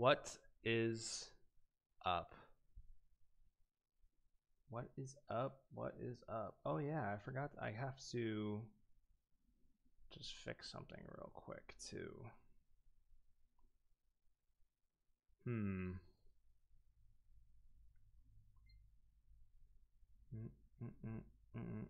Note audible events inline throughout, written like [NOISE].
What is up? What is up? What is up? Oh yeah, I forgot I have to just fix something real quick too. Hmm. Mm, mm, mm,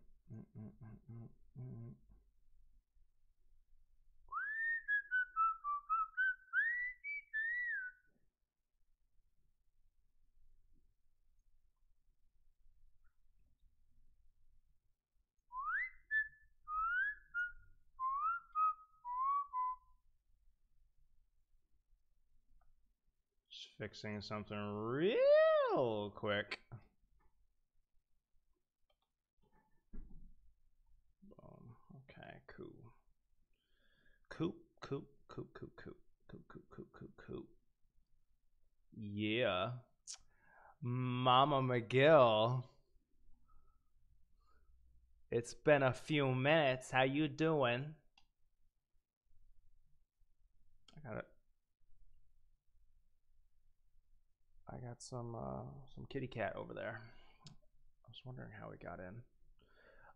fixing something real quick. Boom. Okay, cool. Coop, coop, coop, coop, coop, coop, coop, coop, coop, coop. Yeah. Mama McGill. It's been a few minutes. How you doing? I got it. I got some uh, some kitty cat over there. I was wondering how we got in.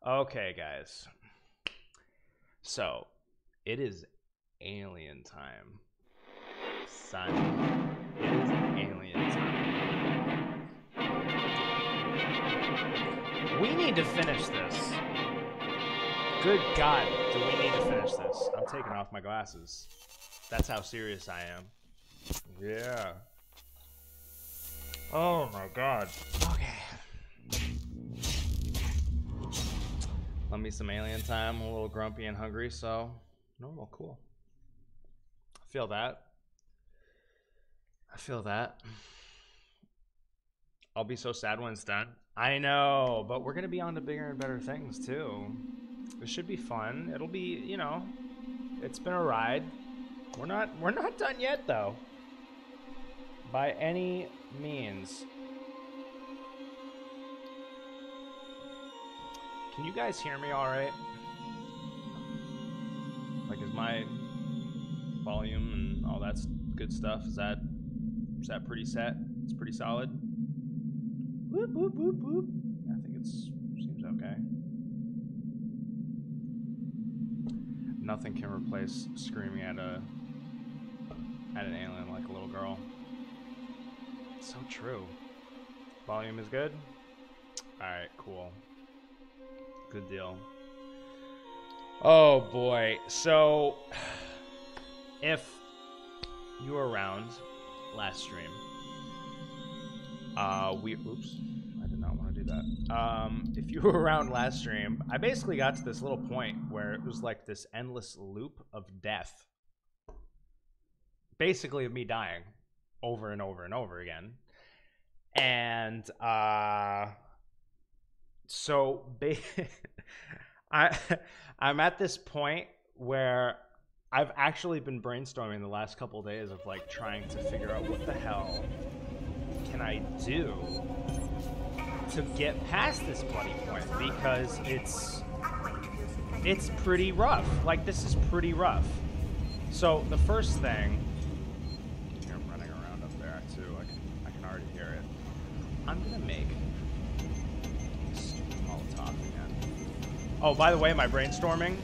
Okay, guys. So it is alien time. Son. It is alien time. We need to finish this. Good God, do we need to finish this? I'm taking off my glasses. That's how serious I am. Yeah. Oh my god. Okay. Let me some alien time. I'm a little grumpy and hungry, so normal, cool. I feel that. I feel that. I'll be so sad when it's done. I know, but we're gonna be on to bigger and better things too. This should be fun. It'll be, you know, it's been a ride. We're not we're not done yet though. By any means. Can you guys hear me all right? Like, is my volume and all that good stuff is that is that pretty set? It's pretty solid. Whoop whoop whoop whoop. I think it's seems okay. Nothing can replace screaming at a at an alien like a little girl. So true. Volume is good. All right, cool. Good deal. Oh boy. So [SIGHS] if you were around last stream, uh we oops, I did not want to do that. Um if you [LAUGHS] were around last stream, I basically got to this little point where it was like this endless loop of death. Basically of me dying over and over and over again. And uh so ba- [LAUGHS] I I'm at this point where I've actually been brainstorming the last couple of days of like trying to figure out what the hell can I do to get past this bloody point because it's it's pretty rough. Like this is pretty rough. So the first thing Oh, by the way, my brainstorming,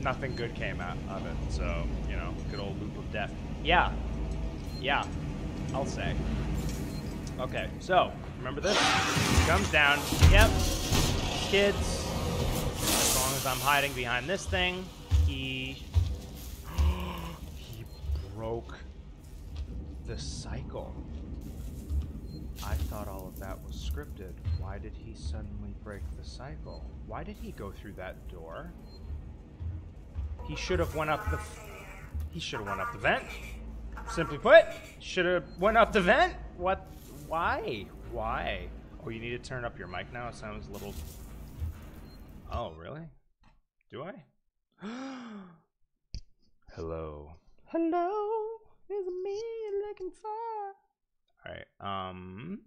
nothing good came out of it. So you know, good old loop of death. Yeah, yeah, I'll say. Okay, so remember this? Comes down. Yep. Kids. As long as I'm hiding behind this thing, he [GASPS] he broke the cycle. I thought all of that was scripted. Why did he suddenly break the cycle? Why did he go through that door? He should have went up the. He should have went up the vent. Simply put, should have went up the vent. What? Why? Why? Oh, you need to turn up your mic now. It sounds a little. Oh, really? Do I? [GASPS] Hello. Hello. Is me looking for? All right. Um.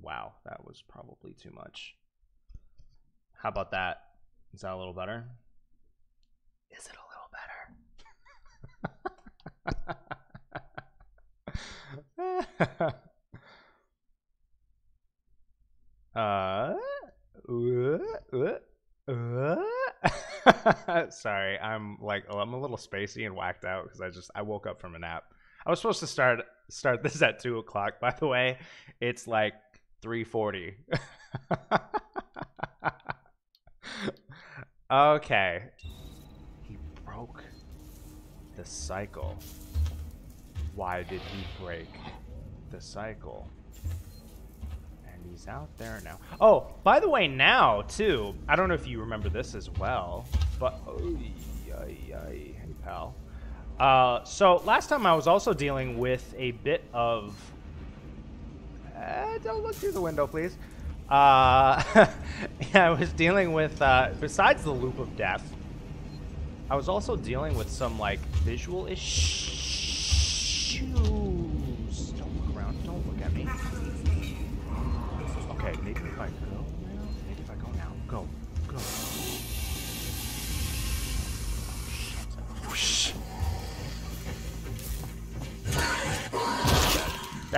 Wow, that was probably too much. How about that? Is that a little better? Is it a little better? uh, uh, uh, Sorry, I'm like oh, I'm a little spacey and whacked out because I just I woke up from a nap. I was supposed to start start this at two o'clock. By the way, it's like three forty. okay, he broke the cycle. Why did he break the cycle? And he's out there now. Oh, by the way, now too. I don't know if you remember this as well, but oh, hey pal. Uh, so last time I was also dealing with a bit of. Uh, don't look through the window, please. Uh, [LAUGHS] I was dealing with, uh, besides the loop of death, I was also dealing with some like visual issues.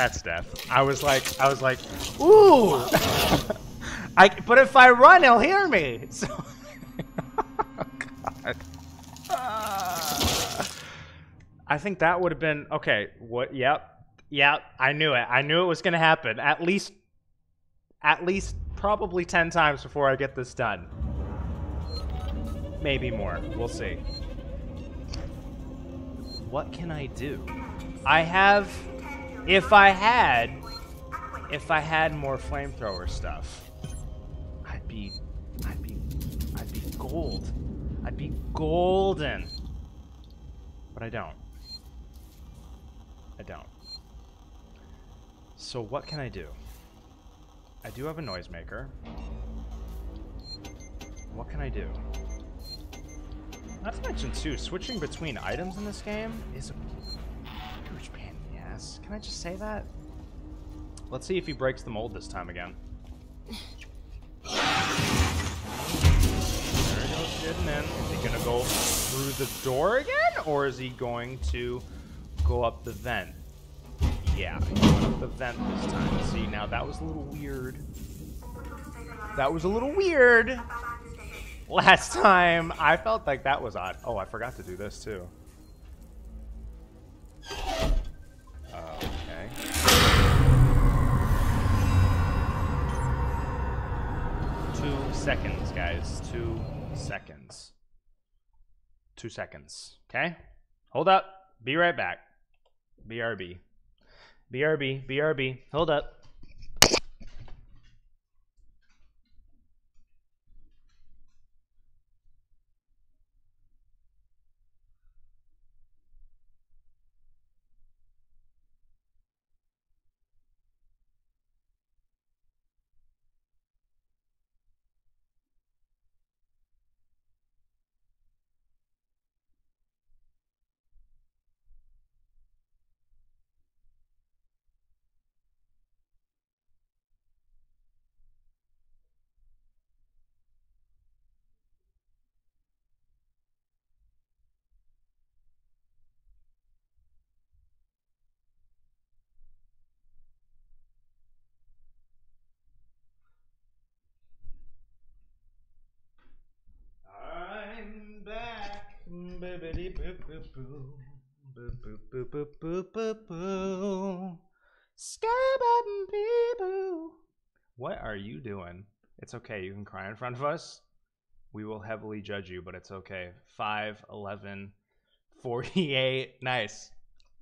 That's death. I was like, I was like, ooh. [LAUGHS] I, but if I run, he'll hear me. [LAUGHS] So, God. I think that would have been okay. What? Yep, yep. I knew it. I knew it was going to happen. At least, at least, probably ten times before I get this done. Maybe more. We'll see. What can I do? I have if I had, if I had more flamethrower stuff, I'd be, I'd be, I'd be gold. I'd be golden. But I don't. I don't. So what can I do? I do have a noisemaker. What can I do? Not to mention too, switching between items in this game is a Yes. Can I just say that? Let's see if he breaks the mold this time again. There he goes getting in. Is he gonna go through the door again? Or is he going to go up the vent? Yeah, he went up the vent this time. See, now that was a little weird. That was a little weird. Last time, I felt like that was odd. Oh, I forgot to do this too. Seconds, guys. Two seconds. Two seconds. Okay? Hold up. Be right back. BRB. BRB. BRB. Hold up. I'm back. Bibbidi What are you doing? It's okay. You can cry in front of us. We will heavily judge you, but it's okay. 5, 11, 48. Nice.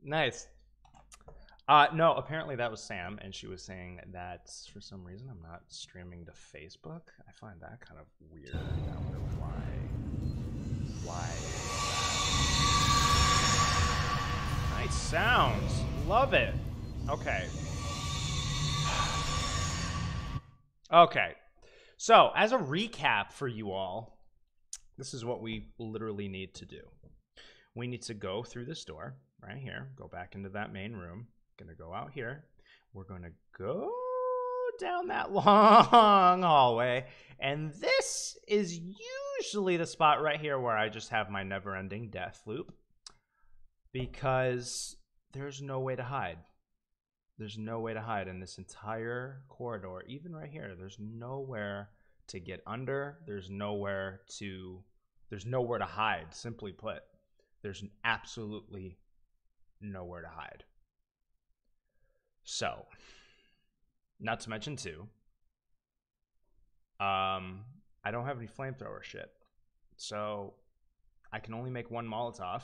Nice. Uh, no, apparently that was Sam, and she was saying that for some reason I'm not streaming to Facebook. I find that kind of weird. I wonder why. Why? Nice sounds. Love it. Okay. Okay. So, as a recap for you all, this is what we literally need to do. We need to go through this door right here, go back into that main room. Gonna go out here. We're gonna go down that [LAUGHS] long hallway, and this is usually the spot right here where I just have my never ending death loop because there's no way to hide. There's no way to hide in this entire corridor, even right here. There's nowhere to get under. There's nowhere to there's nowhere to hide, simply put. There's absolutely nowhere to hide. So, not to mention too, um, I don't have any flamethrower shit. So I can only make one Molotov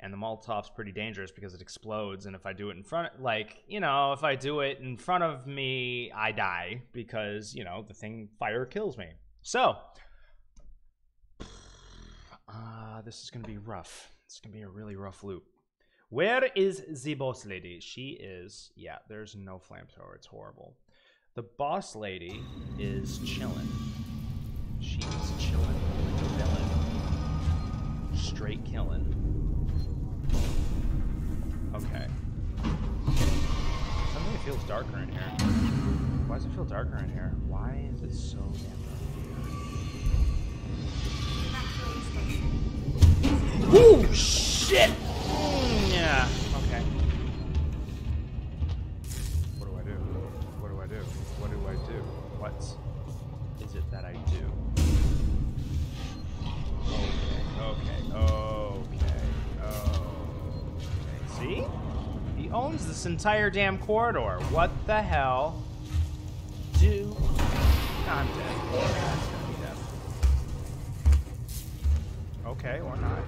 and the Molotov's pretty dangerous because it explodes. And if I do it in front, like you know, if I do it in front of me, I die because you know the thing fire kills me. So, [SIGHS] uh, this is gonna be rough. It's gonna be a really rough loop. Where is the boss lady? She is yeah. There's no flamethrower. It's horrible. The boss lady is chilling. She's chilling like a villain. Straight killing. Okay. Suddenly it feels darker in here. Why does it feel darker in here? Why is it so damn dark? Ooh, shit! Mm, yeah, okay. What do I do? What do I do? What do I do? What owns this entire damn corridor. What the hell? Do... I'm dead. Okay, or not.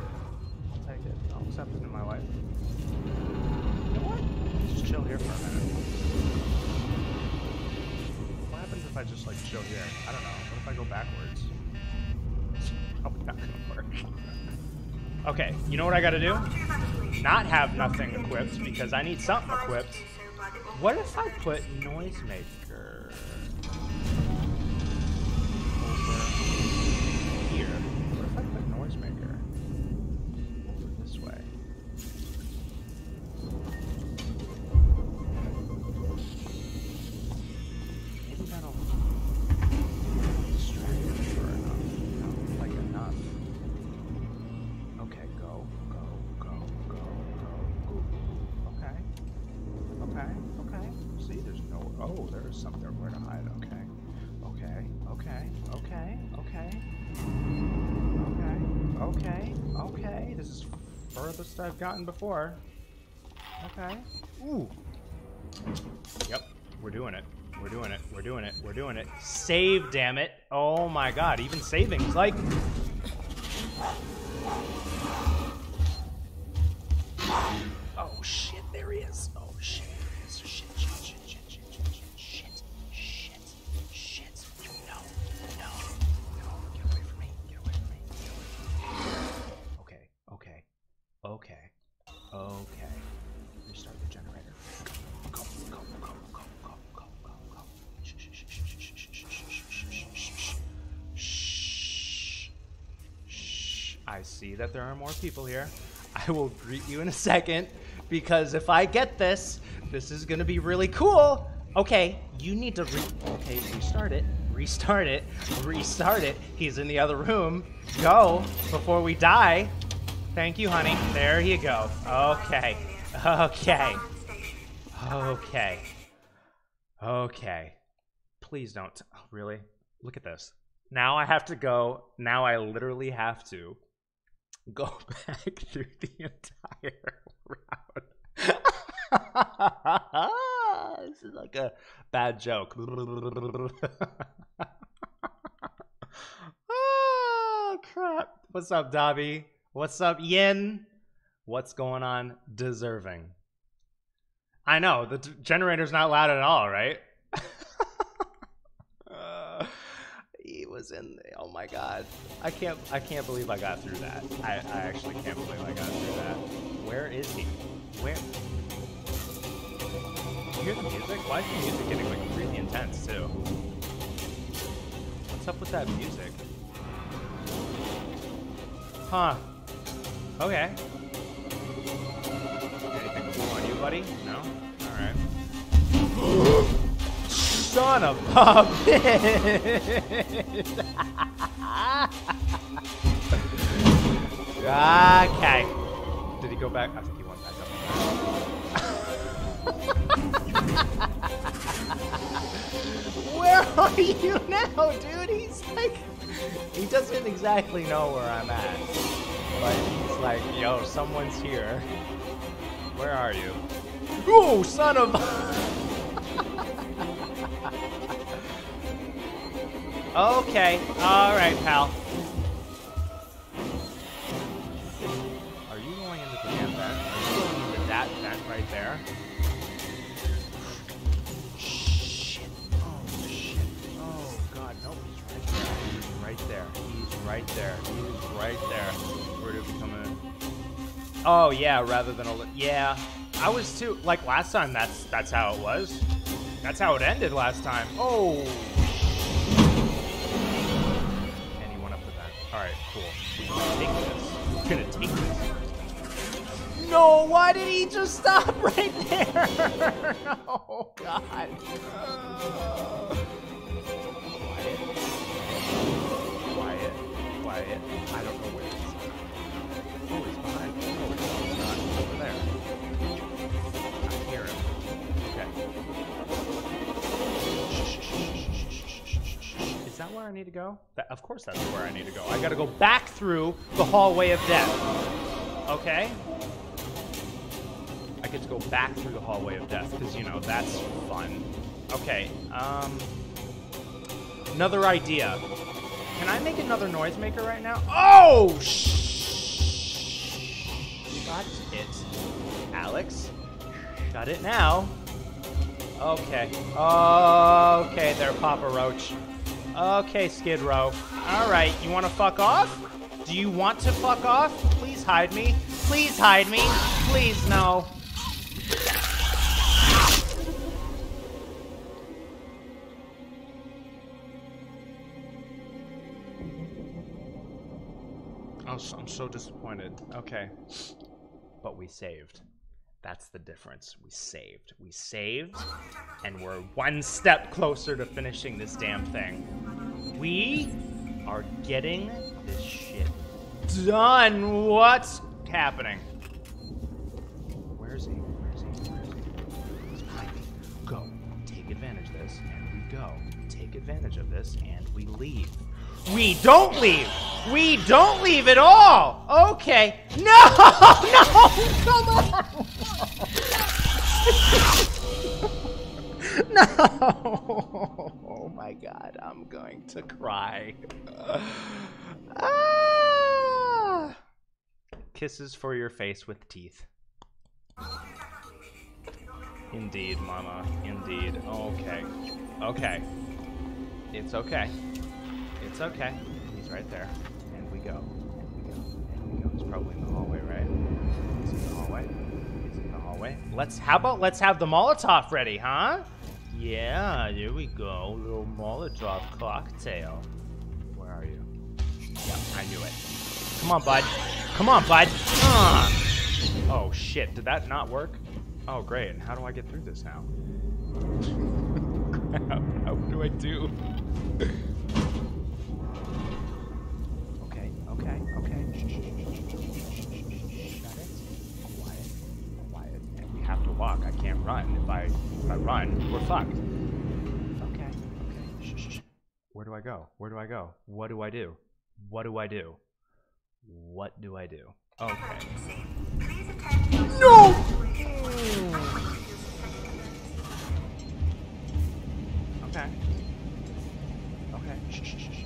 I'll take it. I'll accept it in my life. You know what? Just chill here for a minute. What happens if I just, like, chill here? I don't know. What if I go backwards? Probably not gonna work. Okay, you know what I gotta do? Not have nothing equipped because I need something equipped. What if I put noise noisemaker gotten before. Okay. Ooh. Yep, we're doing it. We're doing it. We're doing it. We're doing it. Save, damn it. Oh my god, even saving's like. Oh shit, there he is. Oh shit, there he is. Shit, shit, shit, shit, shit, shit, shit, shit, shit. No, no, no. Get away from me. Get away from me. Get away from me. Okay, okay, okay, okay. Restart the generator. Go, go, go, go, go, go, go, go. Shh. Shh. I see that there are more people here. I will greet you in a second because if I get this, this is gonna be really cool. Okay, you need to re- okay restart it, restart it, restart it. He's in the other room. Go before we die. Thank you, honey. There you go. Okay, okay, okay, okay. Please don't. Really? Look at this. Now I have to go. Now I literally have to go [LAUGHS] back through the entire route. [LAUGHS] this is like a bad joke. oh [LAUGHS] crap! What's up, Dobby? What's up, Yin? What's going on? Deserving. I know the generator's not loud at all, right? [LAUGHS] uh, he was in. Oh my god! I can't. I can't believe I got through that. I, I actually can't believe I got through that. Where is he? Where? You hear the music? Why is the music getting like really intense too? What's up with that music? Huh. Okay. Anything cool on you, buddy? No? Alright. Son of a bitch! [LAUGHS] okay. Did he go back? I think he went back up. [LAUGHS] Where are you now, dude? He's like, he doesn't exactly know where I'm at. But he's like, yo, someone's here. Where are you? Ooh, son of. okay, alright, pal. Are you going into the damn vent? Are you going into that vent right there? Shit. Oh, shit. Oh, God. No, he's right there. He's right there. He's right there. He's right there. Oh, yeah, rather than a... Yeah. I was too... Like, last time, that's that's how it was. That's how it ended last time. Oh. And he went up the vent. Alright, cool. Take this. I'm gonna take this. No, why did he just stop [LAUGHS] right there? [LAUGHS] oh, God. Quiet. Quiet. Quiet. I don't know I need to go? That, of course that's where I need to go. I gotta go back through the hallway of death. Okay? I get to go back through the hallway of death, because, you know, that's fun. Okay, um... Another idea. Can I make another noisemaker right now? Oh, shh! Shut it. Alex. Shut it now. Okay. Okay, there, Papa Roach. Okay, Skid Row. Alright, you wanna fuck off? Do you want to fuck off? Please hide me. Please hide me. Please, no. I'm so disappointed. Okay. But we saved. That's the difference. We saved. We saved, and we're one step closer to finishing this damn thing. We are getting this shit done. What's happening? Where is he? Where is he? Where is he? He's. Go. Take advantage of this, and we go. Take advantage of this, and we leave. We don't leave. We don't leave at all. Okay. [LAUGHS] No, no, come on. [LAUGHS] no. Oh my God, I'm going to cry. Ah. Kisses for your face with teeth. Indeed, Mama. Indeed. Okay. Okay. It's okay. It's okay. He's right there. And we go. And we go. And we go. He's probably in the hallway, Hallway. Let's how about let's have the Molotov ready, huh? Yeah, here we go. Little Molotov cocktail. Where are you? I knew it. Come on, bud. Come on, bud. Ah. Oh shit, did that not work? Oh great. How do I get through this now? [LAUGHS] Crap, how do I do? [LAUGHS] walk. I can't run. If I if I run, we're fucked. Okay, okay. Shh, shh, shh. Where do I go? Where do I go? What do I do? What do I do? What do I do? Okay. No! Okay. Okay. Shh, shh, shh, shh, shh, shh, shh, shh,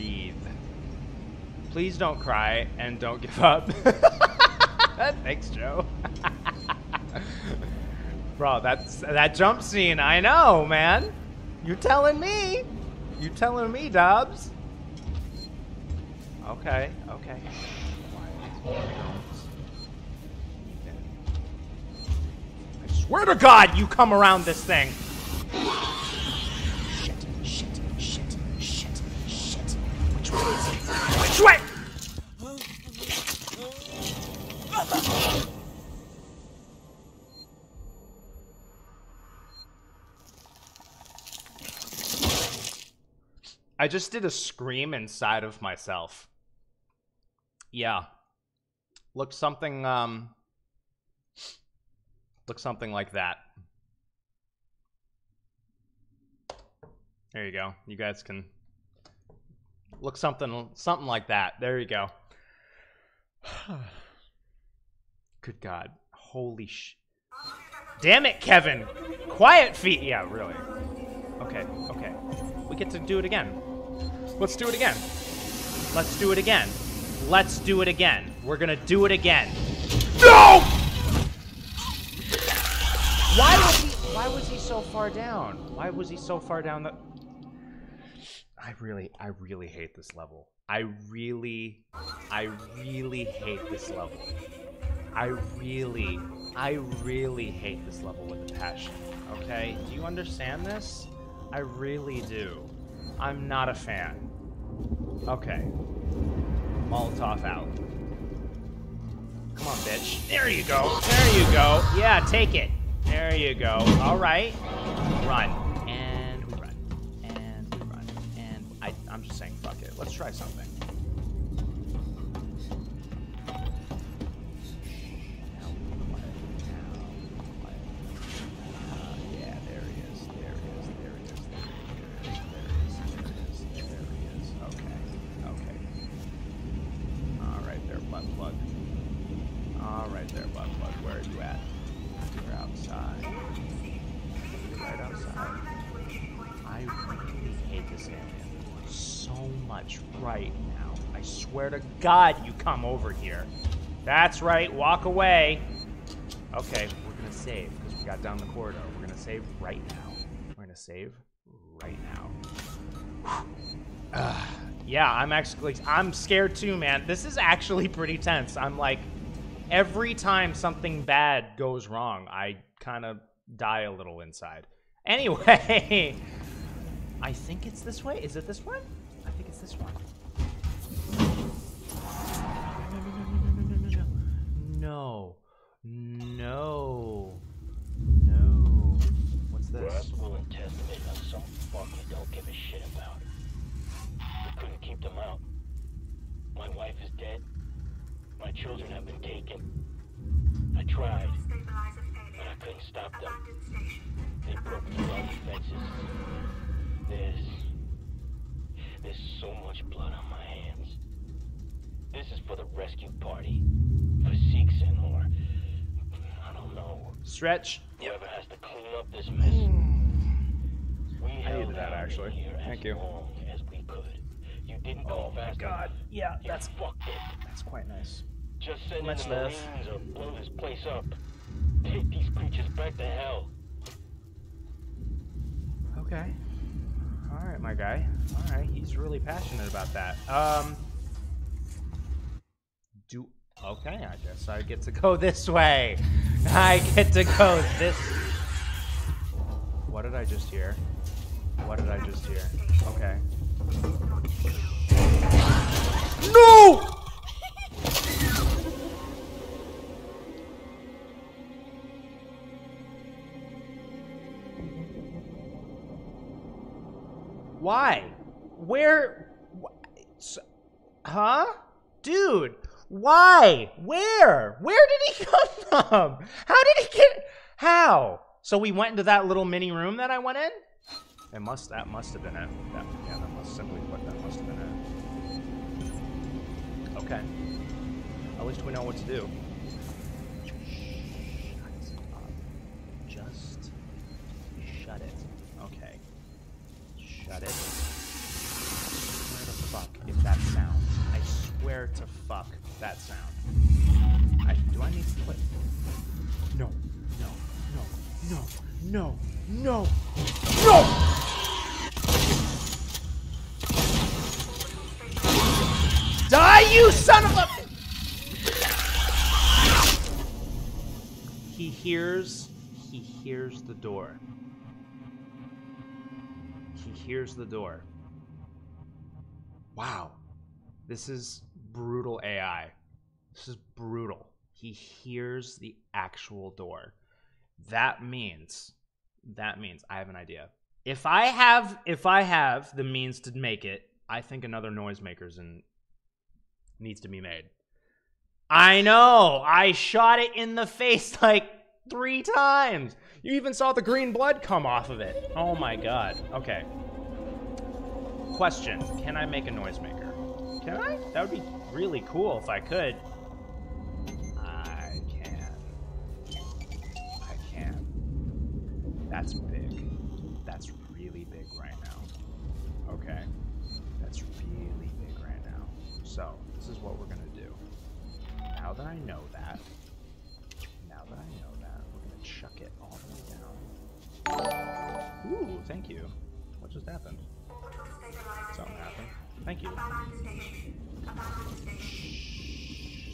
breathe. Please don't cry and don't give up. [LAUGHS] Thanks, Joe. [LAUGHS] Bro, that's that jump scene. I know, man. You telling me? You telling me, Dobbs? Okay, okay. I swear to God, you come around this thing. I just did a scream inside of myself. Yeah. Look something um look something like that. There you go. You guys can look something something like that. There you go. [SIGHS] Good god. Holy sh Damn it, Kevin. Quiet feet. Yeah, really. Okay, okay. We get to do it again. Let's do it again. Let's do it again. Let's do it again. We're gonna do it again. No! Why was he why was he so far down? Why was he so far down the I really I really hate this level. I really I really hate this level. I really I really hate this level with a passion. Okay? Do you understand this? I really do. I'm not a fan. Okay. Molotov out. Come on, bitch. There you go. There you go. Yeah, take it. There you go. All right. Run. Let's try something. God, you come over here. That's right. Walk away. Okay, we're gonna save because we got down the corridor. We're gonna save right now. We're gonna save right now. [SIGHS] Ugh. yeah, I'm actually I'm scared too, man. This is actually pretty tense. I'm like every time something bad goes wrong, I kind of die a little inside. [LAUGHS] Anyway, [LAUGHS] I think it's this way. Is it this one? I think it's this one. No. No. No. What's this? Rascal and Testament are some fuck you don't give a shit about. We couldn't keep them out. My wife is dead. My children have been taken. I tried, but I couldn't stop them. They broke through our defenses. There's... There's so much blood on my hands. This is for the rescue party. For Seegson or... I don't know. Stretch. Whoever has to clean up this mess. We I needed that, actually. Thank you. as we could. You didn't go Oh my fast god. enough. Yeah, You that's fucked it. that's quite nice. Just send in Much the love. Marines or blow this place up. Take these creatures back to hell. Okay. All right, my guy. All right, he's really passionate about that. Um Okay, I guess I get to [LAUGHS] go this way. I get to go this What did I just hear? What did I just hear? Okay. No! Why? Where? Huh? Dude, why? Where? Where did he [LAUGHS] come from? How did he get? How? So we went into that little mini room that I went in. It must. That must have been it. That, yeah, that must simply put. That must have been it. Okay. At least we know what to do. Just shut it. Okay. Shut it. Swear to fuck if that sound. I swear to fuck that sound. I, do I need to? No, no, no, no, no, no, no! Die, you son of a! He hears. He hears the door. He hears the door. Wow. This is brutal AI. This is brutal. He hears the actual door. That means that means I have an idea. If I have if I have the means to make it, I think another noisemaker's in needs to be made. I know. I shot it in the face [LAUGHS] like 3 times. You even saw the green blood come off of it. Oh my god. Okay. Question, can I make a noisemaker? Can I? That would be really cool if I could. I can. I can. That's big. That's really big right now. Okay. That's really big right now. So, this is what we're gonna do. Now that I know that, now that I know that, we're gonna chuck it all the way down. Ooh, thank you. What just happened? Something happened. Thank you.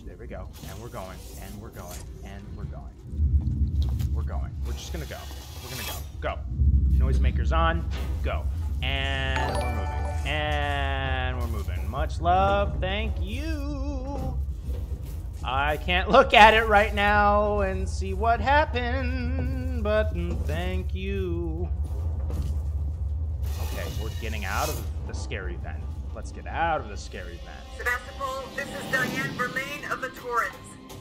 There we go. And we're going. And we're going. And we're going. We're going. We're just gonna go. We're gonna go. Go. Noisemakers on. Go. And we're moving. And we're moving. Much love. Thank you. I can't look at it right now and see what happened, but thank you. Okay, we're getting out of the scary vent. Let's get out of the scary vent. Sevastopol, this is Diane Verlaine of the Torrens.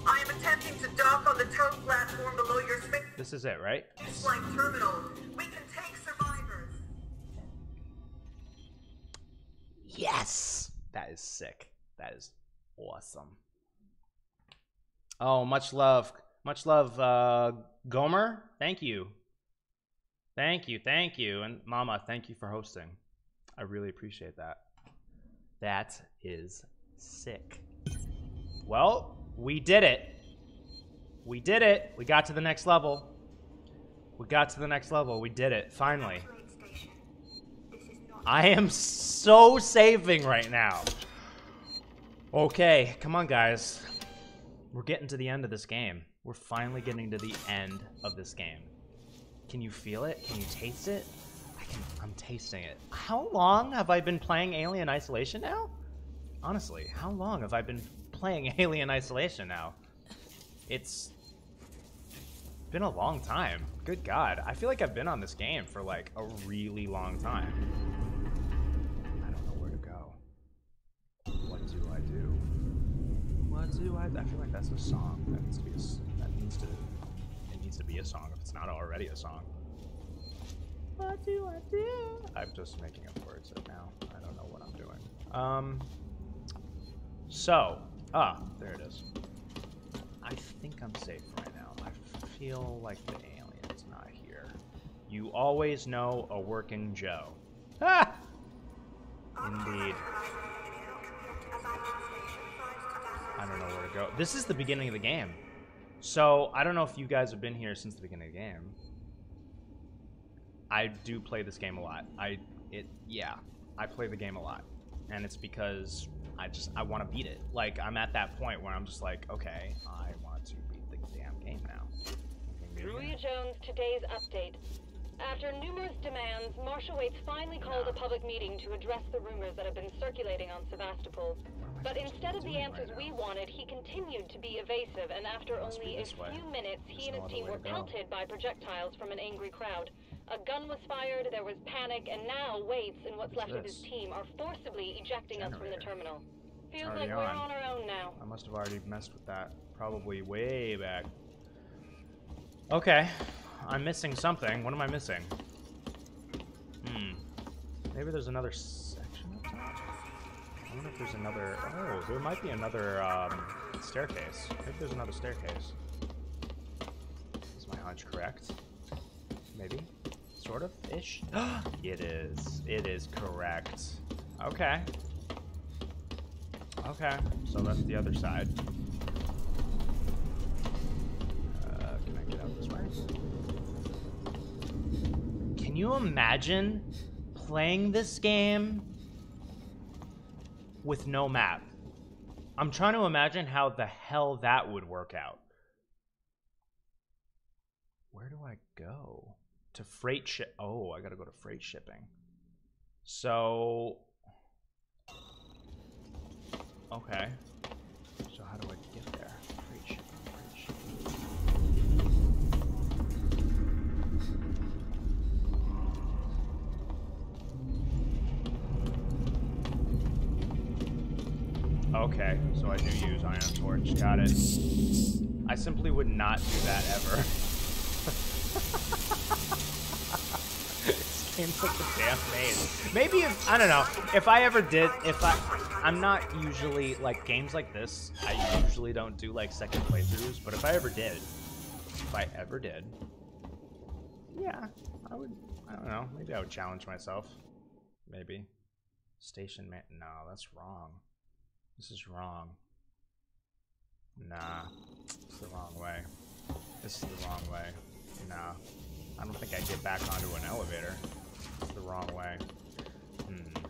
I am attempting to dock on the tow platform below your space This is it, right? flight terminal. We can take survivors. Yes! That is sick. That is awesome. Oh, much love. Much love, uh, Gomer. Thank you. Thank you, thank you. And Mama, thank you for hosting. I really appreciate that. That is sick. Well, we did it. We did it. We got to the next level. We got to the next level. We did it. Finally. I am so saving right now. Okay, come on, guys. We're getting to the end of this game. We're finally getting to the end of this game. Can you feel it? Can you taste it? I'm tasting it. How long have I been playing Alien Isolation now? Honestly, how long have I been playing [LAUGHS] Alien Isolation now? It's been a long time. Good God, I feel like I've been on this game for like a really long time. I don't know where to go. What do I do? What do I? I feel like that's a song. That needs to be a. That needs to. It needs to be a song if it's not already a song. What do I do? I'm just making up words right now. I don't know what I'm doing. Um. So, ah, there it is. I think I'm safe right now. I feel like the alien's not here. You always know a working Joe. Ah! Indeed. I don't know where to go. This is the beginning of the game. So, I don't know if you guys have been here since the beginning of the game. I do play this game a lot. I it yeah, I play the game a lot. And it's because I just I want to beat it. Like I'm at that point where I'm just like, okay, I want to beat the damn game now. Druia Jones, today's update. After numerous demands, Marshal Waits finally called a public meeting to address the rumors that have been circulating on Sevastopol. But instead of the answers we wanted, he continued to be evasive, and after only a few minutes, he and his team were pelted by projectiles from an angry crowd. A gun was fired, there was panic, and now Waits and what's left of his team are forcibly ejecting us from the terminal. Feels like we're on. on our own now. I must have already messed with that. Probably way back. Okay. I'm missing something. What am I missing? Hmm. Maybe there's another section up top? I wonder if there's another... Oh, there might be another, um... Staircase. Maybe there's another staircase. Is my hunch correct? Maybe? Sort of? Ish? [GASPS] it is. It is correct. Okay. Okay, so that's the other side. Uh, can I get out this way? Can you imagine playing this game with no map? I'm trying to imagine how the hell that would work out. Where do I go? To freight ship. Oh, I gotta go to freight shipping. So. Okay. So how do I get there? Freight shipping, freight shipping. Okay, so I do use Ion Torch. Got it. I simply would not do that ever. [LAUGHS] this game's such a damn maze. Maybe if I don't know if I ever did. If I, I'm not usually like games like this. I usually don't do like second playthroughs. But if I ever did, if I ever did, yeah, I would. I don't know. Maybe I would challenge myself. Maybe. Station man. No, that's wrong. This is wrong. Nah, it's the wrong way. This is the wrong way. Nah, I don't think I get back onto an elevator. It's the wrong way. Hmm.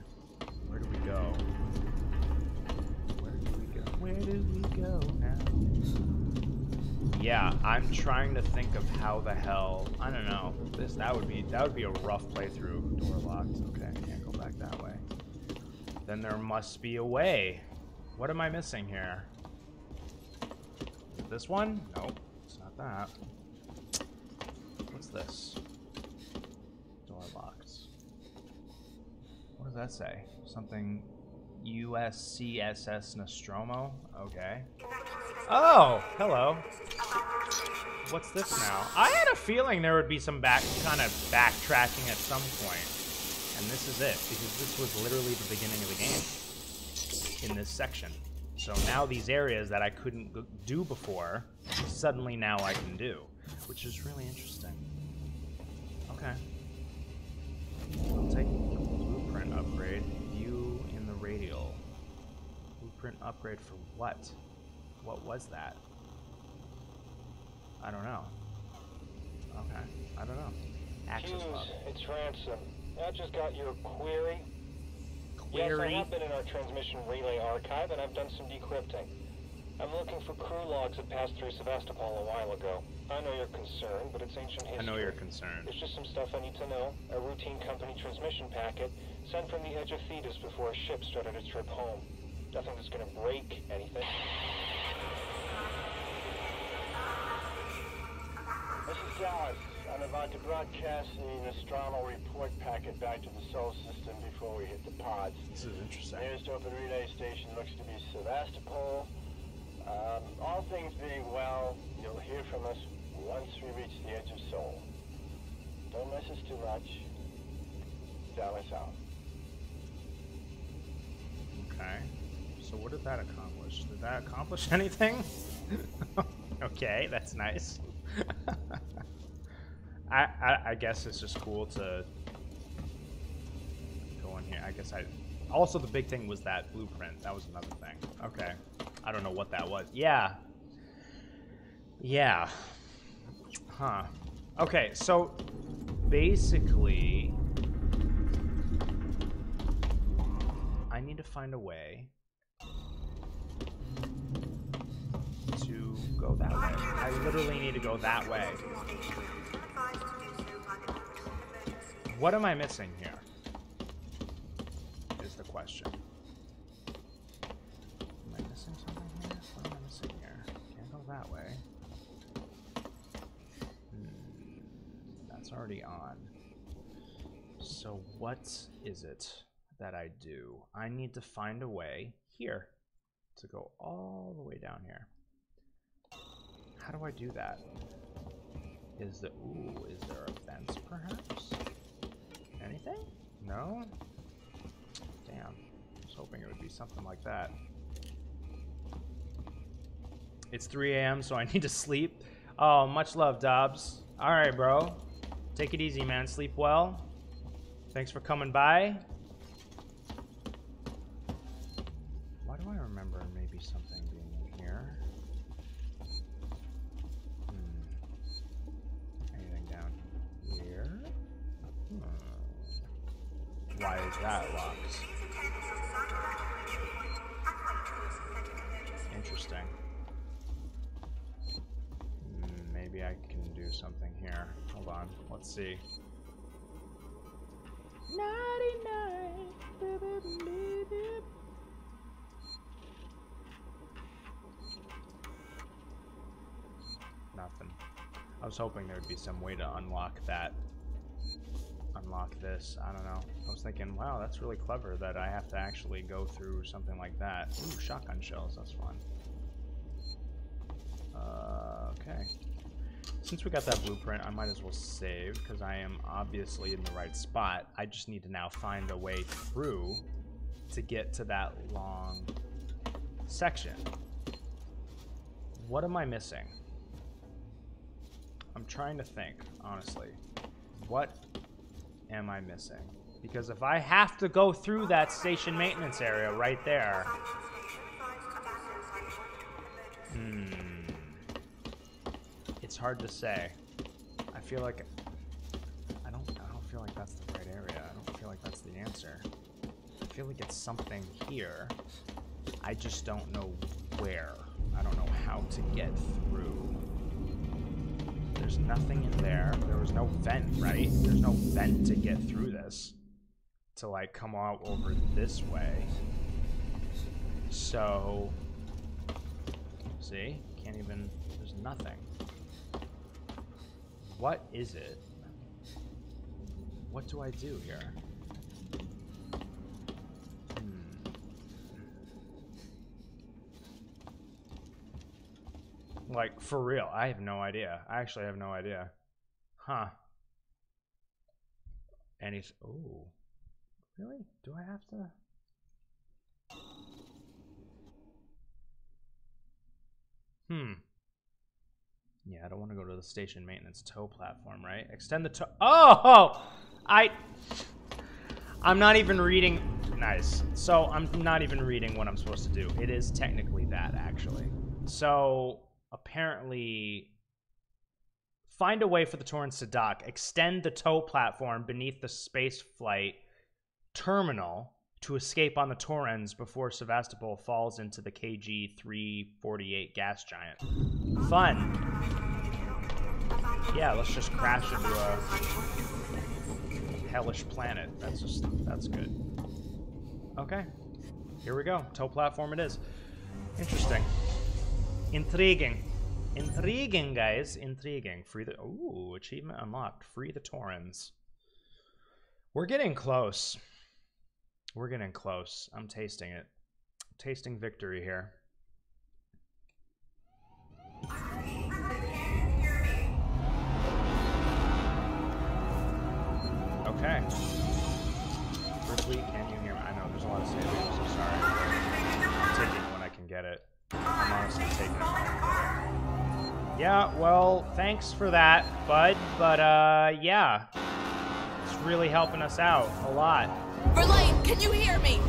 Where do we go? Where do we go? Where do we go now? Yeah, I'm trying to think of how the hell. I don't know. This that would be that would be a rough playthrough. Door locked. Okay, I can't go back that way. Then there must be a way. What am I missing here? this one? Nope, it's not that. What's this? Door locked. What does that say? Something USCSS Nostromo? Okay. Oh, hello. What's this now? I had a feeling there would be some back kind of backtracking at some point. And this is it, because this was literally the beginning of the game in this section. So now these areas that I couldn't do before, suddenly now I can do, which is really interesting. Okay. I'll take blueprint upgrade. View in the radial. Blueprint upgrade for what? What was that? I don't know. Okay. I don't know. Access Hughes, it's Ransom. I just got your query. Yes, I have been in our transmission relay archive, and I've done some decrypting. I'm looking for crew logs that passed through Sevastopol a while ago. I know you're concerned, but it's ancient history. I know you're concerned. There's just some stuff I need to know. A routine company transmission packet sent from the edge of Thedus before a ship started its trip home. Nothing that's gonna break anything. This is Dallas. I'm about to broadcast the Nostromo report packet back to the Sol system before we hit the pods. This is interesting. Nearest open relay station looks to be Sevastopol. Um, all things being well, you'll hear from us once we reach the edge of Sol. Don't miss us too much. Dallas out. Okay. So what did that accomplish? Did that accomplish [LAUGHS] anything? [LAUGHS] okay, that's nice. [LAUGHS] I, I I guess it's just cool to go in here. I guess I also the big thing was that blueprint. That was another thing. Okay. I don't know what that was. Yeah. Yeah. Huh. Okay, so basically I need to find a way to go that way. I literally need to go that way. What am I missing here? Is the question. Am I missing something here? What am I missing here? Can't go that way. Hmm, that's already on. So what is it that I do? I need to find a way here to go all the way down here. How do I do that? Is the ooh, is there a fence perhaps? Anything? No? Damn. I was hoping it would be something like that. It's 3 a.m., so I [LAUGHS] need to sleep. Oh, much love, Dobbs. All right, bro. Take it easy, man. Sleep well. Thanks for coming by. Why is that locked? Interesting. Hmm, Maybe I can do something here. Hold on. Let's see. Nothing. I was hoping there would be some way to unlock that. Unlock this. I don't know. I was thinking, wow, that's really clever that I have to actually go through something like that. Ooh, shotgun shells. That's fun. Uh, okay. Since we got that blueprint, I might as well save, because I am obviously in the right spot. I just need to now find a way through to get to that long section. What am I missing? I'm trying to think, honestly. What am I missing? Because if I have to go through that station maintenance area right there... Hmm it's hard to say. I feel like I don't I don't feel like that's the right area. I don't feel like that's the answer. I feel like it's something here. I just don't know where. I don't know how to get through. There's nothing in there. There was no vent, right? There's no vent to get through this. To like come out over this way. So see? Can't even there's nothing. What is it? What do I do here? Like, for real, I have no idea. I actually have no idea. Huh. And he's. Oh. Really? Do I have to? Hmm. Yeah, I don't want to go to the station maintenance tow platform, right? Extend the tow. Oh, I. I'm not even reading. Nice. So I'm not even reading what I'm supposed to do. It is technically that, actually. So apparently, find a way for the Torrens to dock. Extend the tow platform beneath the space flight terminal to escape on the Torrens before Sevastopol falls into the KG 348 gas giant. Fun. Yeah, let's just crash into a hellish planet. That's just, that's good. Okay. Here we go. Tow platform it is. Interesting. Intriguing. Intriguing, guys. Intriguing. Free the... Ooh, achievement unlocked. Free the Torrens. We're getting close. We're getting close. I'm tasting it. Tasting victory here. Okay. Ripley, can you hear me? I know there's a lot of saving. I'm sorry. I'm taking when I can get it. I'm honestly taking Yeah, well, thanks for that, bud. But, uh, yeah. It's really helping us out a lot. Verlaine, can you hear me?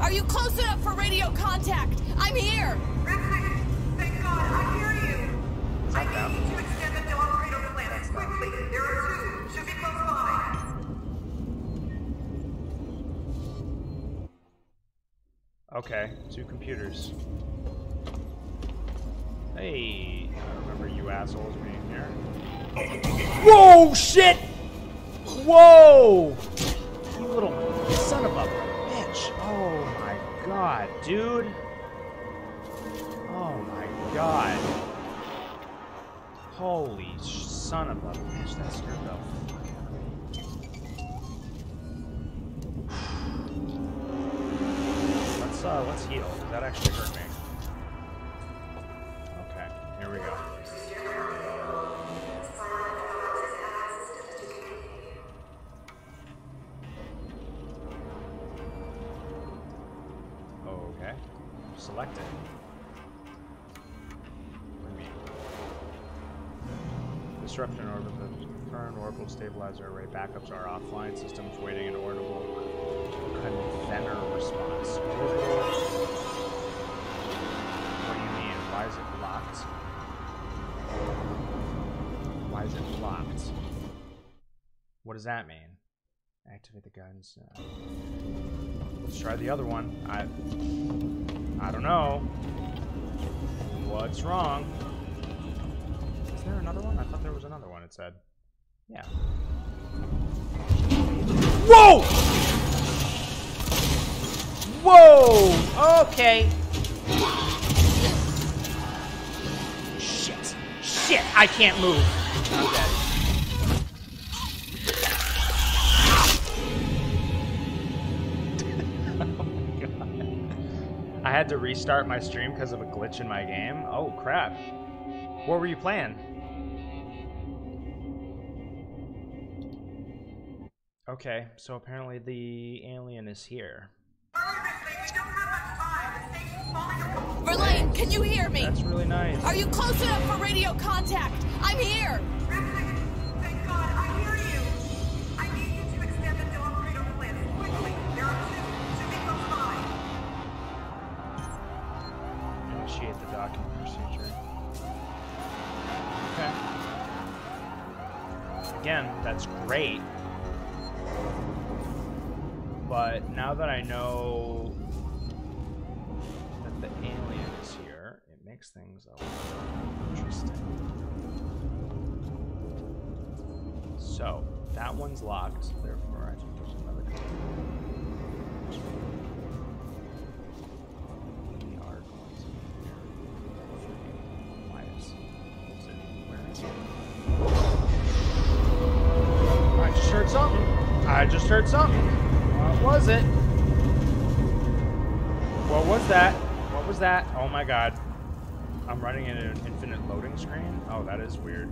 Are you close enough for radio contact? I'm here! Ripley, thank God, I hear you. I need you to extend the dog cradle planet quickly. There are two. Should be close by. Okay, two computers. Hey, I remember you assholes being here. Whoa, shit! Whoa! You little son of a bitch. Oh my god, dude. Oh my god. Holy son of a bitch, that scared the fuck out of me. [SIGHS] Let's uh let's heal. That actually hurt me we go. Okay. Select it. Disruption orbit. The current orbital stabilizer array backups are offline. Systems waiting an orbital convener response. What does that mean? Activate the guns. Uh, let's try the other one. I I don't know. What's wrong? Is there another one? I thought there was another one. It said. Yeah. Whoa! Whoa! Okay. Shit. Shit! I can't move. I'm dead. Had to restart my stream because of a glitch in my game. Oh crap. What were you playing? Okay, so apparently the alien is here. Verlaine, can you hear me? That's really nice. Are you close enough for radio contact? I'm here. Great. But now that I know that the alien is here, it makes things a little interesting. So, that one's locked, therefore I think there's another. Heard something. What was it? What was that? What was that? Oh my god. I'm running in an infinite loading screen? Oh, that is weird.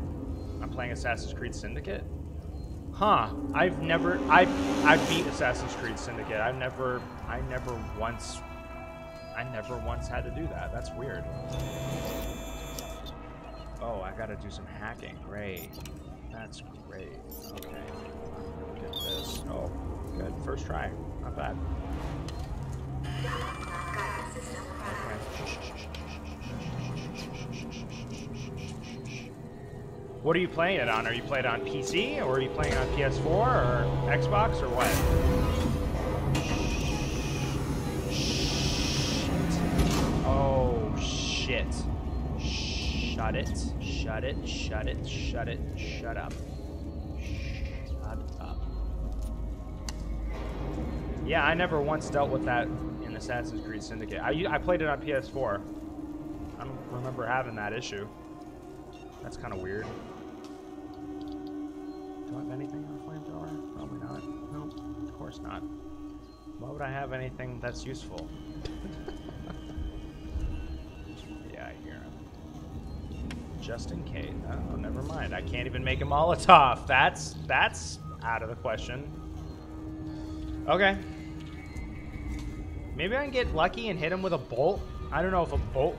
I'm playing Assassin's Creed Syndicate? Huh. I've never I I beat Assassin's Creed Syndicate. I've never I never once I never once had to do that. That's weird. Oh, I gotta do some hacking. Great. That's great. Okay. At this. Oh, good. First try. Not bad. What are you playing it on? Are you playing it on PC or are you playing it on PS4 or Xbox or what? Oh shit. Shut it. Shut it. Shut it. Shut it. Shut up. Yeah, I never once dealt with that in Assassin's Creed Syndicate. I, I played it on PS4. I don't remember having that issue. That's kind of weird. Do I have anything on flamethrower? Probably not. No, of course not. Why would I have anything that's useful? [LAUGHS] yeah, I hear him. Just in case. Oh, never mind. I can't even make a Molotov. That's that's out of the question. Okay. Maybe I can get lucky and hit him with a bolt. I don't know if a bolt.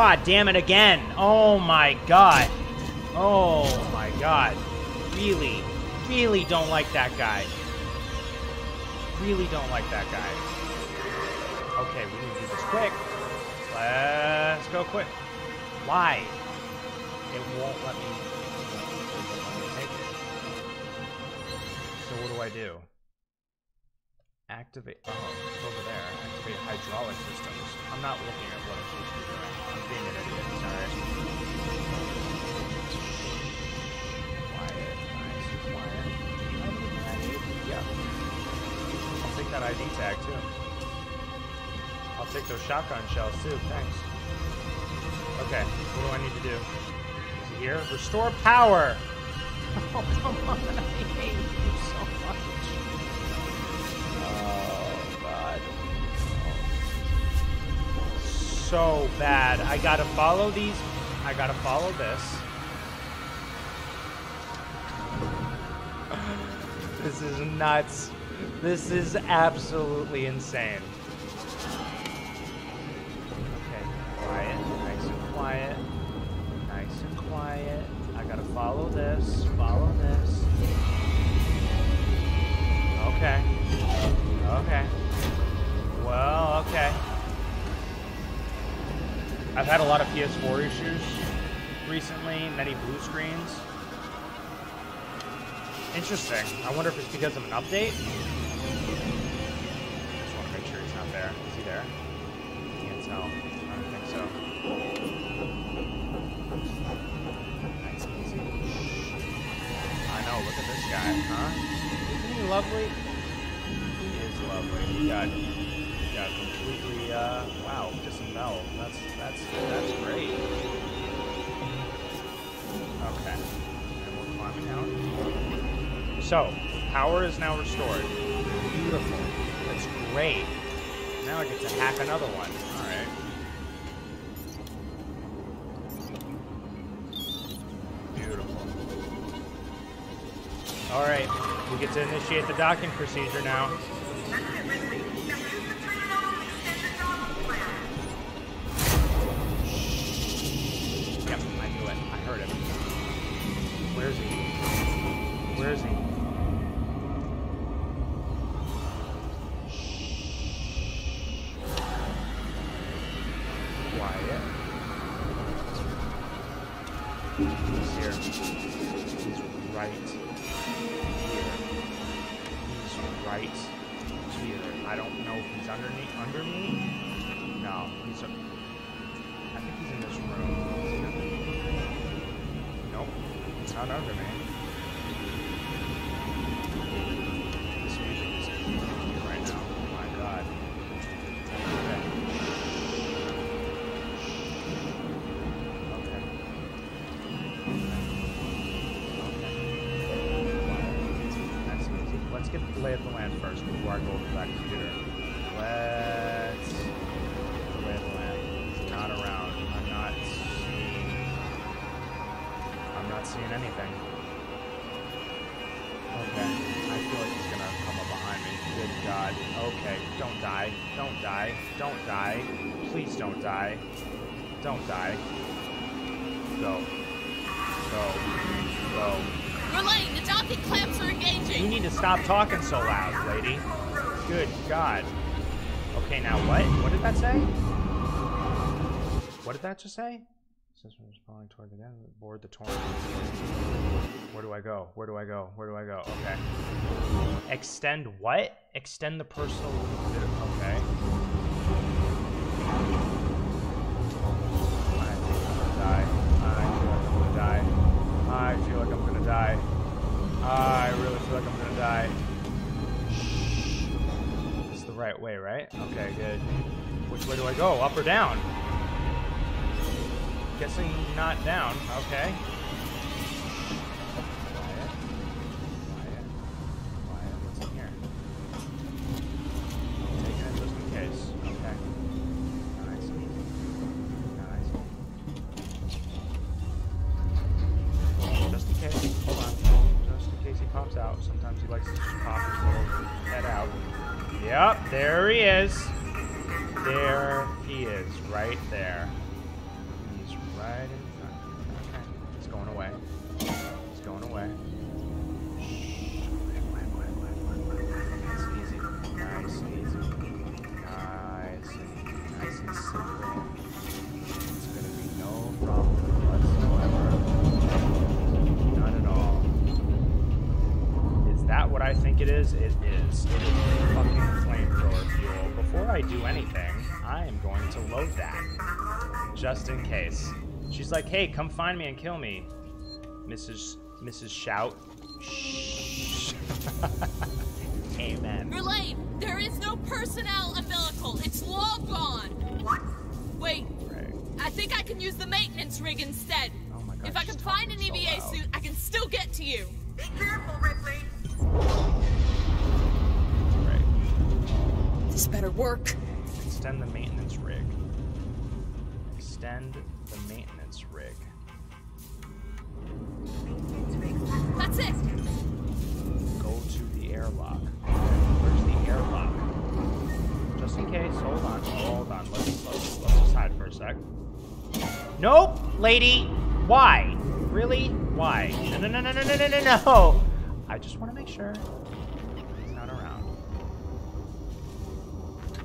God damn it again. Oh my god. Oh my god. Really, really don't like that guy. Really don't like that guy. Okay, we need to do this quick. Let's go quick. Why? It won't let me. So what do I do? Activate. Oh, it's over there concrete hydraulic systems. I'm not looking at what I'm supposed to be doing. I'm being an idiot, sorry. Quiet, nice, quiet. Do you have an ID? Yeah. I'll take that ID tag, too. I'll take those shotgun shells, too, thanks. Okay, what do I need to do? Is it here? Restore power! [LAUGHS] Oh, come on, I hate you so much. so bad. I gotta follow these. I gotta follow this. [SIGHS] this is nuts. This is absolutely insane. I've had a lot of PS4 issues recently, many blue screens. Interesting. I wonder if it's because of an update? So, power is now restored. Beautiful. That's great. Now I get to hack another one. Alright. Beautiful. Alright, we get to initiate the docking procedure now. so loud, lady? Good God. Okay, now what? What did that say? What did that just say? Since we're falling toward the end, board the Torrens. Where do I go? Where do I go? Where do I go? Okay. Extend what? Extend the personal. Okay. I feel like I'm gonna die. I really feel like I'm gonna die right way, right? Okay, good. Which way do I go? Up or down? Guessing not down. Okay. She's like, hey, come find me and kill me. Mrs. Mrs. Shout. Shh. [LAUGHS] Amen. You're late. There is no personnel umbilical. It's long gone. Wait. Right. I think I can use the maintenance rig instead. Oh my. If I can find an EVA so suit, I can still get to you. Be careful, Ripley. Right. This better work. Extend the maintenance rig. Extend the maintenance. That's it. Go to the airlock. Where's the airlock? Just in case. Hold on. Hold on. Let's, let's, let's just hide for a sec. Nope, lady. Why? Really? Why? No, no, no, no, no, no, no, no. I just want to make sure he's not around.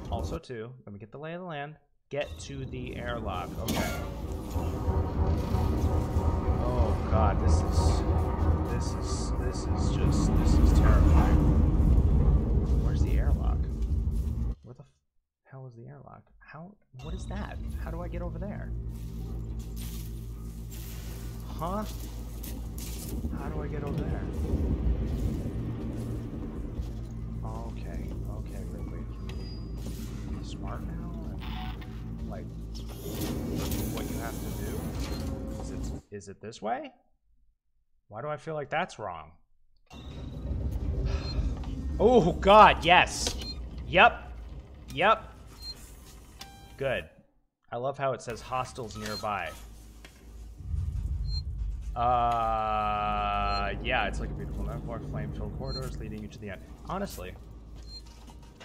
Also, too, let me get the lay of the land. Get to the airlock. Okay. God, this is this is this is just this is terrifying. Where's the airlock? Where the f- hell is the airlock? How? What is that? How do I get over there? Huh? How do I get over there? Okay, okay, Ridley. Be smart now like what you have to do. Is it is it this way? Why do I feel like that's wrong? Oh god, yes. Yep. Yep. Good. I love how it says hostels nearby. Uh, yeah, it's like a beautiful metaphor. Flame-filled corridors leading you to the end. Honestly,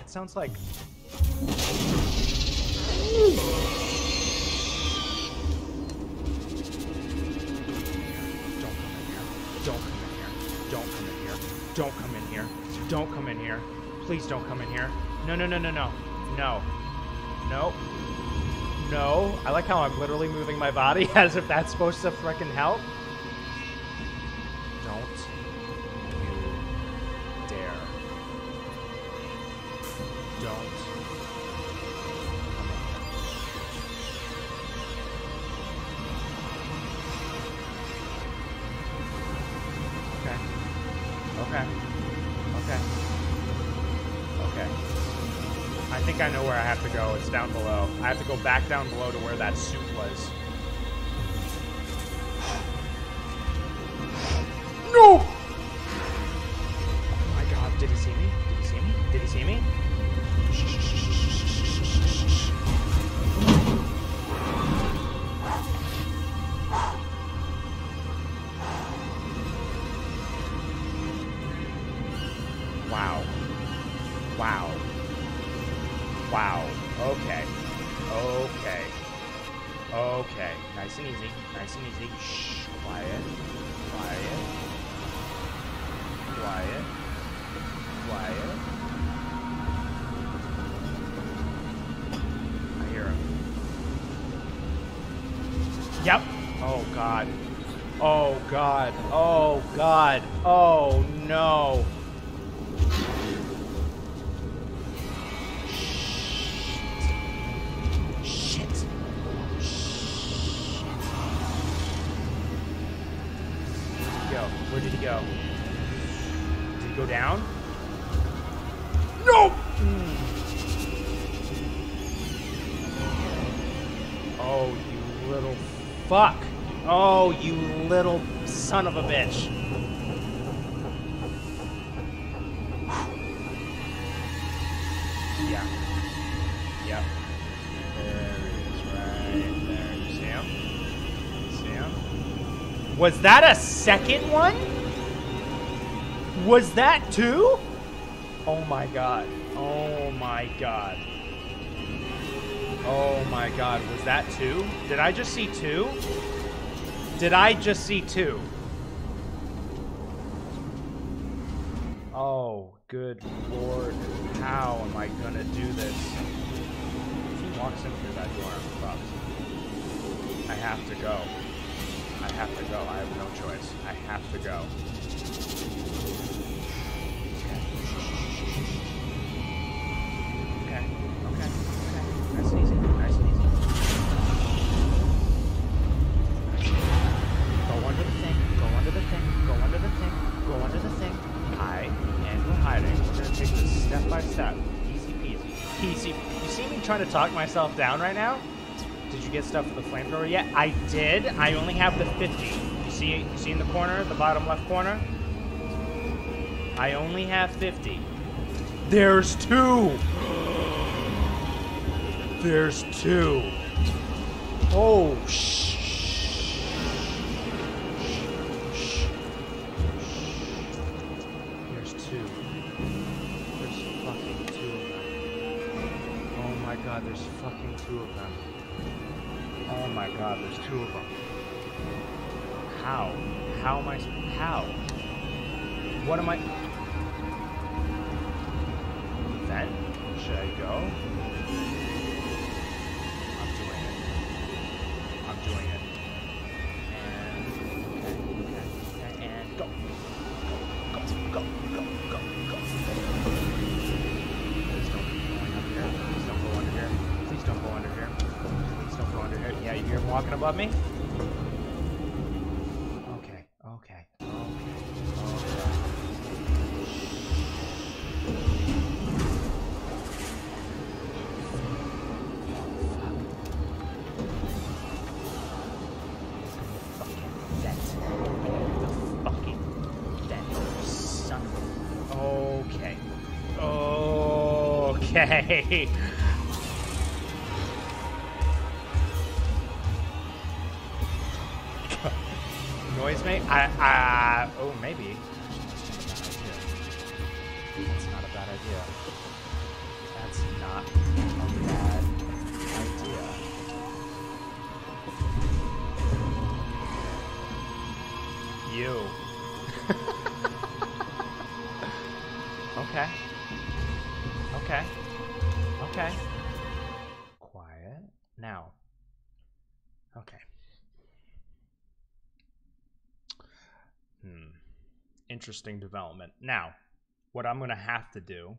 it sounds like. Don't come in here. Don't come in here. Please don't come in here. No, no, no, no, no. No. No. No. I like how I'm literally moving my body [LAUGHS] as if that's supposed to freaking help. Don't go back down below to where that suit was. Was that a second one? Was that two? Oh my god. Oh my god. Oh my god. Was that two? Did I just see two? Did I just see two? Oh, good lord. How am I gonna do this? If he walks in through that door, I'm fucked. I have to go. I have to go. I have no choice. I have to go. Okay. Okay. Okay. Easy. Easy. Go under the thing. Go under the thing. Go under the thing. Go under the thing. Hide. And hiding. We're gonna take this step by step. Easy peasy. Easy. You see me trying to talk myself down right now? Did you get stuff for the flamethrower yet? I did. I only have the 50. You see, you see in the corner, the bottom left corner? I only have 50. There's two. There's two. Oh, shh. Above me? Okay, okay, okay, okay. Fucking [LAUGHS] Interesting development. Now, what I'm going to have to do.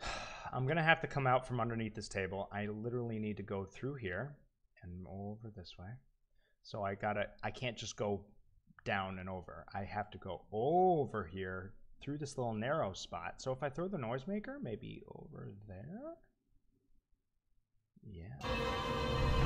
[SIGHS] I'm going to have to come out from underneath this table. I literally need to go through here and over this way. So I got to I can't just go down and over. I have to go over here through this little narrow spot. So if I throw the noisemaker, maybe over there? Yeah.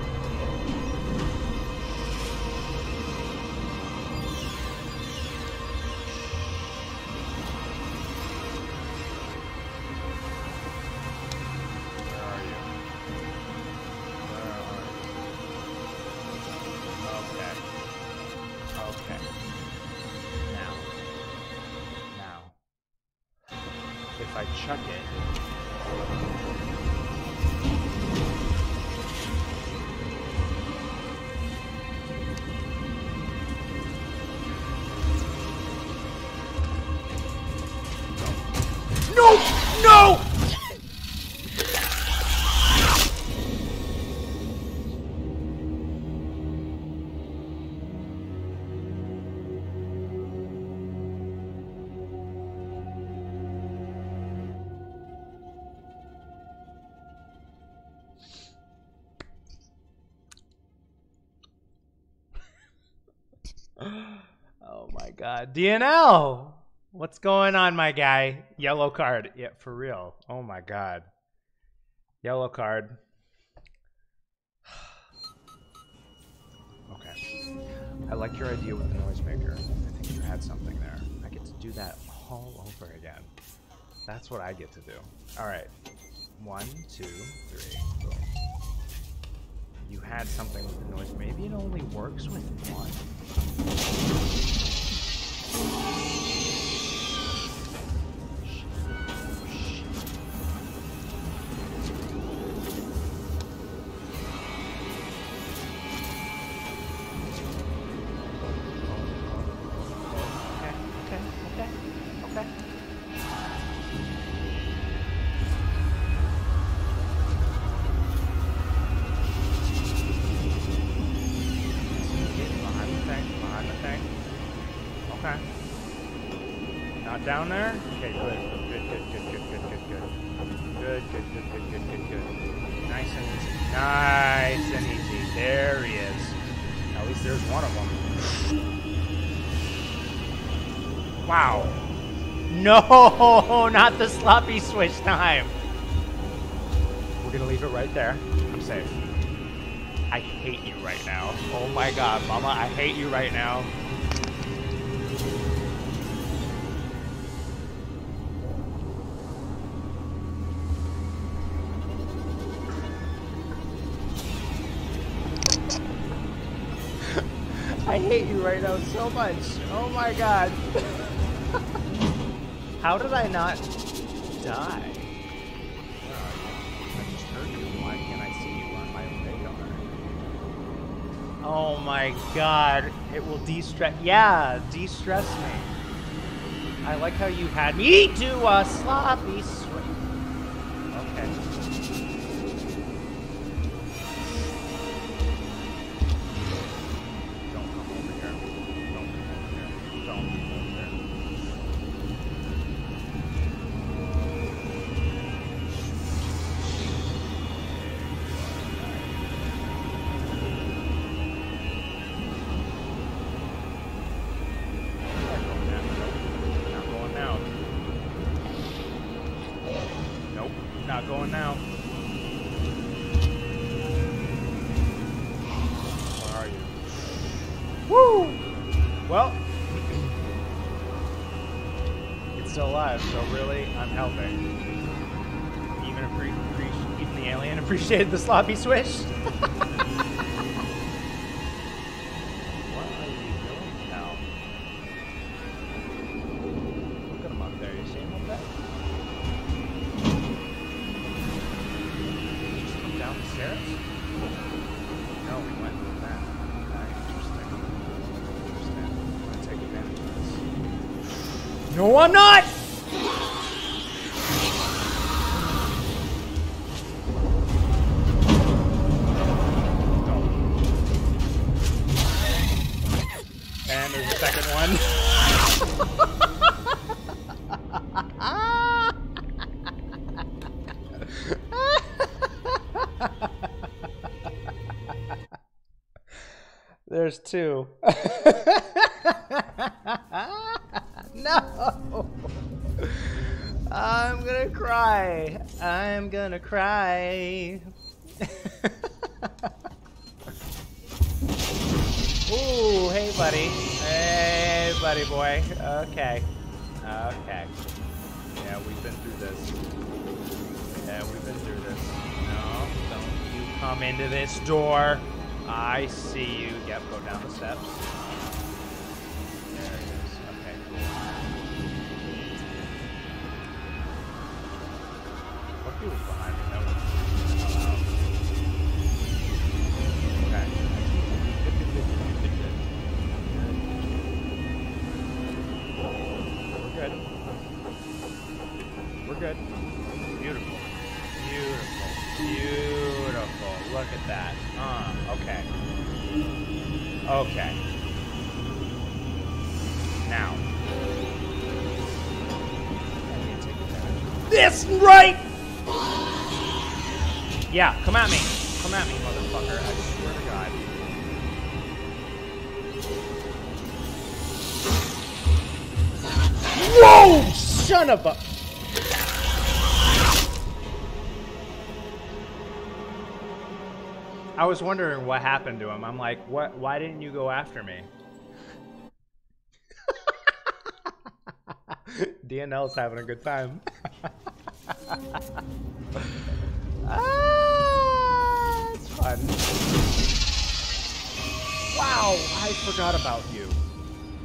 Oh my god. DNL! What's going on, my guy? Yellow card. Yeah, for real. Oh my god. Yellow card. [SIGHS] Okay. I like your idea with the noisemaker. I think you had something there. I get to do that all over again. That's what I get to do. Alright. One, two, three. You had something with the noise. Maybe it only works with one. No, [LAUGHS] not the sloppy switch time. We're gonna leave it right there. I'm safe. I hate you right now. Oh my god, mama, I hate you right now. [LAUGHS] I hate you right now so much. Oh my god. [LAUGHS] How did I not die? Where are you? I just heard you. Why can't I see you on my radar? Oh my god. It will de-stress. Yeah, de-stress me. I like how you had me do a sloppy swing. Even the alien [LAUGHS] appreciated the sloppy swish. [LAUGHS] No. I'm gonna cry. I'm gonna cry. [LAUGHS] Ooh, hey, buddy. Hey, buddy boy. Okay. Okay. Yeah, we've been through this. Yeah, we've been through this. No, don't you come into this door. I see you. Yep, go down the steps. Son of a. I was wondering what happened to him. I'm like, what? Why didn't you go after me? [LAUGHS] DNL's having a good time. [LAUGHS] ah, it's fun. Wow, I forgot about you.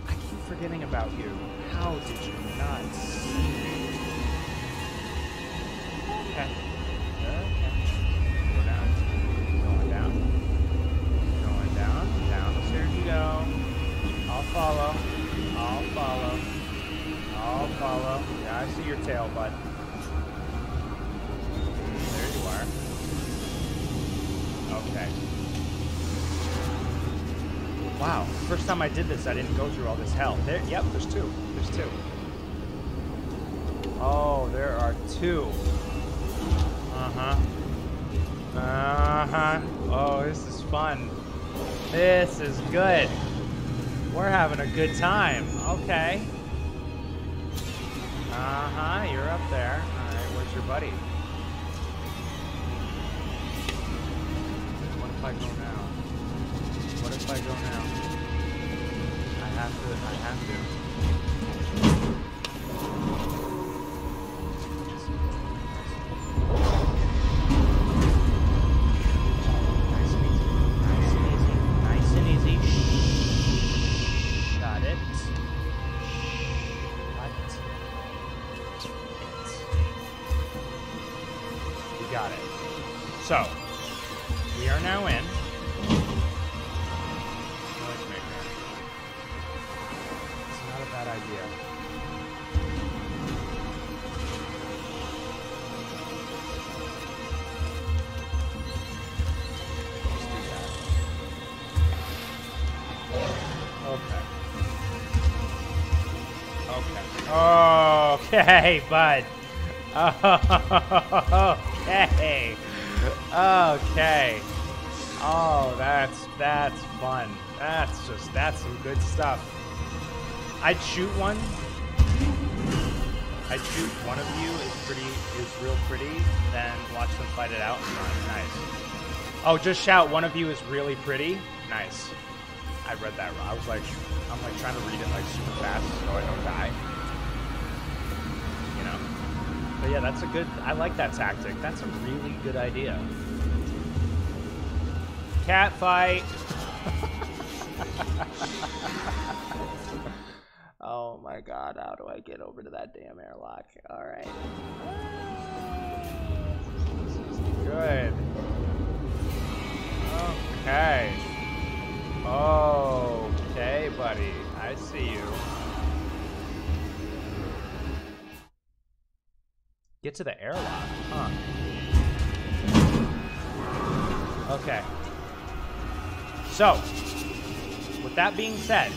I keep forgetting about you. How did you not Okay. Okay. Go down. Going down. Going down. Down the stairs you go. I'll follow. I'll follow. I'll follow. Yeah, I see your tail, bud. There you are. Okay. Wow. First time I did this, I didn't go through all this hell. There, yep, there's two. There's two. Oh, there are two. Uh-huh. Uh-huh. Oh, this is fun. This is good. We're having a good time. Okay. Uh-huh, you're up there. Alright, where's your buddy? What if I go now? What if I go now? I have to. I have to. Okay. Bud. Okay. Okay. Oh, that's that's fun. That's just that's some good stuff. I'd shoot one. I'd shoot one of you is pretty is real pretty, then watch them fight it out. Nice. Oh, just shout one of you is really pretty. Nice. I read that wrong. I was like, I'm like trying to read it like super fast so I don't die. But yeah, that's a good. I like that tactic. That's a really good idea. Cat fight. [LAUGHS] oh my god, how do I get over to that damn airlock? Alright. Good. Okay. Okay, buddy. I see you. Get to the airlock, huh? Okay. So, with that being said,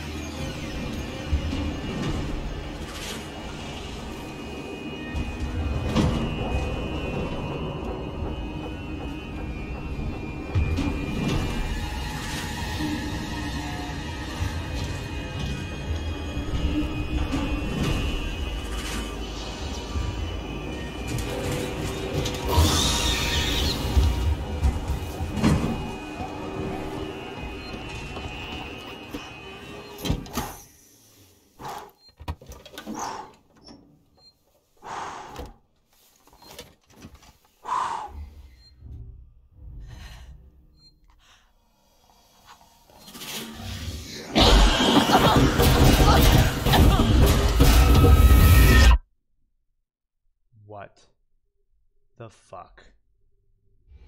the fuck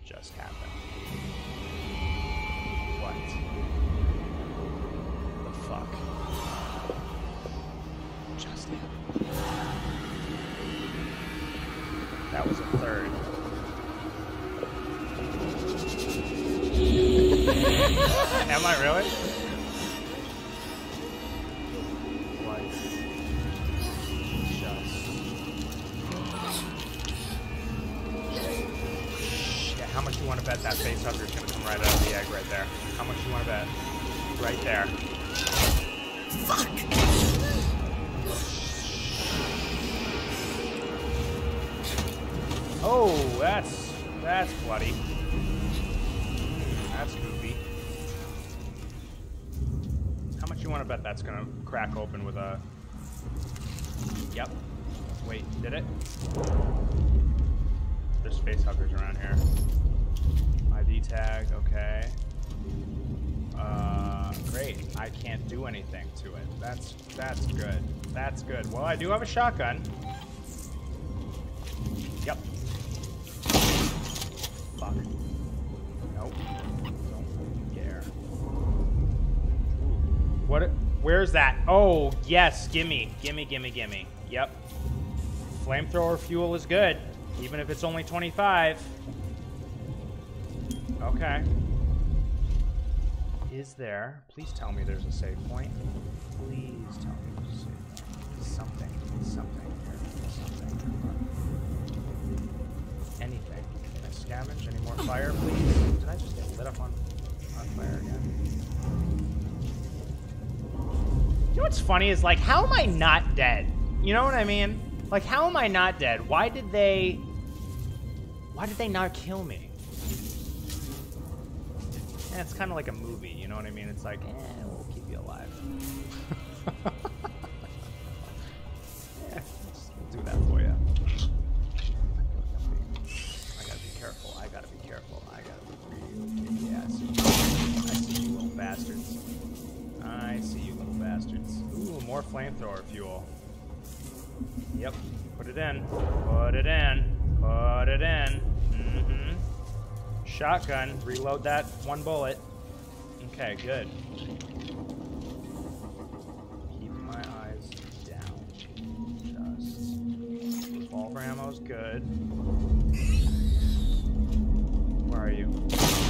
just happened? What the fuck just happened? That was a third. Am I really? Crack open with a? Yep. Wait, did it? There's face huggers around here. ID tag, okay. Uh, great. I can't do anything to it. That's that's good. That's good. Well, I do have a shotgun. That? Oh, yes. Gimme. Gimme, gimme, gimme. Yep. Flamethrower fuel is good, even if it's only 25. Okay. Is there? Please tell me there's a save point. Please tell me there's a save point. Something. Something. Something. Anything. Can I scavenge? Any more fire, please? Did I just get lit up on, on fire again? You know what's funny is like, how am I not dead? You know what I mean? Like, how am I not dead? Why did they? Why did they not kill me? And it's kind of like a movie. You know what I mean? It's like, eh, we'll keep you alive. [LAUGHS] yeah, we'll do that for you. I gotta be careful. I gotta be careful. I gotta be really yeah, I see, I see you little bastards. I see you bastards. Ooh, more flamethrower fuel. Yep. Put it in. Put it in. Put it in. Mm-hmm. Shotgun. Reload that one bullet. Okay, good. Keep my eyes down. Just. Revolver ammo's good. Where are you?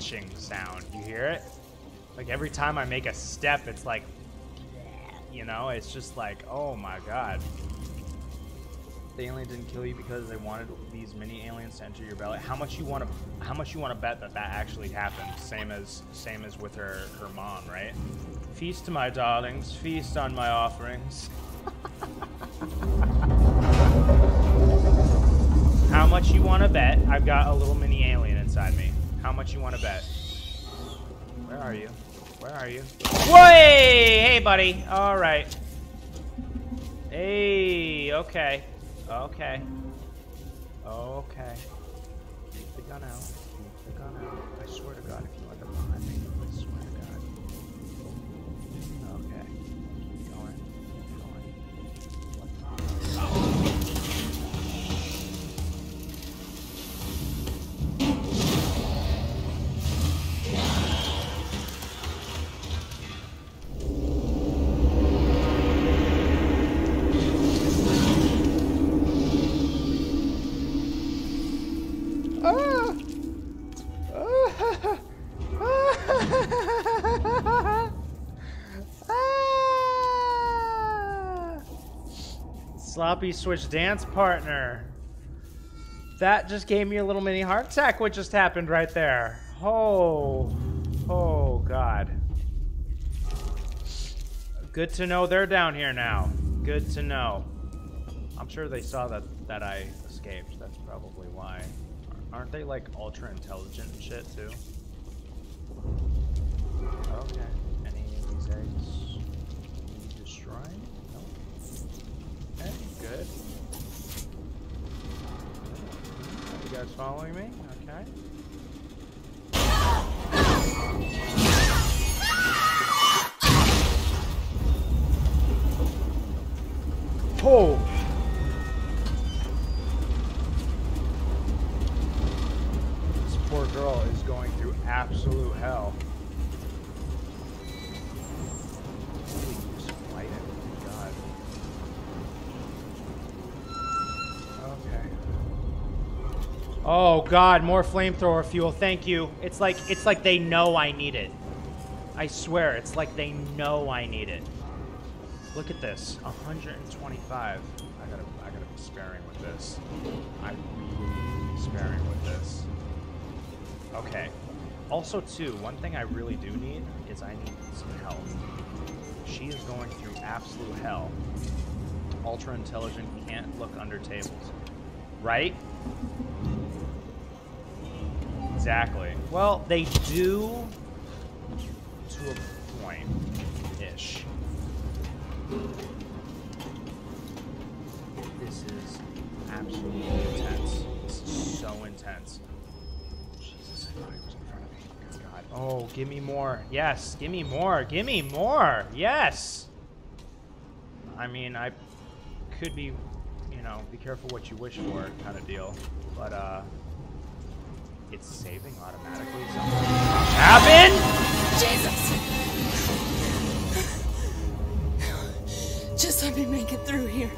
Sound. You hear it? Like every time I make a step, it's like, you know, it's just like, oh my god. The alien didn't kill you because they wanted these mini aliens to enter your belly. How much you want to? How much you want to bet that that actually happened? Same as same as with her her mom, right? Feast to my darlings, feast on my offerings. [LAUGHS] How much you want to bet? I've got a little mini alien inside me. How much you want to bet? Where are you? Where are you? Way! Hey, buddy. All right. Hey. Okay. Okay. Okay. Keep the gun out. Keep the gun out. I swear to God, if you end up behind me, I swear to God. Okay. Keep going. Keep going. Switch dance partner. That just gave me a little mini heart attack. What just happened right there? Oh, oh God. Good to know they're down here now. Good to know. I'm sure they saw that that I escaped. That's probably why. Aren't they like ultra intelligent and shit too? Okay. Good. You guys following me? Okay. Oh! This poor girl is going through absolute hell. Oh God, more flamethrower fuel. Thank you. It's like it's like they know I need it. I swear, it's like they know I need it. Look at this, 125. I gotta, I gotta be sparing with this. I really need to be sparing with this. Okay. Also, too, one thing I really do need is I need some help. She is going through absolute hell. Ultra intelligent, can't look under tables. Right? Exactly. Well, they do to a point ish. This is absolutely intense. This is so intense. Jesus, I thought he was in front of me. Good God. Oh, give me more. Yes, give me more. Give me more. Yes. I mean, I could be, you know, be careful what you wish for kind of deal. But, uh, it's saving automatically. Something happened? Jesus! Just let me make it through here.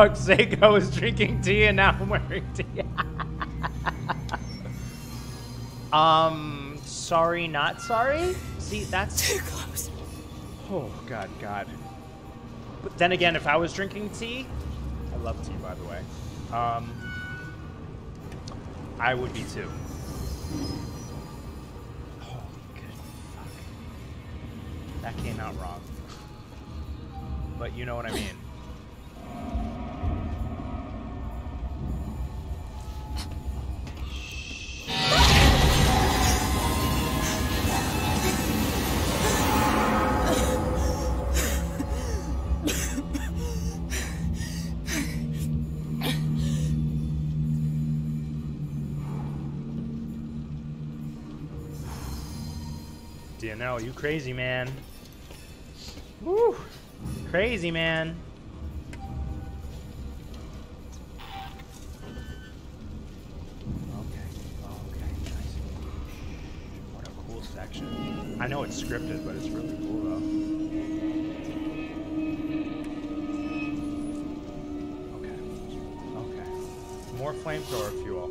Fuck's sake, I was drinking tea and now I'm wearing tea. um, sorry, not sorry? See, that's. Too close. Oh, God, God. But then again, if I was drinking tea, I love tea, by the way, um, I would be too. Holy good fuck. That came out wrong. But you know what I mean. DNL, you crazy man. Woo! Crazy man. Okay, okay, nice. What a cool section. I know it's scripted, but it's really cool though. Okay, okay. More flamethrower fuel.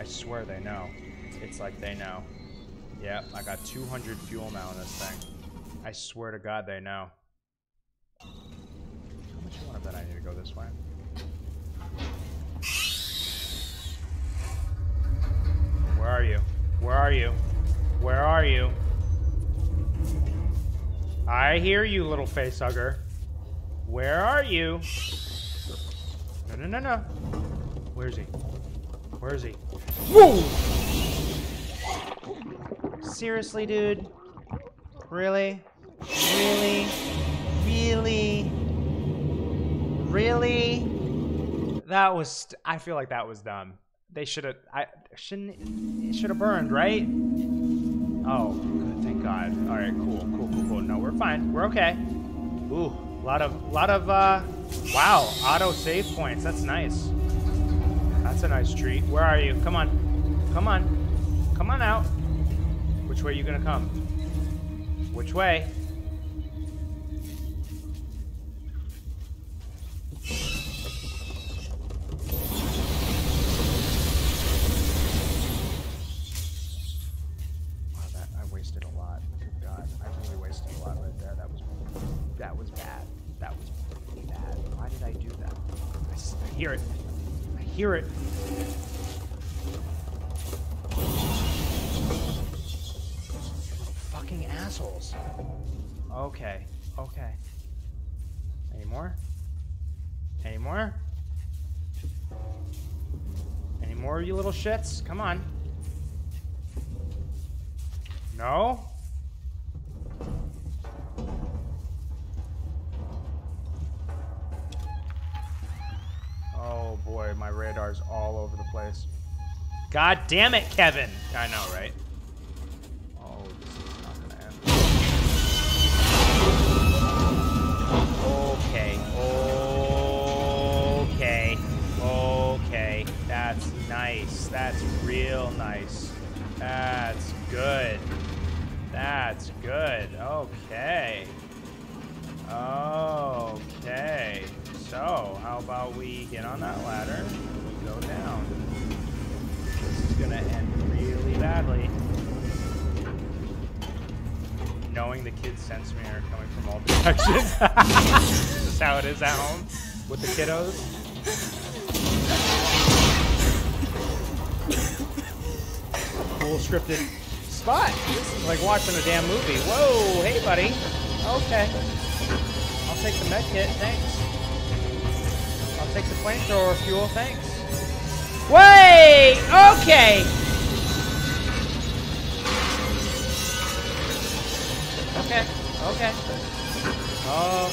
I swear they know. It's like they know. Yeah, I got 200 fuel now in this thing. I swear to God they know. How much you want to bet I need to go this way? Where are you? Where are you? Where are you? I hear you, little face hugger. Where are you? No, no, no, no. Where's he? Where is he? Whoa! Seriously, dude? Really? Really? Really? Really? That was. I feel like that was dumb. They should have. I shouldn't. It should have burned, right? Oh. Thank God. All right. Cool. Cool. Cool. Cool. No, we're fine. We're okay. Ooh, a lot of, lot of. uh Wow, auto save points. That's nice. That's a nice treat. Where are you? Come on. Come on. Come on out. Which way you gonna come? Which way? Wow, that I wasted a lot. Good God, I really wasted a lot right there. That was that was bad. That was really bad. Why did I do that? I, s- I hear it. I hear it. Fucking assholes. Okay. Okay. Any more? Any more? Any more, you little shits? Come on. No? Oh boy, my radar's all over the place. God damn it, Kevin! I know, right? Okay. Okay. Okay. That's nice. That's real nice. That's good. That's good. Okay. Okay. So, how about we get on that ladder and we go down? This is gonna end really badly. Knowing the kids sense me are coming from all directions. [LAUGHS] this is how it is at home with the kiddos. Cool scripted spot. This is like watching a damn movie. Whoa, hey buddy. Okay. I'll take the med kit, thanks. I'll take the flamethrower fuel, thanks. Wait! Okay! Okay, okay. Uh. Oh,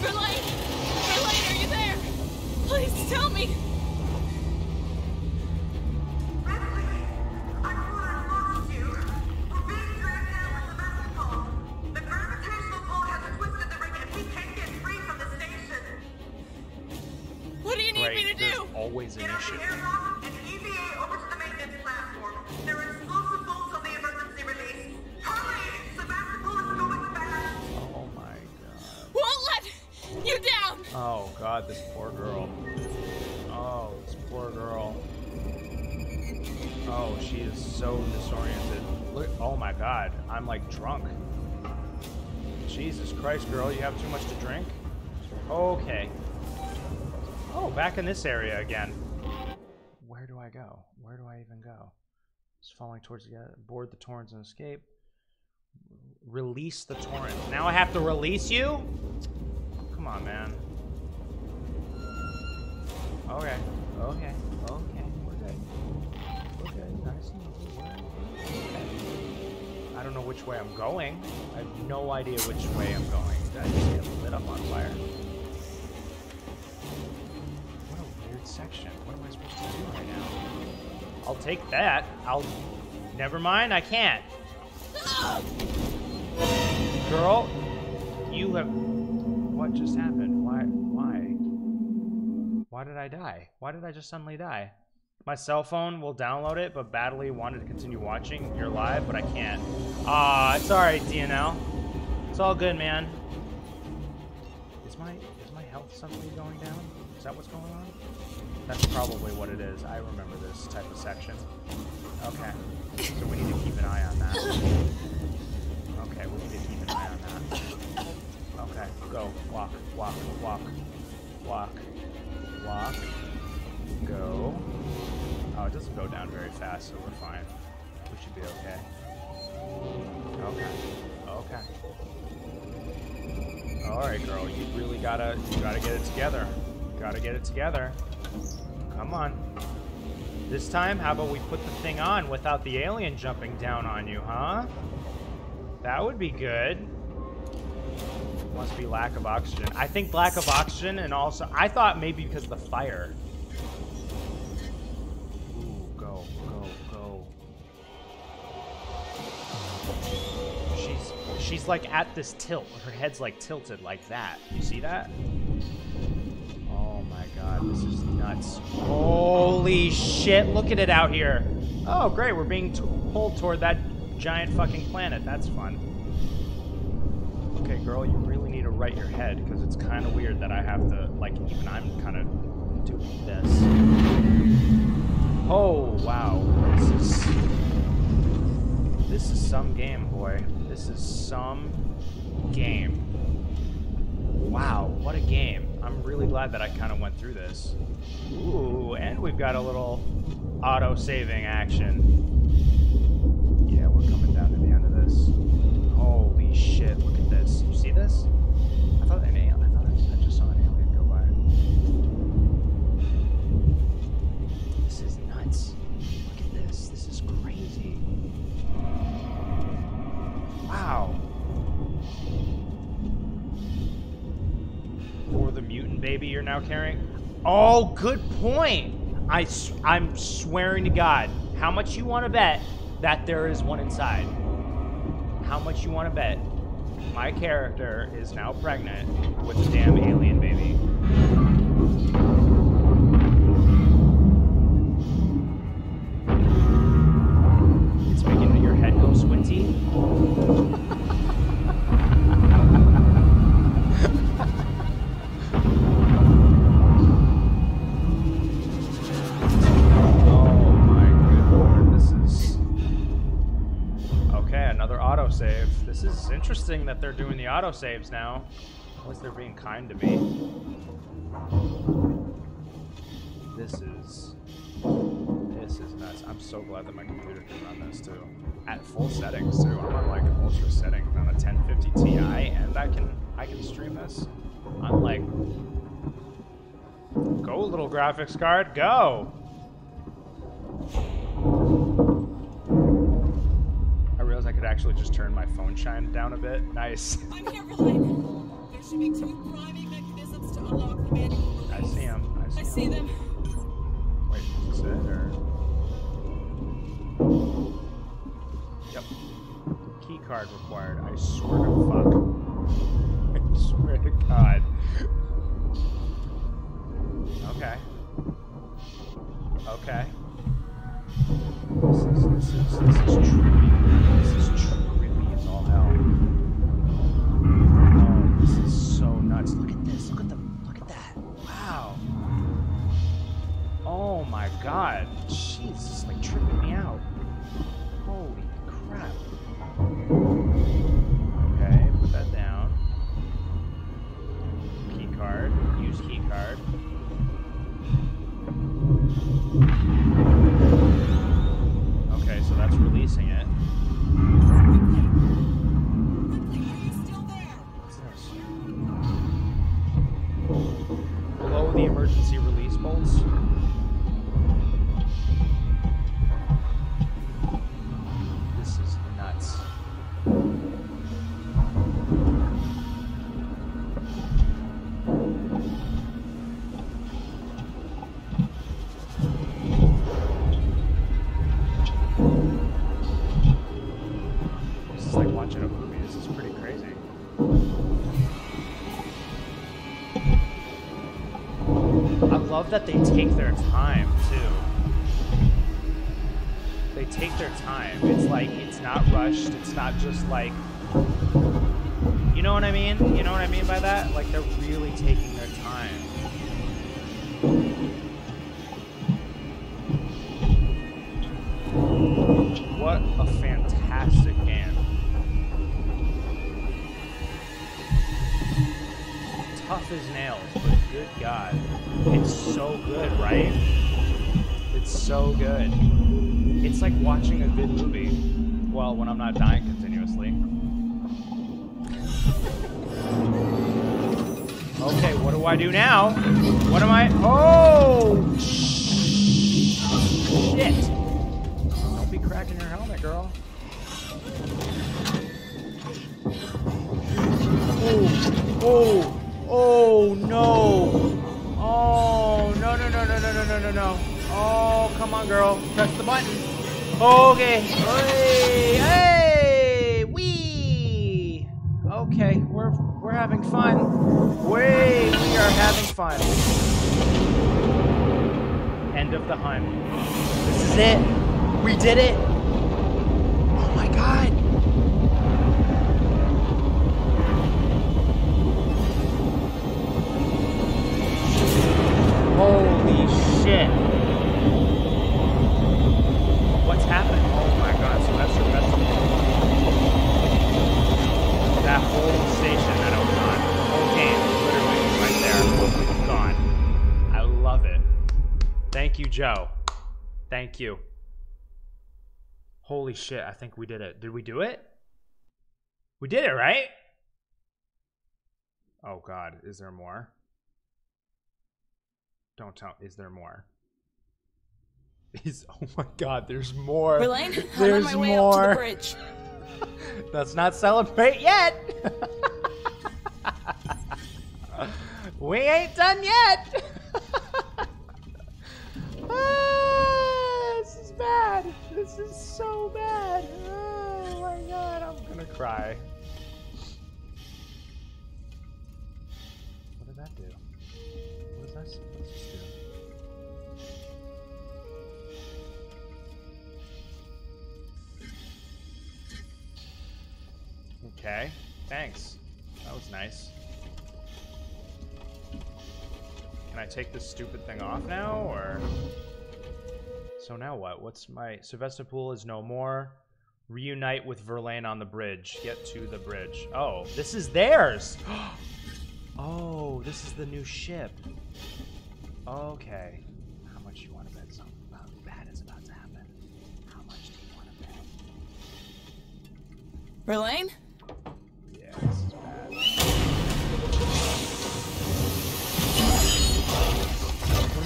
Verlaine! Verlaine, are you there? Please tell me! This area again. Where do I go? Where do I even go? It's falling towards the uh, board the Torrens and escape. Release the Torrens. Now I have to release you? Come on, man. Okay, okay, okay. We're good. Nice and. Okay. I don't know which way I'm going. I have no idea which way I'm going. Did I just get lit up on fire? Section. What am I supposed to do right now? I'll take that. I'll. Never mind, I can't. Girl, you have. What just happened? Why? Why? Why did I die? Why did I just suddenly die? My cell phone will download it, but badly wanted to continue watching your live, but I can't. Ah, it's alright, DNL. It's all good, man. Is my is my health suddenly going down? Is that what's going on? That's probably what it is. I remember this type of section. Okay. So we need to keep an eye on that. Okay, we need to keep an eye on that. Okay, go. Walk, walk, walk, walk, walk, go. Oh, it doesn't go down very fast, so we're fine. We should be okay. Okay. Okay. Alright, girl, you really gotta you gotta get it together. Gotta get it together. Come on. This time, how about we put the thing on without the alien jumping down on you, huh? That would be good. Must be lack of oxygen. I think lack of oxygen and also I thought maybe because of the fire. Ooh, go, go, go. She's she's like at this tilt. Her head's like tilted like that. You see that? God, this is nuts. Holy shit, look at it out here. Oh, great, we're being pulled toward that giant fucking planet. That's fun. Okay, girl, you really need to right your head because it's kind of weird that I have to, like, even I'm kind of doing this. Oh, wow. This is. This is some game, boy. This is some game. Wow, what a game. I'm really glad that I kind of went through this. Ooh, and we've got a little auto saving action. Yeah, we're coming down to the end of this. Holy shit, look at this. You see this? I thought an alien, I thought I just saw an alien go by. This is nuts. Look at this. This is crazy. Wow. Baby you're now carrying? Oh, good point. I, I'm swearing to God. How much you want to bet that there is one inside? How much you want to bet my character is now pregnant with a damn alien baby? Interesting that they're doing the autosaves now. At least they're being kind to me. This is. This is nuts. I'm so glad that my computer can run this too. At full settings too. I'm on like ultra settings on a 1050 Ti and I can I can stream this. I'm like Go little graphics card, go! I could actually just turn my phone shine down a bit. Nice. [LAUGHS] I'm here, Verlaine. There should be two priming mechanisms to unlock the manual I see him. I see, I see them. Wait, is this it or? Yep. Key card required. I swear to fuck. [LAUGHS] I swear to God. Okay. Okay. This is this is this is trippy. This is trippy as all hell. Oh, this is so nuts. Look at this. Look at the look at that. Wow. Oh my god. Jeez, this is like tripping me out. Love that they take their time too. They take their time. It's like it's not rushed. It's not just like you know what I mean? You know what I mean by that? Like they're It's like watching a good movie. Well, when I'm not dying continuously. Okay, what do I do now? What am I? Oh! Okay. Hey, hey, wee. Okay, we're we're having fun. Way, we are having fun. End of the hunt. This is it. We did it. Thank you. Holy shit, I think we did it. Did we do it? We did it, right? Oh god, is there more? Don't tell. Is there more? [LAUGHS] Is oh my god, there's more. Verlaine, I'm on There's my way up to more. the bridge. [LAUGHS] Let's not celebrate yet. [LAUGHS] we ain't done yet. Ah, bad. This is so bad. Oh my god, I'm gonna cry. What did that do? What does that supposed to do? Okay, thanks. That was nice. Can I take this stupid thing off now, or? So now what? What's my Sevastopol is no more. Reunite with Verlaine on the bridge. Get to the bridge. Oh, this is theirs. [GASPS] oh, this is the new ship. Okay. How much you want to bet something about bad is about to happen? How much do you want to bet? Verlaine? Yeah,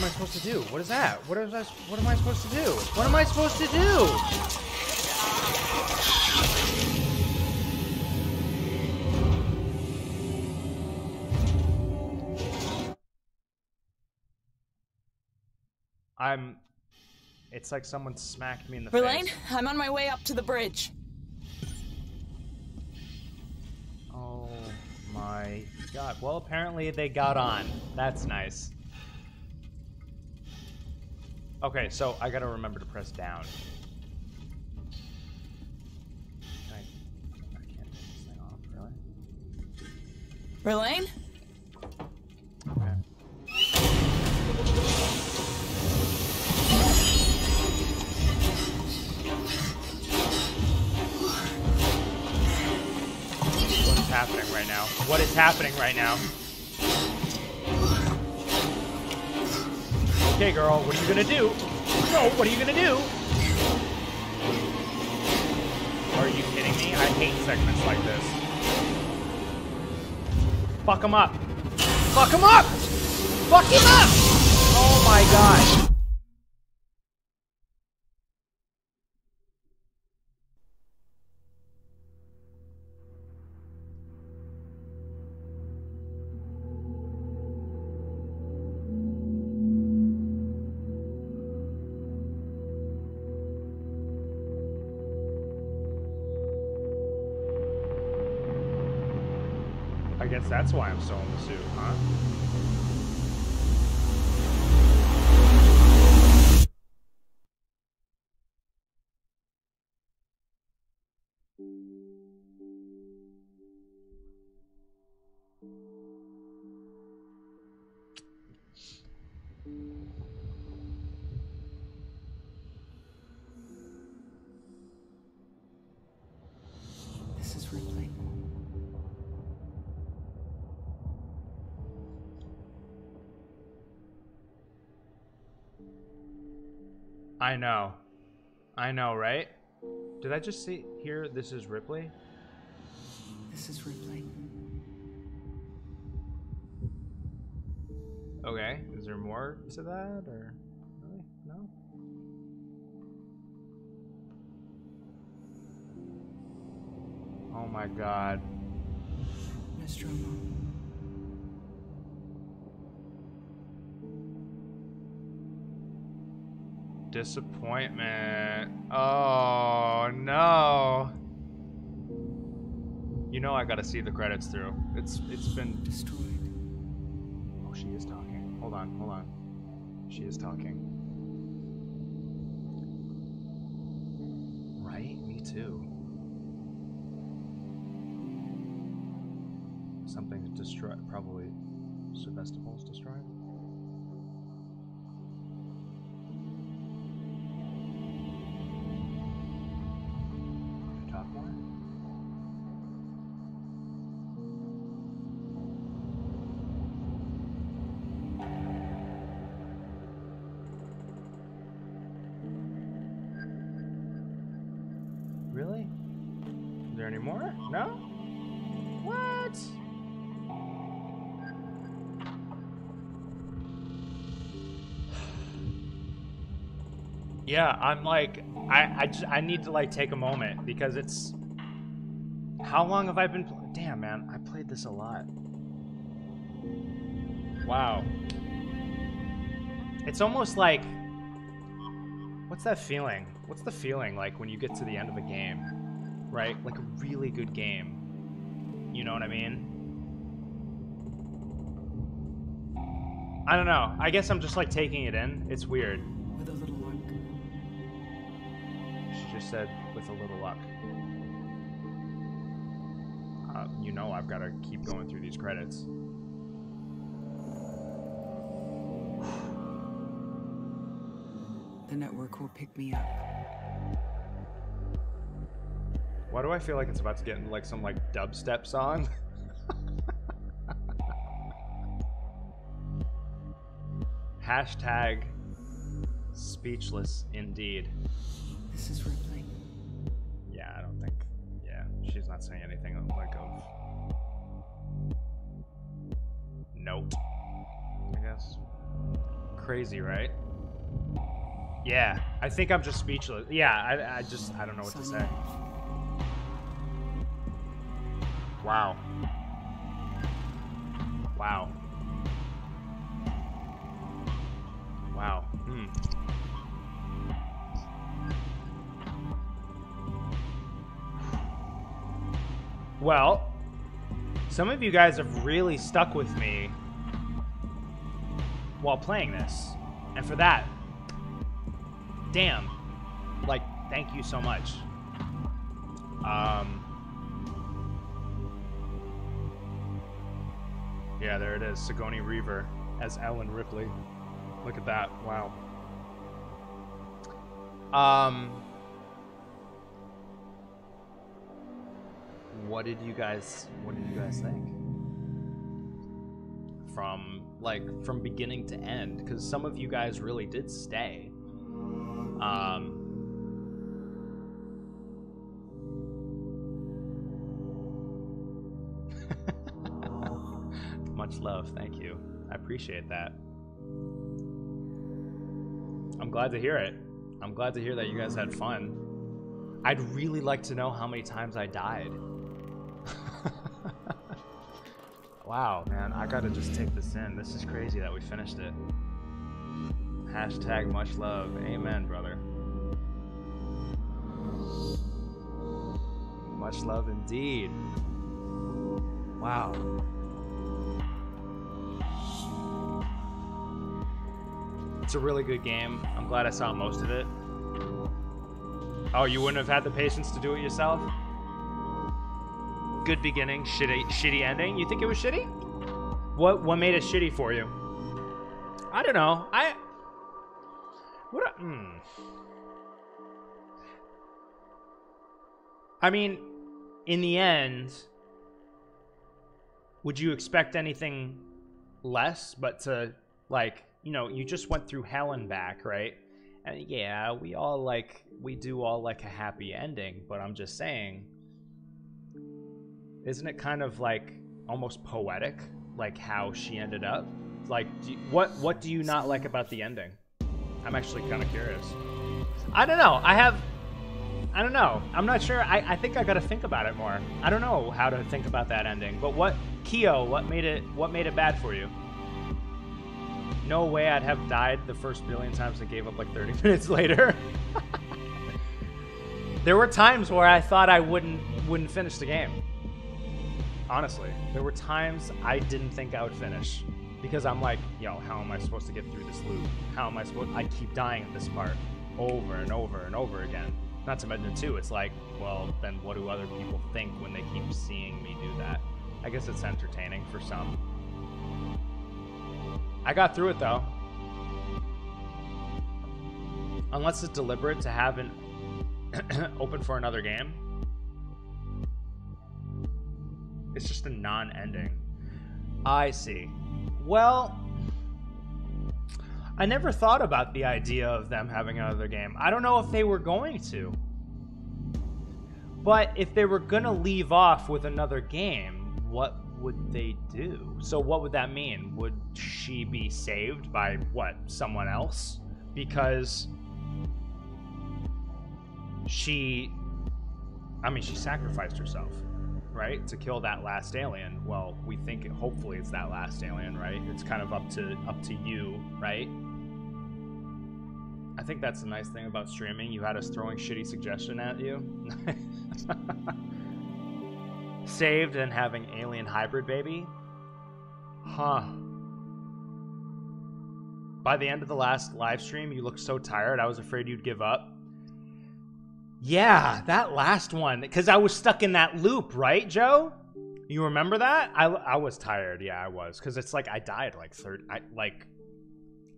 am I supposed to do? What is that? What is I, What am I supposed to do? What am I supposed to do? I'm. It's like someone smacked me in the Verlaine, face. I'm on my way up to the bridge. Oh my god. Well, apparently they got on. That's nice. Okay, so I gotta remember to press down. Can I, I can't turn this thing off, really? Verlaine? Okay. What is happening right now? What is happening right now? Okay, girl, what are you gonna do? No, what are you gonna do? Are you kidding me? I hate segments like this. Fuck him up. Fuck him up! Fuck him up! Oh my god. That's why I'm still I know. I know, right? Did I just see here this is Ripley? This is Ripley. Okay. Is there more to that or really? No? Oh my god. Nostromo. Disappointment. Oh no. You know I gotta see the credits through. It's it's been Destroyed. Oh she is talking. Hold on, hold on. She is talking. Right? Me too. Something's destroyed probably Sevastopol's destroyed. Yeah, I'm like, I, I, just, I need to like take a moment because it's. How long have I been? Damn, man, I played this a lot. Wow. It's almost like. What's that feeling? What's the feeling like when you get to the end of a game? Right? Like a really good game. You know what I mean? I don't know. I guess I'm just like taking it in. It's weird. Said, with a little luck. Uh, you know I've got to keep going through these credits. The network will pick me up. Why do I feel like it's about to get into like some like dubstep song? [LAUGHS] Hashtag speechless indeed. This is Ripley. Yeah, I don't think. Yeah, she's not saying anything like of note. I guess. Crazy, right? Yeah, I think I'm just speechless. Yeah, I, I just I don't know what to say. Wow. Some of you guys have really stuck with me while playing this. And for that, damn. Like, thank you so much. Um. Yeah, there it is. Sigourney Weaver as Ellen Ripley. Look at that. Wow. Um. What did you guys what did you guys think? From like from beginning to end cuz some of you guys really did stay. Um [LAUGHS] Much love. Thank you. I appreciate that. I'm glad to hear it. I'm glad to hear that you guys had fun. I'd really like to know how many times I died. Wow, man, I gotta just take this in. This is crazy that we finished it. Hashtag much love. Amen, brother. Much love indeed. Wow. It's a really good game. I'm glad I saw most of it. Oh, you wouldn't have had the patience to do it yourself? Good beginning, shitty shitty ending. You think it was shitty? What what made it shitty for you? I don't know. I what hmm. I mean, in the end, would you expect anything less but to like, you know, you just went through hell and back, right? And yeah, we all like we do all like a happy ending, but I'm just saying isn't it kind of like almost poetic like how she ended up? Like you, what what do you not like about the ending? I'm actually kind of curious. I don't know. I have I don't know. I'm not sure. I, I think I got to think about it more. I don't know how to think about that ending. But what Keo, what made it what made it bad for you? No way I'd have died the first billion times and gave up like 30 [LAUGHS] minutes later. [LAUGHS] there were times where I thought I wouldn't wouldn't finish the game. Honestly, there were times I didn't think I would finish because I'm like, yo, how am I supposed to get through this loop? How am I supposed? I keep dying at this part over and over and over again. Not to mention too, it's like, well, then what do other people think when they keep seeing me do that? I guess it's entertaining for some. I got through it though. Unless it's deliberate to have an [CLEARS THROAT] open for another game. It's just a non-ending. I see. Well, I never thought about the idea of them having another game. I don't know if they were going to. But if they were going to leave off with another game, what would they do? So what would that mean? Would she be saved by what? Someone else? Because she I mean, she sacrificed herself, right? To kill that last alien. Well, we think it, hopefully it's that last alien, right? It's kind of up to up to you, right? I think that's the nice thing about streaming. You had us throwing shitty suggestion at you. [LAUGHS] Saved and having alien hybrid baby? Huh. By the end of the last live stream, you looked so tired, I was afraid you'd give up. Yeah, that last one, because I was stuck in that loop, right, Joe? You remember that? I, I was tired. Yeah, I was, because it's like I died like third, I like,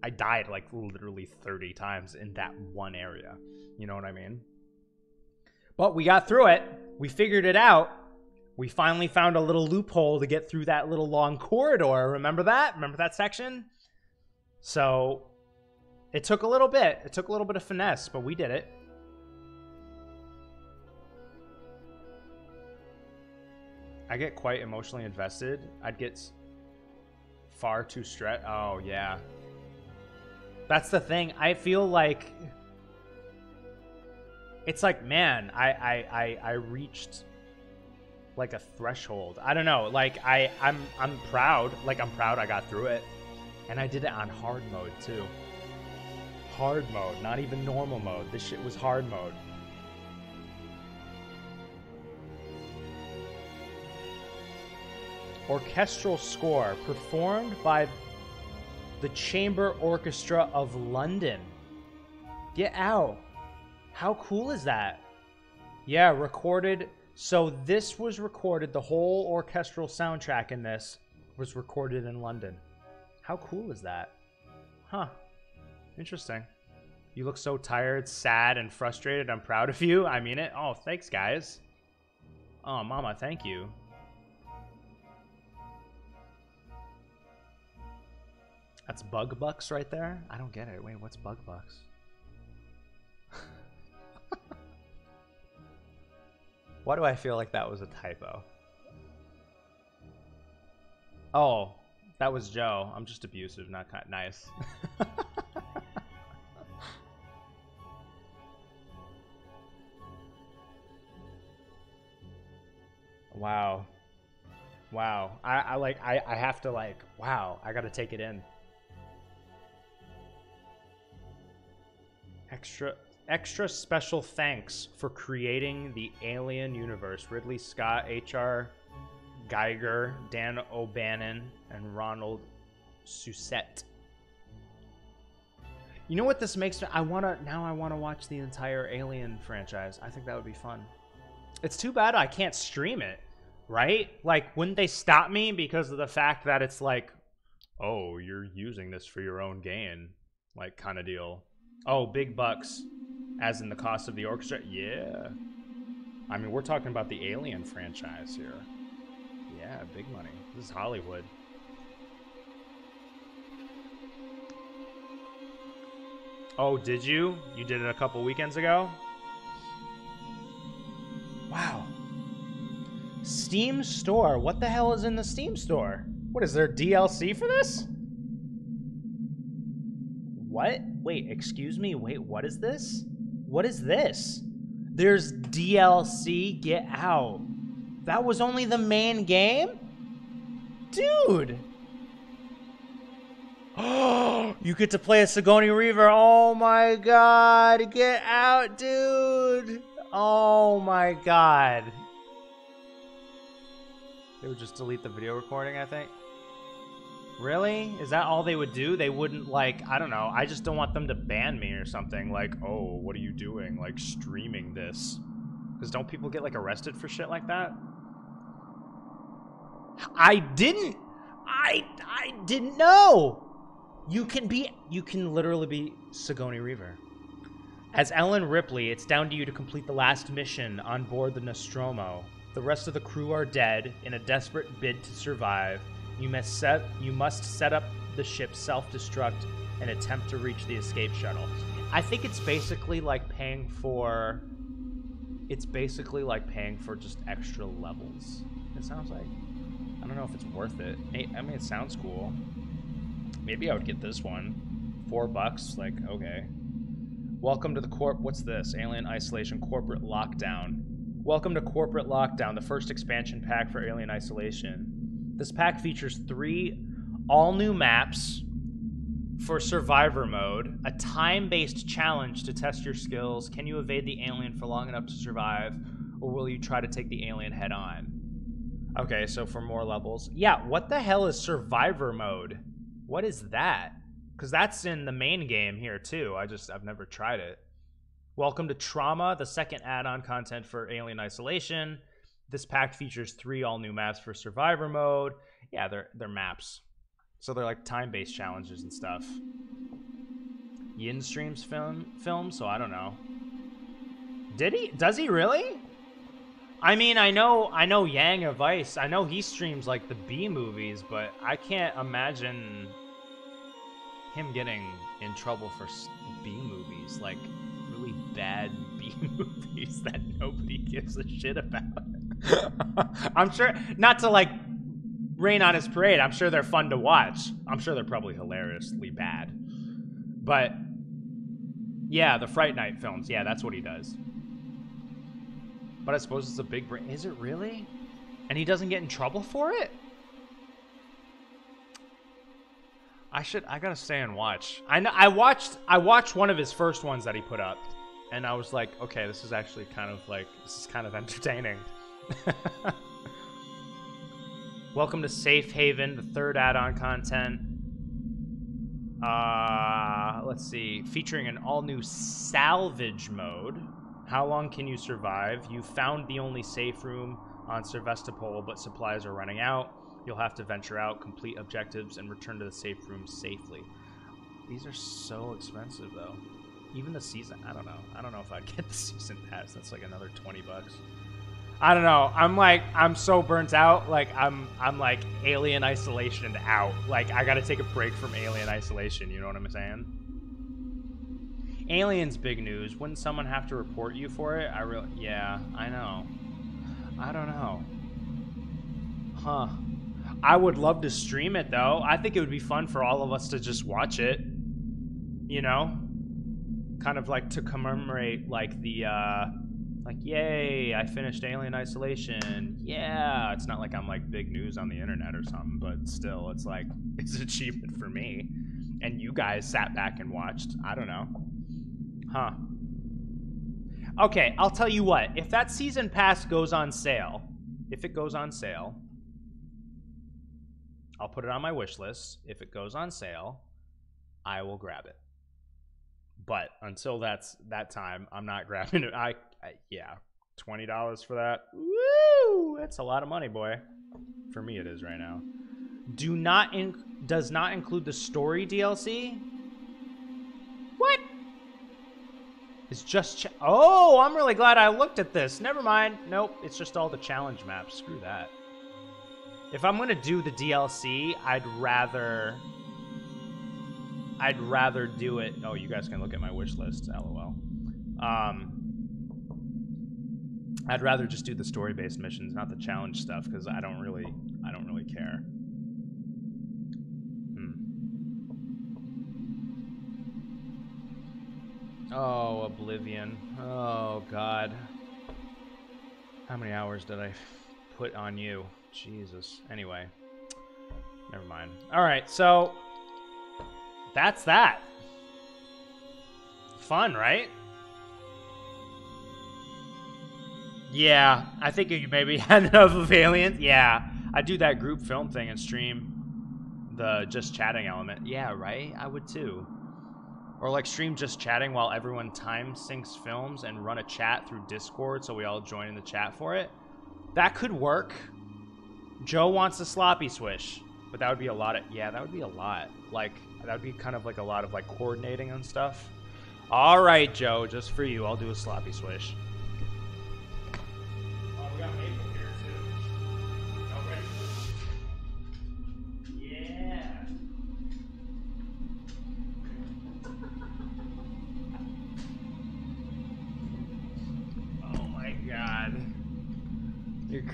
I died like literally thirty times in that one area. You know what I mean? But we got through it. We figured it out. We finally found a little loophole to get through that little long corridor. Remember that? Remember that section? So it took a little bit. It took a little bit of finesse, but we did it. I get quite emotionally invested. I'd get far too stressed. Oh, yeah. That's the thing. I feel like it's like, man, I I I, I reached like a threshold. I don't know. Like I I'm I'm proud. Like I'm proud I got through it. And I did it on hard mode too. Hard mode, not even normal mode. This shit was hard mode. Orchestral score performed by the Chamber Orchestra of London. Get out. How cool is that? Yeah, recorded. So this was recorded, the whole orchestral soundtrack in this was recorded in London. How cool is that? Huh. Interesting. You look so tired, sad, and frustrated. I'm proud of you. I mean it. Oh, thanks, guys. Oh, mama, thank you. That's Bug Bucks right there? I don't get it. Wait, what's Bug Bucks? [LAUGHS] Why do I feel like that was a typo? Oh, that was Joe. I'm just abusive, not kind nice. [LAUGHS] wow. Wow. I, I like I, I have to like wow, I gotta take it in. Extra extra special thanks for creating the Alien universe. Ridley Scott, H.R. Giger, Dan O'Bannon, and Ronald Shusett. You know what this makes me? I wanna now. I wanna watch the entire Alien franchise. I think that would be fun. It's too bad I can't stream it, right? Like, wouldn't they stop me because of the fact that it's like, oh, you're using this for your own gain, like kind of deal. Oh, big bucks, as in the cost of the orchestra. Yeah, I mean we're talking about the Alien franchise here. Yeah, big money. This is Hollywood. Oh, did you? You did it a couple weekends ago? Wow. Steam store. What the hell is in the Steam store? What is there DLC for this? What? Wait, excuse me. Wait, what is this? What is this? There's DLC. Get out. That was only the main game? Dude. Oh, [GASPS] you get to play a Sigourney Weaver. Oh my god. Get out, dude. Oh my god. They would just delete the video recording, I think. Really? Is that all they would do? They wouldn't, like, I don't know. I just don't want them to ban me or something. Like, oh, what are you doing? Like, streaming this. Because don't people get, like, arrested for shit like that? I didn't. I I didn't know. You can be. You can literally be Sigourney Weaver. As Ellen Ripley, it's down to you to complete the last mission on board the Nostromo. The rest of the crew are dead. In a desperate bid to survive, you must set you must set up the ship self-destruct and attempt to reach the escape shuttle. I think it's basically like paying for. It's basically like paying for just extra levels. It sounds like. I don't know if it's worth it. I mean, it sounds cool. Maybe I would get this one. Four bucks, like okay. Welcome to the corp. What's this? Alien Isolation Corporate Lockdown. Welcome to Corporate Lockdown, the first expansion pack for Alien Isolation. This pack features three all new maps for Survivor mode, a time based challenge to test your skills. Can you evade the alien for long enough to survive, or will you try to take the alien head on? Okay, so for more levels. Yeah, what the hell is Survivor mode? What is that? Because that's in the main game here too. I just, I've never tried it. Welcome to Trauma, the second add on content for Alien Isolation. This pack features three all new maps for Survivor mode. Yeah, they're, they're maps. So they're like time based challenges and stuff. Yin streams film, film, so I don't know. Did he? Does he really? I mean, I know, I know Yang of Ice. I know he streams like the B movies, but I can't imagine him getting in trouble for B movies, like really bad [LAUGHS] B movies that nobody gives a shit about. [LAUGHS] I'm sure, not to like rain on his parade. I'm sure they're fun to watch. I'm sure they're probably hilariously bad, but yeah, the Fright Night films. Yeah, that's what he does. But I suppose it's a big brain. Is it really? And he doesn't get in trouble for it? I should. I gotta stay and watch. I know. I watched. I watched one of his first ones that he put up, and I was like, okay, this is actually kind of like this is kind of [LAUGHS] entertaining. [LAUGHS] Welcome to Safe Haven, the third add-on content. Uh, let's see. Featuring an all new salvage mode. How long can you survive? You found the only safe room on Sevastopol, but supplies are running out. You'll have to venture out, complete objectives, and return to the safe room safely. These are so expensive, though. Even the season, I don't know. I don't know if I'd [LAUGHS] get the season pass. That's like another 20 bucks. I don't know. I'm like I'm so burnt out. Like I'm I'm like Alien Isolation out. Like I got to take a break from Alien Isolation. You know what I'm saying? Aliens big news. Wouldn't someone have to report you for it? I really yeah. I know. I don't know. Huh. I would love to stream it though. I think it would be fun for all of us to just watch it. You know? Kind of like to commemorate like the uh like yay, I finished Alien Isolation. Yeah, it's not like I'm like big news on the internet or something, but still it's like [LAUGHS] it's an achievement for me. And you guys sat back and watched. I don't know. Huh. Okay, I'll tell you what. If that season pass goes on sale, if it goes on sale, I'll put it on my wish list. If it goes on sale, I will grab it. But until that's that time, I'm not [LAUGHS] grabbing it. I, yeah, twenty dollars for that. Woo! That's a lot of money, boy. For me, it is right now. Do not in, does not include the story DLC. What? It's just oh, I'm really glad I looked at this. Never mind. Nope, it's just all the challenge maps. Screw that. If I'm gonna do the DLC, I'd rather I'd rather do it. Oh, you guys can look at my wish list. LOL. Um, I'd rather just do the story-based missions, not the challenge stuff, because I don't really, I don't really care. Hmm. Oh, Oblivion. Oh God. How many hours did I put on you? Jesus. Anyway, never mind. All right, so that's that. Fun, right? Yeah, I think you maybe [LAUGHS] had enough of aliens. Yeah, I do that group film thing and stream the just chatting element. Yeah, right. I would too. Or like stream just chatting while everyone time syncs films and run a chat through Discord so we all join in the chat for it. That could work. Joe wants a sloppy swish, but that would be a lot of yeah, that would be a lot. Like that would be kind of like a lot of like coordinating and stuff. All right, Joe, just for you, I'll do a sloppy swish.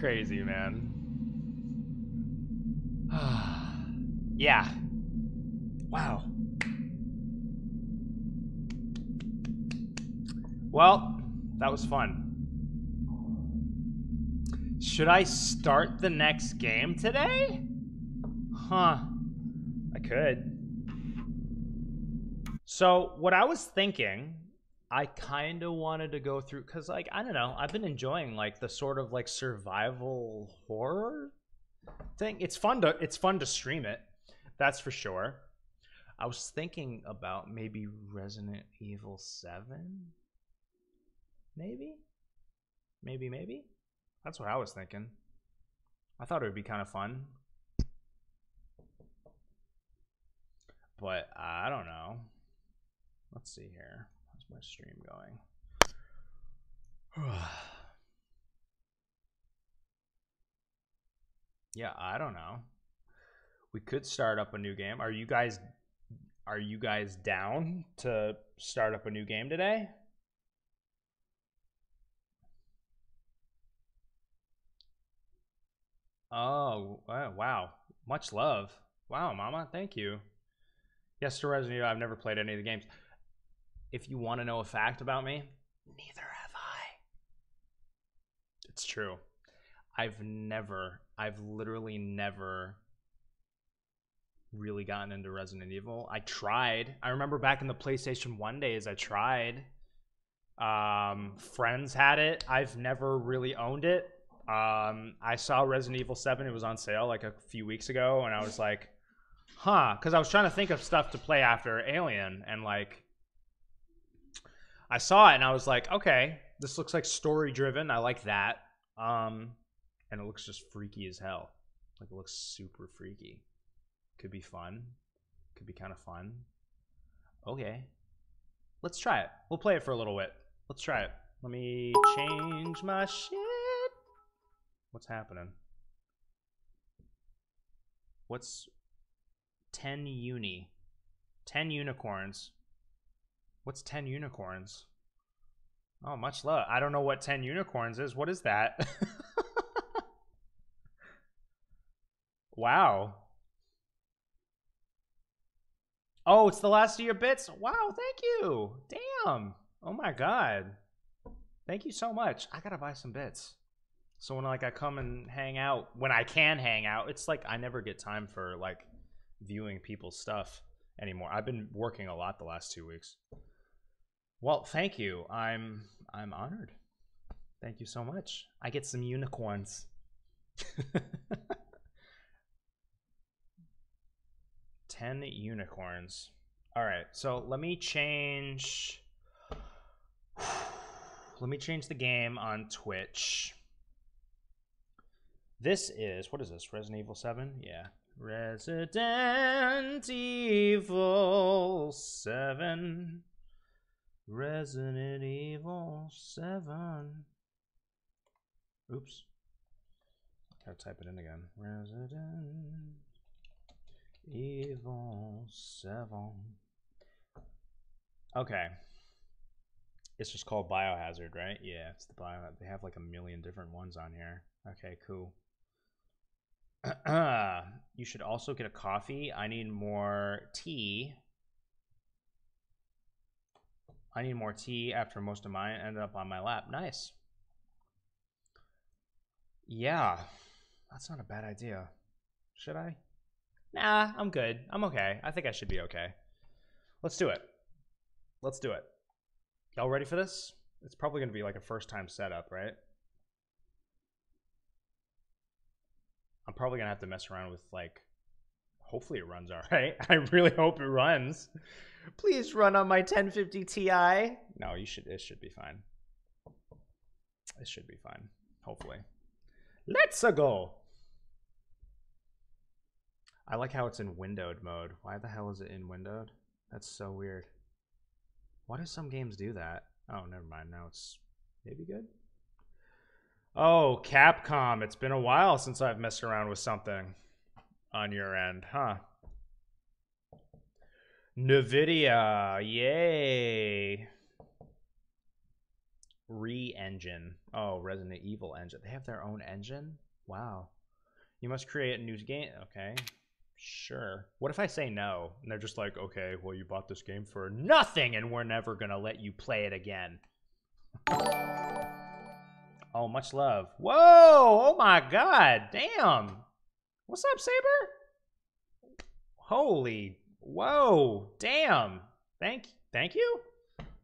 Crazy, man. [SIGHS] yeah. Wow. Well, that was fun. Should I start the next game today? Huh. I could. So, what I was thinking, I kind of wanted to go through cuz like I don't know, I've been enjoying like the sort of like survival horror thing. It's fun to it's fun to stream it. That's for sure. I was thinking about maybe Resident Evil 7. Maybe? Maybe maybe? That's what I was thinking. I thought it would be kind of fun. But I don't know. Let's see here. My stream going? [SIGHS] yeah, I don't know. We could start up a new game. Are you guys are you guys down to start up a new game today? Oh, wow. wow. Much love. Wow, mama. Thank you. Yes, to Resident Evil, I've never played any of the games. If you want to know a fact about me, neither have I. It's true. I've never, I've literally never really gotten into Resident Evil. I tried. I remember back in the PlayStation 1 days, I tried. Um, friends had it. I've never really owned it. Um, I saw Resident Evil 7. It was on sale like a few weeks ago, and I was like, Huh? Because I was trying to think of stuff to play after Alien, and like, I saw it and I was like, okay, this looks like story driven. I like that. Um, and it looks just freaky as hell. Like it looks super freaky. Could be fun. Could be kind of fun. Okay. Let's try it. We'll play it for a little bit. Let's try it. Let me change my shit. What's happening? What's 10 uni? 10 unicorns. What's 10 unicorns? Oh, much love. I don't know what 10 unicorns is. What is that? [LAUGHS] wow. Oh, it's the last of your bits. Wow, thank you. Damn. Oh my god. Thank you so much. I gotta buy some bits. So when like I come and hang out, when I can hang out, it's like I never get time for like viewing people's stuff anymore. I've been working a lot the last two weeks. Well, thank you. I'm I'm honored. Thank you so much. I get some unicorns. [LAUGHS] Ten unicorns. All right, so let me change. [SIGHS] Let me change the game on Twitch. This is what is this? Resident Evil Seven? Yeah, Resident Evil Seven. Resident Evil 7. Oops. Gotta type it in again. Resident Evil 7. Okay. It's just called Biohazard, right? Yeah, it's the bio. They have like a million different ones on here. Okay, cool. [CLEARS THROAT] you should also get a coffee. I need more tea. I need more tea after most of mine ended up on my lap. Nice. Yeah, that's not a bad idea. Should I? Nah, I'm good. I'm okay. I think I should be okay. Let's do it. Let's do it. Y'all ready for this? It's probably going to be like a first time setup, right? I'm probably going to have to mess around with like hopefully it runs all [LAUGHS] right. I really hope it runs. Please run on my 1050 Ti. No, you should. It should be fine. It should be fine. Hopefully. Let's go. I like how it's in windowed mode. Why the hell is it in windowed? That's so weird. Why do some games do that? Oh, never mind. Now it's maybe good. Oh, Capcom. It's been a while since I've messed around with something on your end, huh? NVIDIA, yay. Re-engine. Oh, Resident Evil engine. They have their own engine? Wow. You must create a new game. Okay, sure. What if I say no? And they're just like, okay, well, you bought this game for nothing and we're never going to let you play it again. oh, much love. Whoa! Oh my god! Damn! What's up, Saber? Holy Whoa, damn. Thank thank you?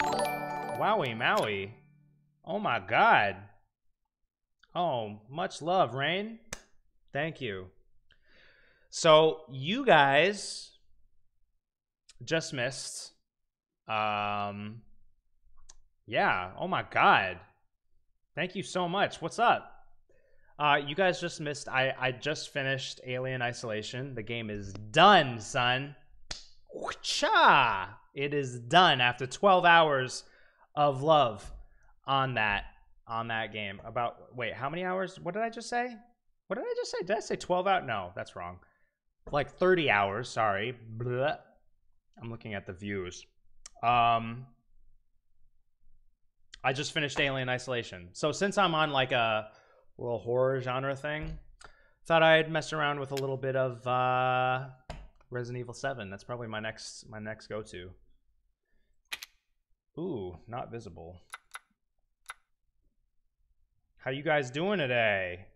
Wowie Maui. Oh my god. Oh, much love, Rain. Thank you. So you guys just missed um yeah, oh my god. Thank you so much. What's up? Uh, you guys just missed. I, I just finished Alien Isolation. The game is done, son. Cha! It is done after 12 hours of love on that on that game. About wait, how many hours? What did I just say? What did I just say? Did I say 12 out? No, that's wrong. Like 30 hours, sorry. Blah. I'm looking at the views. Um I just finished Alien Isolation. So since I'm on like a little horror genre thing, thought I'd mess around with a little bit of uh Resident Evil 7. That's probably my next my next go-to. Ooh, not visible. How you guys doing today?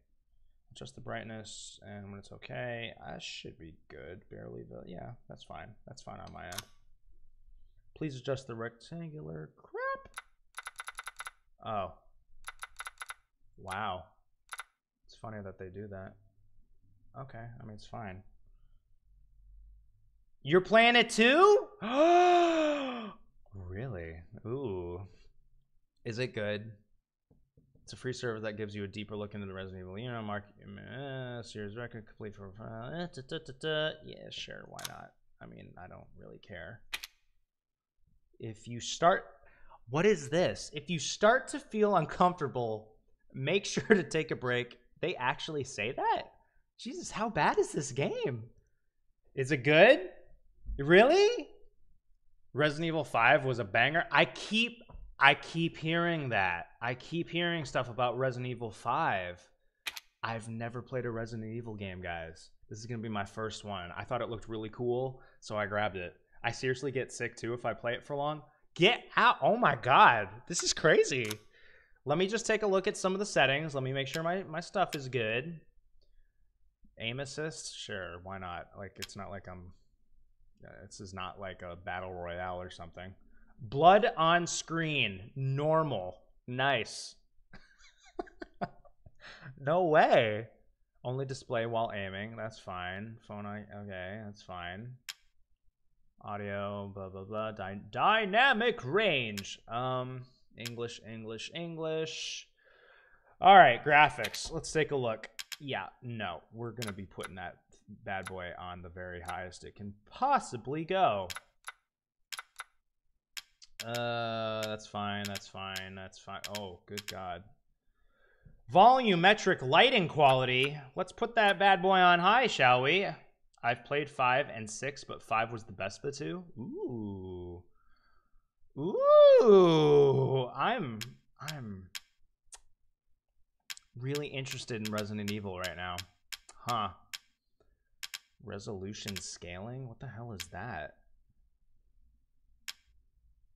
Adjust the brightness and when it's okay, I should be good. Barely, but yeah, that's fine. That's fine on my end. Please adjust the rectangular crap. Oh. Wow. Funny that they do that. Okay, I mean, it's fine. You're playing it too? [GASPS] really? Ooh. Is it good? It's a free server that gives you a deeper look into the Resident Evil. You know, Mark, uh, series record complete for. Uh, da, da, da. Yeah, sure. Why not? I mean, I don't really care. If you start, what is this? If you start to feel uncomfortable, make [LAUGHS] sure to take a break. They actually say that? Jesus, how bad is this game? Is it good? Really? Resident Evil 5 was a banger. I keep I keep hearing that. I keep hearing stuff about Resident Evil 5. I've never played a Resident Evil game, guys. This is going to be my first one. I thought it looked really cool, so I grabbed it. I seriously get sick too if I play it for long. Get out. Oh my god. This is crazy. Let me just take a look at some of the settings. Let me make sure my, my stuff is good. Aim assist? Sure, why not? Like, it's not like I'm. uh, This is not like a battle royale or something. Blood on screen. Normal. Nice. [LAUGHS] no way. Only display while aiming. That's fine. Phone. Okay. That's fine. Audio. Blah blah blah. Dy- dynamic range. Um. English. English. English. All right. Graphics. Let's take a look. Yeah. No. We're gonna be putting that bad boy on the very highest it can possibly go. Uh, that's fine. That's fine. That's fine. Oh, good God. Volumetric lighting quality. Let's put that bad boy on high, shall we? I've played five and six, but five was the best of the two. Ooh. Ooh. I'm I'm really interested in Resident Evil right now. Huh. Resolution scaling? What the hell is that?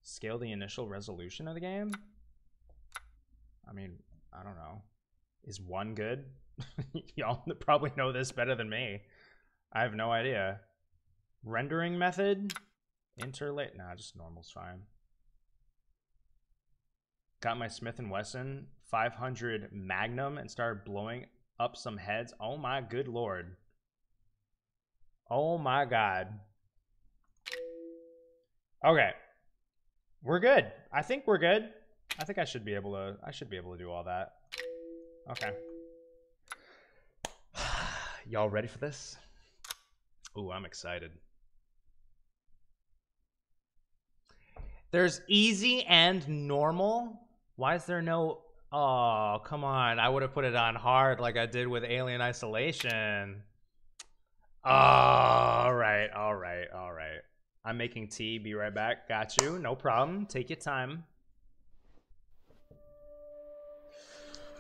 Scale the initial resolution of the game? I mean, I don't know. Is one good? [LAUGHS] Y'all probably know this better than me. I have no idea. Rendering method? Interlate? Nah, just normal's fine. Got my Smith & Wesson 500 Magnum and started blowing up some heads. Oh my good lord. Oh my god. Okay. We're good. I think we're good. I think I should be able to I should be able to do all that. Okay. [SIGHS] Y'all ready for this? Ooh, I'm excited. There's easy and normal. Why is there no Oh, come on. I would have put it on hard like I did with Alien Isolation. All right, all right, all right. I'm making tea. Be right back. Got you. No problem. Take your time.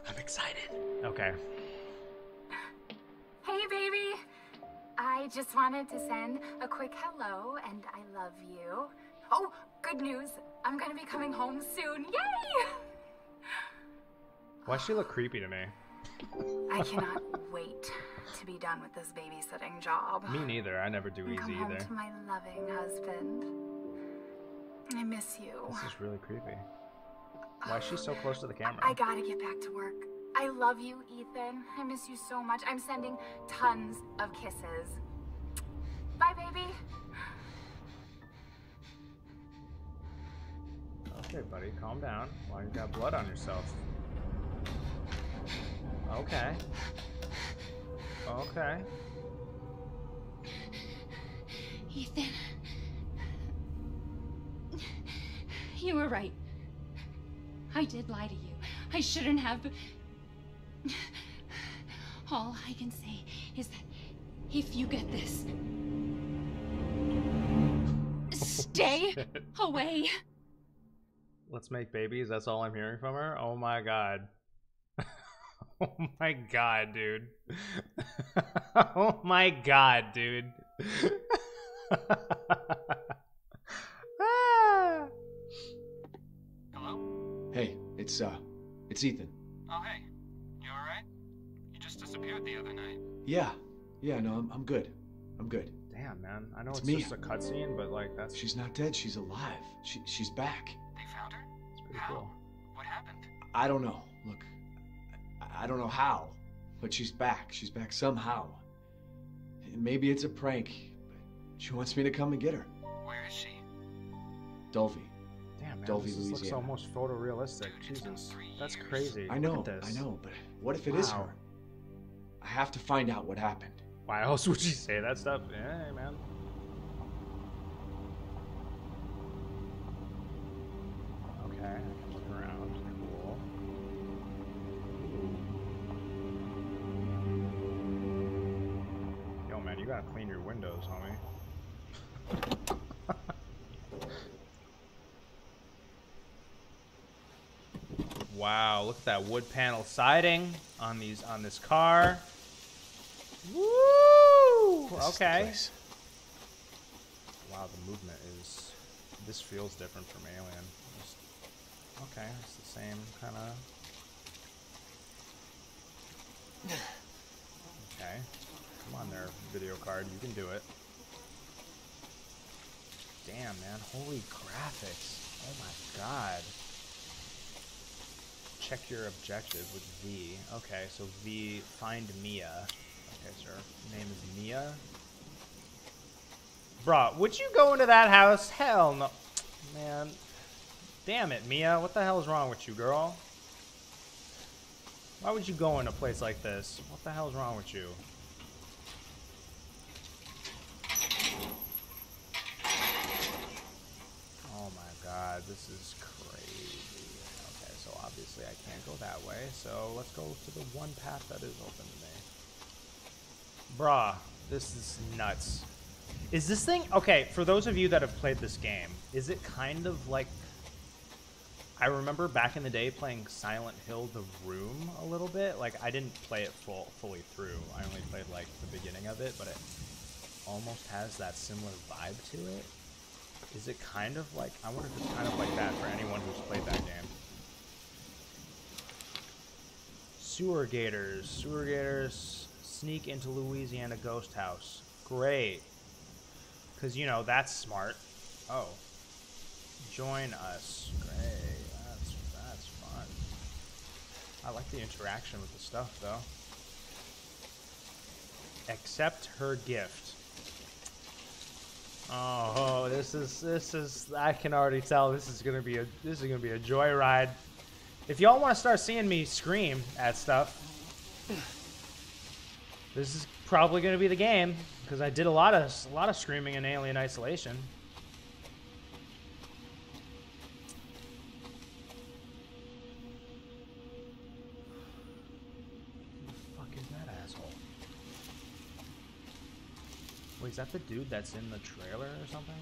I'm excited. Okay. Hey, baby! I just wanted to send a quick hello and I love you. Oh, good news! I'm gonna be coming home soon. Yay! Why she look creepy to me? I cannot wait to be done with this babysitting job. Me neither. I never do and come easy home either. to my loving husband. I miss you. This is really creepy. Why is she so close to the camera? I gotta get back to work. I love you, Ethan. I miss you so much. I'm sending tons of kisses. Bye, baby. Okay, buddy, calm down. Why you got blood on yourself? Okay. Okay. Ethan. You were right. I did lie to you. I shouldn't have. but- All I can say is that if you get this, stay [LAUGHS] away. Let's make babies. That's all I'm hearing from her. Oh my god. Oh my god, dude. oh my god, dude. Ah. Hello? Hey, it's uh, it's Ethan. Oh, hey. You alright? You just disappeared the other night. Yeah, yeah, no, I'm, I'm good. I'm good. Damn, man. I know It's it's, me. just a cutscene, but like that's She's not dead. She's alive. She, she's back. They found her? it's pretty How? cool. What happened? I don't know. Look, I, I don't know how, but she's back. She's back somehow. Maybe it's a prank, but She wants me to come and get her. Where is she? Dulvey. Damn, man, Dulvey, this is- looks almost photorealistic. Jesus, that's crazy. I Look know, at this. I know, but what if it is Wow. her? I have to find out what happened. Why else would she say that stuff? Yeah, man. Clean homie. [LAUGHS] wow, look at that wood panel siding on these on this car. Woo! This Okay. Wow, the movement is. This feels different from Alien. Just- okay, it's the same kind of. [SIGHS] Okay. Come on there, video card. You can do it. Damn, man. Holy graphics. Oh my god. Check your objective with V. Okay, so V, find Mia. Okay, sir. Name is Mia. Bruh, would you go into that house? Hell no. Man. Damn it, Mia. What the hell is wrong with you, girl? Why would you go in a place like this? What the hell is wrong with you? Oh my god, this is crazy. Okay, so obviously I can't go that way, so let's go to the one path that is open to me. Bruh, this is nuts. Is this thing okay? For those of you that have played this game, is it kind of like I remember back in the day playing Silent Hill: The Room a little bit. Like I didn't play it full fully through. I only played like the beginning of it, but it almost has that similar vibe to it. Is it kind of like I wonder if it's kind of like that for anyone who's played that game. Sewer Gators. Sewer Gators sneak into Louisiana ghost house. Great. Because, you know, that's smart. Oh. Join us. Great. That's, that's fun. I like the interaction with the stuff, though. Accept her gift. Oh, this is this is I can already tell this is gonna be a this is gonna be a joyride. If y'all want to start seeing me scream at stuff, this is probably gonna be the game because I did a lot of a lot of screaming in Alien Isolation. Is that the dude that's in the trailer or something?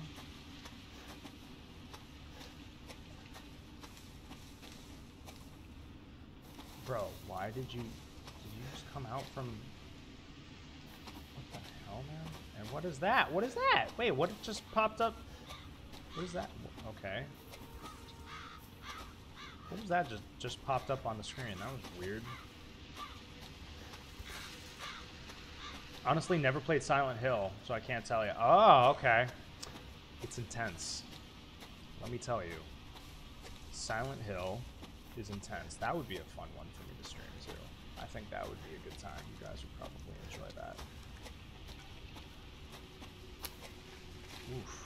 Bro, why did you did you just come out from what the hell, man? And what is that? What is that? Wait, what just popped up? What is that? Okay. What was that just just popped up on the screen? That was weird. Honestly, never played Silent Hill, so I can't tell you. Oh, okay. It's intense. Let me tell you. Silent Hill is intense. That would be a fun one for me to stream too. I think that would be a good time. You guys would probably enjoy that. Oof.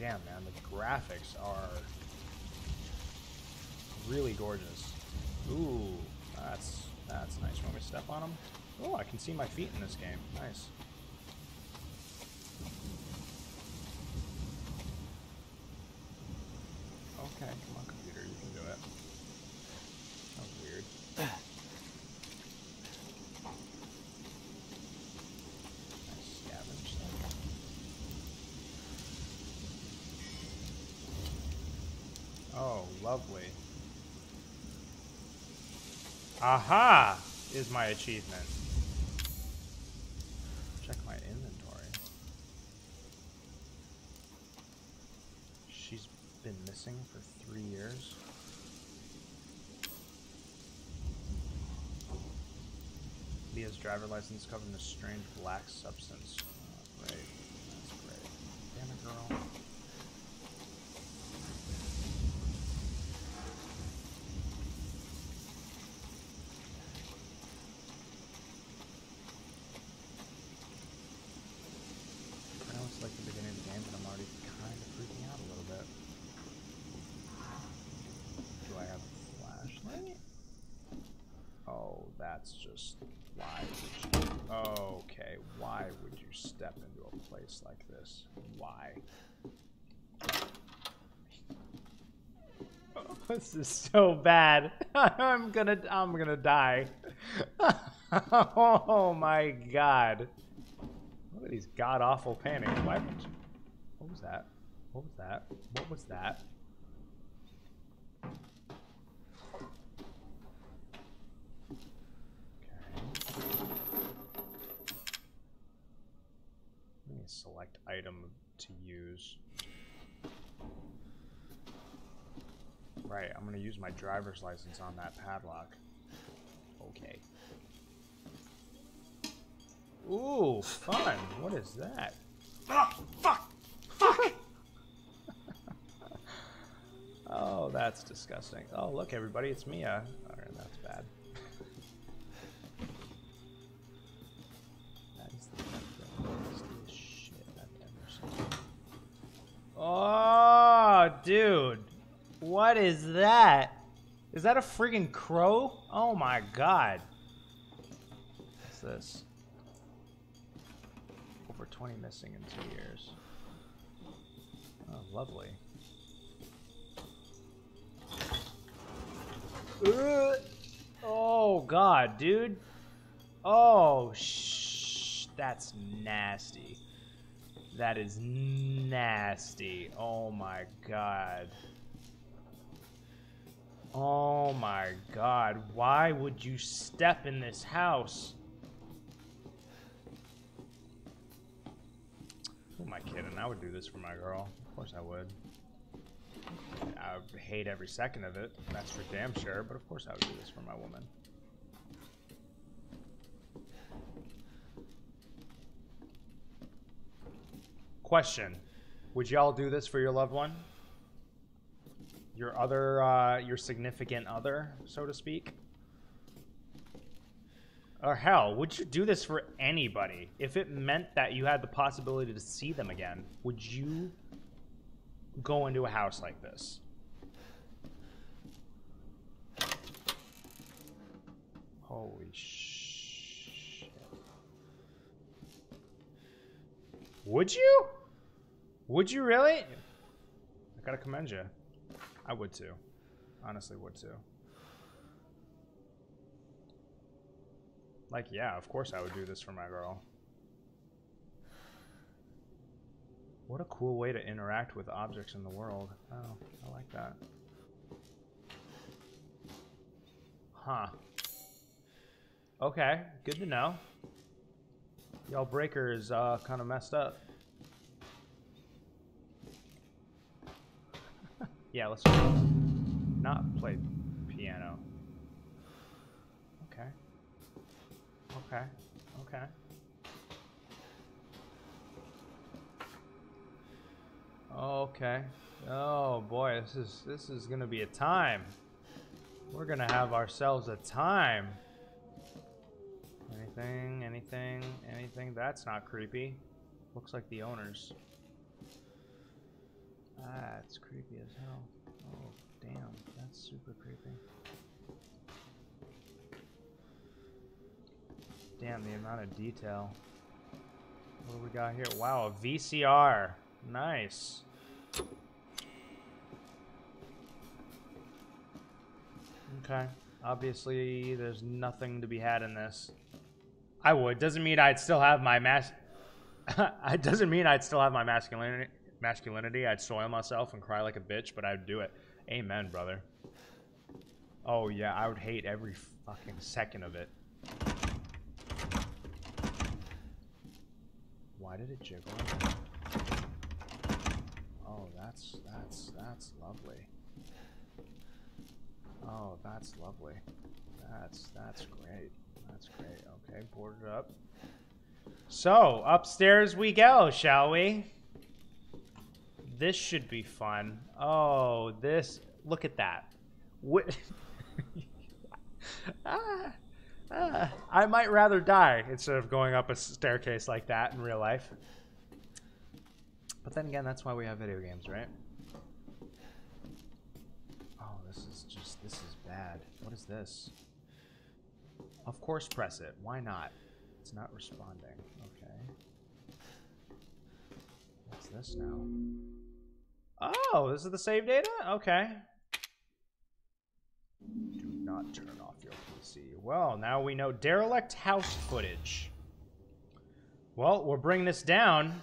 Damn, man, the graphics are really gorgeous. Ooh, that's that's nice. When we step on them? Oh, I can see my feet in this game. Nice. Okay, come on, computer, you can do it. That was weird. Nice scavenge thing. Oh, Aha! Is my achievement. Check my inventory. She's been missing for three years. Mia's driver license covered in a strange black substance. Oh, great. That's great. Damn it, girl. That's just why would you okay, why would you step into a place like this? Why? [LAUGHS] this is so bad. [LAUGHS] I'm gonna I'm gonna die. [LAUGHS] oh my god. Look at these god awful paintings. Why What was that? What was that? What was that? Let me select item to use. Right, I'm gonna use my driver's license on that padlock. Okay. Ooh, fun. What is that? Oh, fuck! Fuck! [LAUGHS] Oh, that's disgusting. Oh, look, everybody, it's Mia. Alright, that's bad. Oh, dude. What is that? Is that a friggin' crow? Oh my god. What's this? Over 20 missing in two years. Oh, lovely. Ugh. Oh god, dude. Oh shh, that's nasty. That is nasty. Oh my god. Oh my god. Why would you step in this house? Who am I kidding? I would do this for my girl. Of course I would. I would hate every second of it. That's for damn sure. But of course I would do this for my woman. Question: Would y'all do this for your loved one? Your other, uh, your significant other, so to speak? Or hell, would you do this for anybody? If it meant that you had the possibility to see them again, would you go into a house like this? Holy shit. Would you? Would you really? I gotta commend you. I would too. Honestly, would too. Like, yeah, of course I would do this for my girl. What a cool way to interact with objects in the world. Oh, I like that. Huh. Okay, good to know. Y'all breaker is uh, kind of messed up. Yeah, let's not play piano. Okay. Okay. Okay. Okay. Oh boy, this is this is gonna be a time. We're gonna have ourselves a time. Anything, anything, anything? That's not creepy. Looks like the owners. That's creepy as hell. Oh, damn. That's super creepy. Damn, the amount of detail. What do we got here? Wow, a VCR. Nice. Okay. Obviously, there's nothing to be had in this. I would. Doesn't mean I'd still have my mas. [LAUGHS] it doesn't mean I'd still have my masculinity. Masculinity. I'd soil myself and cry like a bitch, but I'd do it. Amen, brother. Oh yeah, I would hate every fucking second of it. Why did it jiggle? Oh, that's that's that's lovely. Oh, that's lovely. That's that's great. That's great. Okay, boarded up. So, upstairs we go, shall we? This should be fun. Oh, this look at that. What [LAUGHS] ah, ah, I might rather die instead of going up a staircase like that in real life. But then again, that's why we have video games, right? Oh, this is just, this is bad. What is this? Of course, press it. Why not? It's not responding. Okay. What's this now? Oh, this is the save data? Okay. Do not turn off your PC. Well, now we know derelict house footage. Well, we'll bring this down.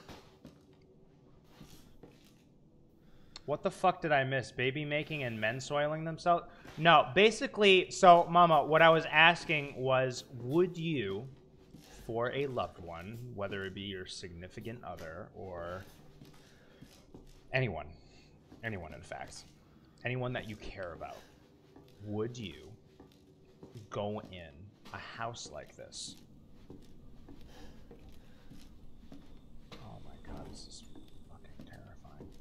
What the fuck did I miss? Baby making and men soiling themselves? No, basically, so Mama, what I was asking was would you, for a loved one, whether it be your significant other or anyone, anyone in fact, anyone that you care about, would you go in a house like this? Oh my god, this is fucking terrifying.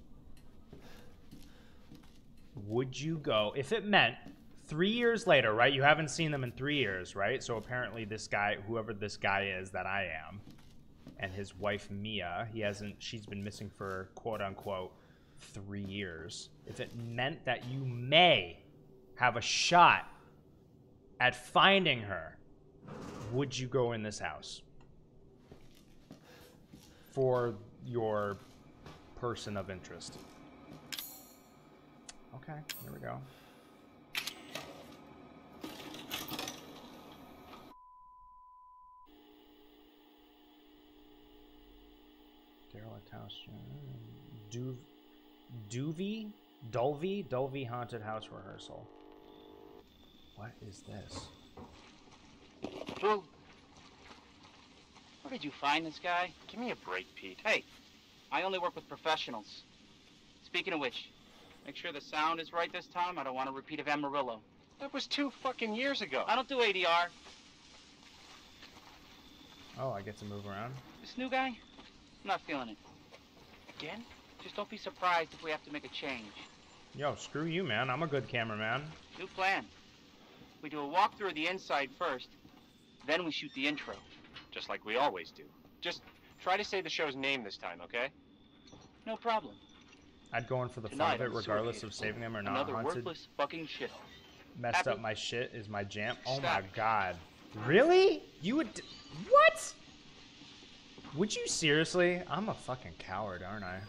Would you go if it meant three years later, right? You haven't seen them in three years, right? So apparently, this guy, whoever this guy is that I am, and his wife Mia, he hasn't. She's been missing for quote unquote three years. If it meant that you may have a shot at finding her, would you go in this house for your person of interest? Okay, there we go. Derelict house. Du- Duvy? Dulvey? Dulvey Haunted House Rehearsal. What is this? Drew, where did you find this guy? Give me a break, Pete. Hey, I only work with professionals. Speaking of which, make sure the sound is right this time. I don't want a repeat of Amarillo. That was two fucking years ago. I don't do ADR. Oh, I get to move around? This new guy, I'm not feeling it. Again? Just don't be surprised if we have to make a change. Yo, screw you, man. I'm a good cameraman. New plan. We do a walkthrough of the inside first, then we shoot the intro. Just like we always do. Just try to say the show's name this time, okay? No problem. I'd go in for the fun Tonight of it, regardless of saving them or not. Another Haunted worthless fucking shit. messed Happy? up my shit is my jam. Oh my god. Really? You would. d- What? Would you seriously? I'm a fucking coward, aren't I?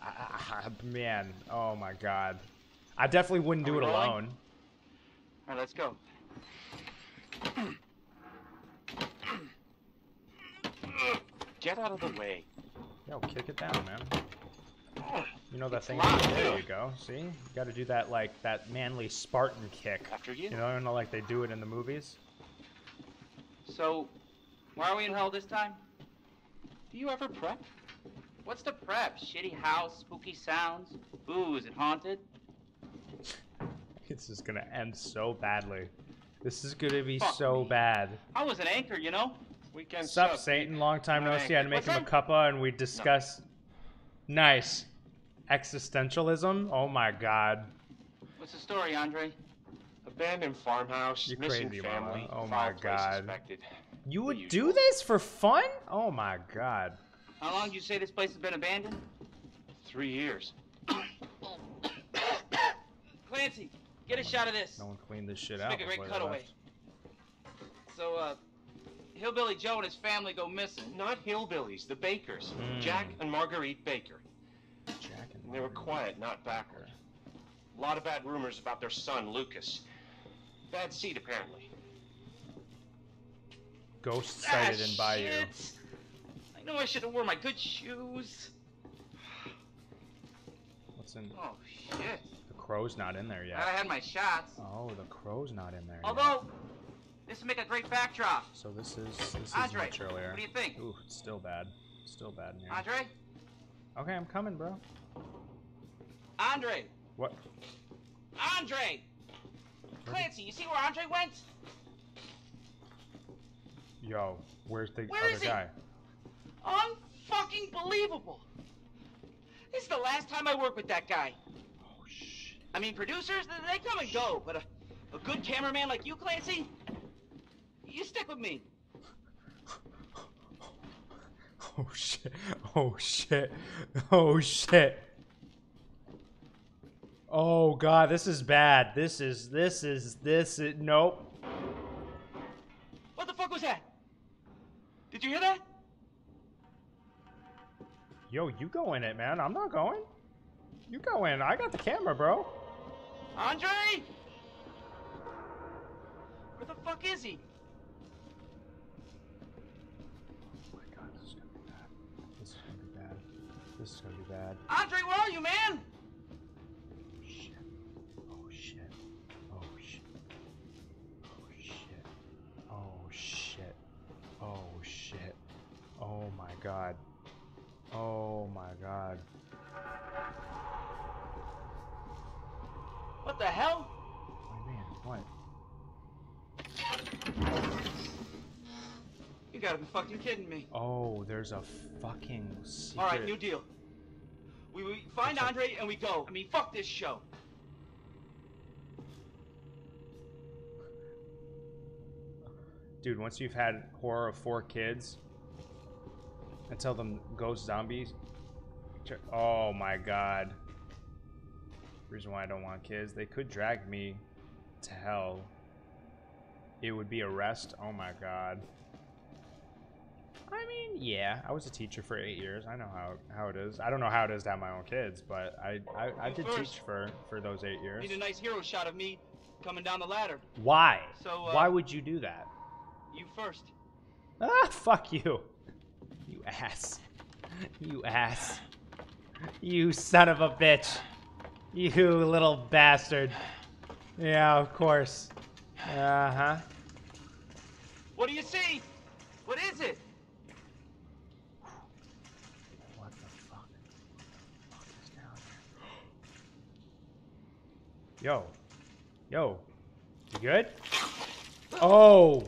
Ah, Man, oh my god. I definitely wouldn't Are do it rolling? alone. All right, let's go. Get out of the way. Yo, kick it down, man. You know that thing? There you go. See? You got to do that like that manly Spartan kick. After you. You know, like they do it in the movies. So, why are we in hell this time? Do you ever prep? What's the prep? Shitty house, spooky sounds? Ooh, is it haunted? This is gonna end so badly. This is gonna be Fuck so me. bad. I was an anchor, you know? Weekend Sup, sub, Satan? Long time no Alright. see. I'd make What's him a up? cuppa and we discuss. Nice. Existentialism? Oh my god. What's the story, Andre? Abandoned farmhouse, You're missing crazy, family, Mama. Oh my God. suspected. You would do this for fun? Oh my god. How long do you say this place has been abandoned? Three years. [COUGHS] Clancy, get a shot of this. No one cleaned this shit Let's out. make a great cutaway. So, uh, Hillbilly Joe and his family go missing. Not hillbillies, the Bakers. Mm. Jack and Marguerite Baker. Jack and And they were quiet, not backward. A lot of bad rumors about their son, Lucas. Bad seed, apparently. Ghost Ah, sighted in Bayou. shit. I know I should have worn my good shoes. What's in? Oh, shit. The crow's not in there yet. I had my shots. Oh, the crow's not in there. yet. Although, this would make a great backdrop. So this is this is Andre, much earlier. what do you think? Ooh, it's still bad. Still bad in here. Andre? Okay, I'm coming, bro. Andre! What? Andre! Clancy, you see where Andre went? Yo, where's the Where other guy? Unfucking believable! This is the last time I work with that guy. Oh shit. I mean, producers, they- they come and go, but a, a good cameraman like you, Clancy, you stick with me. Oh shit. Oh shit. Oh shit. Oh god, this is bad. This is this is this is nope. What the fuck was that? Did you hear that? Yo, you go in it, man. I'm not going. You go in. I got the camera, bro. Andre? Where the fuck is he? Oh my god, this is gonna be bad. This is gonna be bad. This is gonna be bad. Andre, where are you, man? Shit. Oh shit. Oh shit. Oh shit. Oh shit. Oh shit. Oh my god. Oh my god. What the hell? Oh man, what? You gotta be fucking kidding me. Oh, there's a fucking secret. All right, new deal. We, we find Andre and we go. I mean, fuck this show. Dude, once you've had horror of four kids, until them ghost zombies. Oh my god. Reason why I don't want kids. They could drag me to hell. It would be arrest. Oh my god. I mean, yeah, I was a teacher for eight years. I know how how it is. I don't know how it is to have my own kids, but I I, I did first. teach for for those eight years. Need a nice hero shot of me coming down the ladder. Why? So, uh, Why would you do that? You first. Ah, fuck you. Ass. You ass. You son of a bitch. You little bastard. Yeah, of course. Uh huh. What do you see? What is it? What the fuck? What is down there? Yo. Yo. You good? Oh.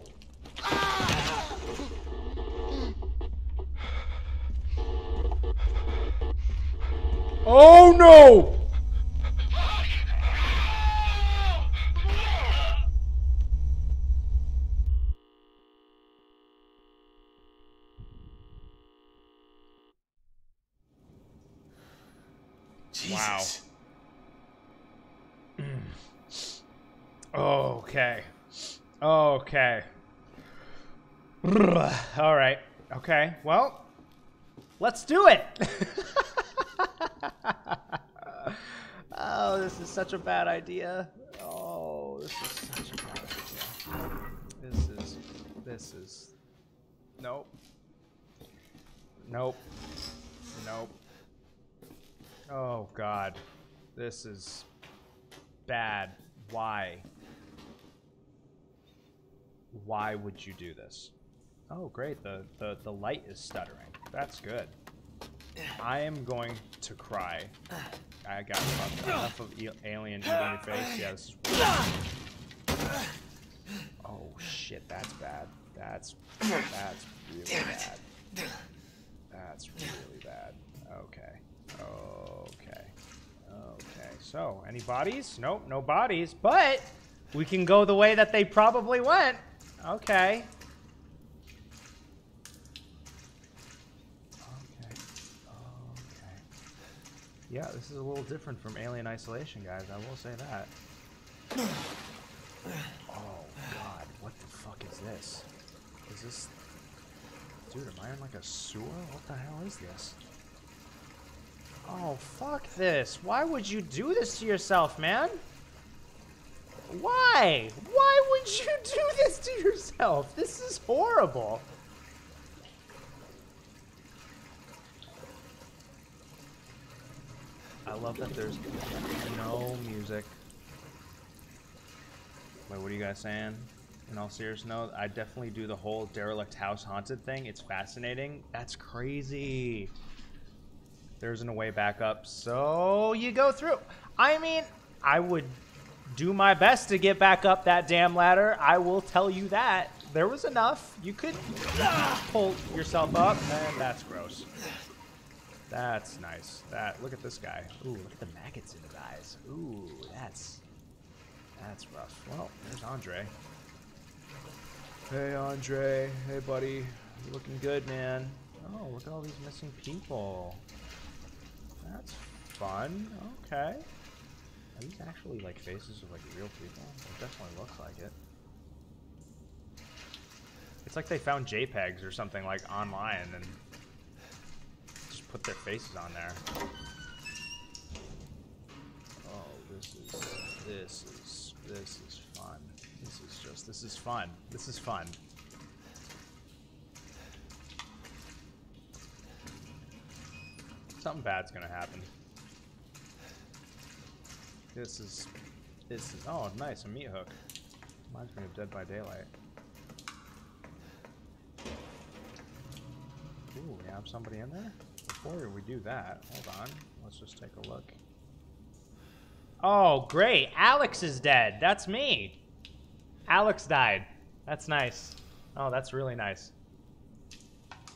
Oh no! Jesus. Mm. Okay. Okay. All right. Okay. Well, let's do it. [LAUGHS] oh, this is such a bad idea. Oh, this is such a bad idea. This is. This is. Nope. Nope. Nope. Oh, God. This is bad. Why? Why would you do this? Oh, great. The, the, the light is stuttering. That's good. I am going to cry. I got enough, of alien eating your face. Yeah, this is weird. Oh, shit. That's bad. That's, that's really bad. That's really bad. Okay. Okay. Okay. So, any bodies? Nope, no bodies. But we can go the way that they probably went. Okay. Okay. Yeah, this is a little different from Alien Isolation, guys. I will say that. [SIGHS] Oh, God. What the fuck is this? Is this... Dude, am I in like a sewer? What the hell is this? Oh, fuck this. Why would you do this to yourself, man? Why? Why would you [LAUGHS] do this to yourself? This is horrible. Love that there's no music. Wait, what are you guys saying? In all seriousness, no, I definitely do the whole derelict house haunted thing. It's fascinating. That's crazy. There isn't a way back up, so you go through. I mean, I would do my best to get back up that damn ladder. I will tell you that. There was enough. You could pull yourself up, and that's gross. That's nice. That look at this guy. Ooh, look at the maggots in his eyes. Ooh, that's that's rough. Well, there's Andre. Hey Andre, hey buddy, you looking good, man. Oh, look at all these missing people. That's fun. Okay. Are these actually like faces of like real people? It definitely looks like it. It's like they found JPEGs or something like online and put their faces on there. Oh, this is this is this is fun. This is just this is fun. This is fun. Something bad's gonna happen. This is this is oh nice a meat hook. Reminds me of Dead by Daylight. Ooh, we have somebody in there? Before we do that, hold on. Let's just take a look. Oh, great. Alex is dead. That's me. Alex died. That's nice. Oh, that's really nice.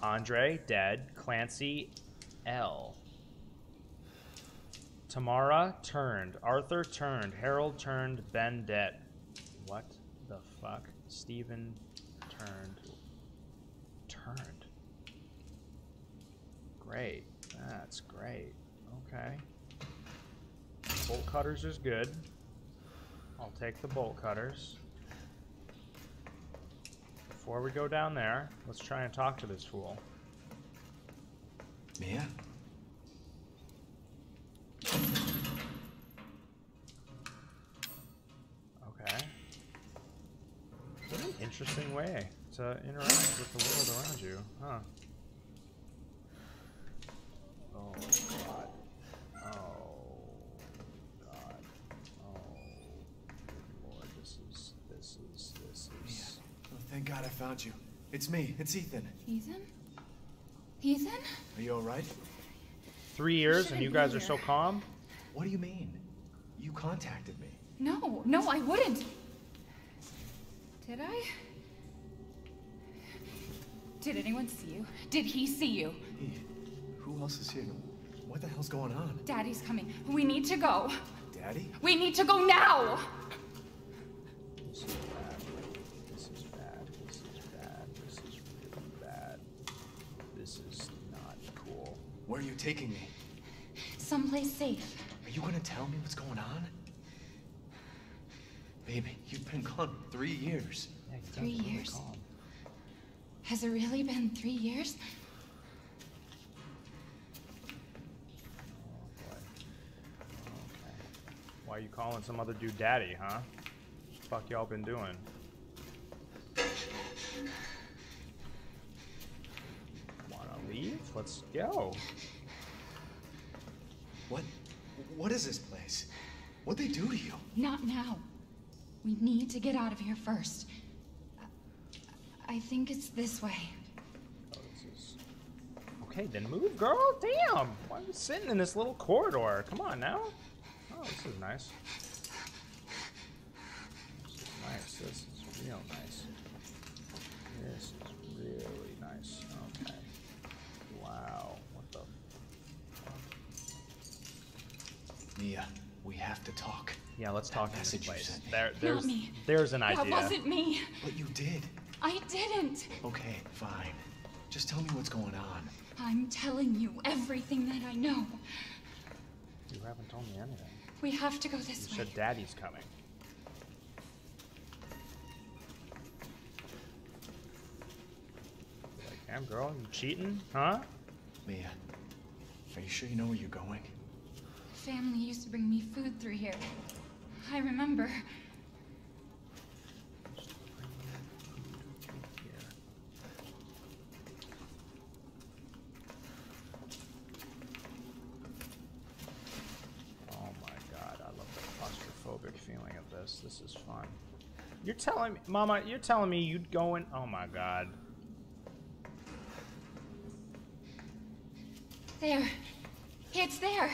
Andre, dead. Clancy, L. Tamara, turned. Arthur, turned. Harold, turned. Ben, dead. What the fuck? Steven, turned. Turned. Great. That's great. Okay. Bolt cutters is good. I'll take the bolt cutters. Before we go down there, let's try and talk to this fool. Mia? Okay. What an interesting way to interact with the world around you, huh? Oh god. Oh god. Oh lord, oh, oh, this is this is this is Oh, thank God I found you. It's me. It's Ethan. Ethan? Ethan? Are you all right? three years and you be guys are so calm? What do you mean? You contacted me. No, no, I wouldn't. Did I? Did anyone see you? Did he see you? Hey, who else is here? What the hell's going on? Daddy's coming. We need to go. Daddy? We need to go now! This is bad. This is bad. This is bad. This is really bad. This is not cool. Where are you taking me? Someplace safe. Are you gonna tell me what's going on? Baby, you've been gone three years. Yeah, Three years. Has it really been three years? Why are you calling some other dude daddy, huh? Fuck y'all been doing? Wanna leave? Let's go. What? What is this place? What'd they do to you? Not now. We need to get out of here first. I think it's this way. Oh, this is... Okay, then move, girl. Damn. Why are you sitting in this little corridor? Come on now. Oh, this is nice. This is nice. This is real nice. This is really nice. Okay. Wow. What the Mia, we have to talk. Yeah, let's talk in this message you place. sent me. There, Not there's, me. there's an idea. That idea. wasn't me. But you did. I didn't. Okay, fine. Just tell me what's going on. I'm telling you everything that I know. You haven't told me anything. We have to go You this way. said daddy's coming. Like, damn girl, you cheating? Huh? Mia, are you sure you know where you're going? Family used to bring me food through here. I remember. Oh my god, I love the claustrophobic feeling of this. This is fun. You're telling me, Mama, you're telling me you'd go in. Oh my god. There. It's there.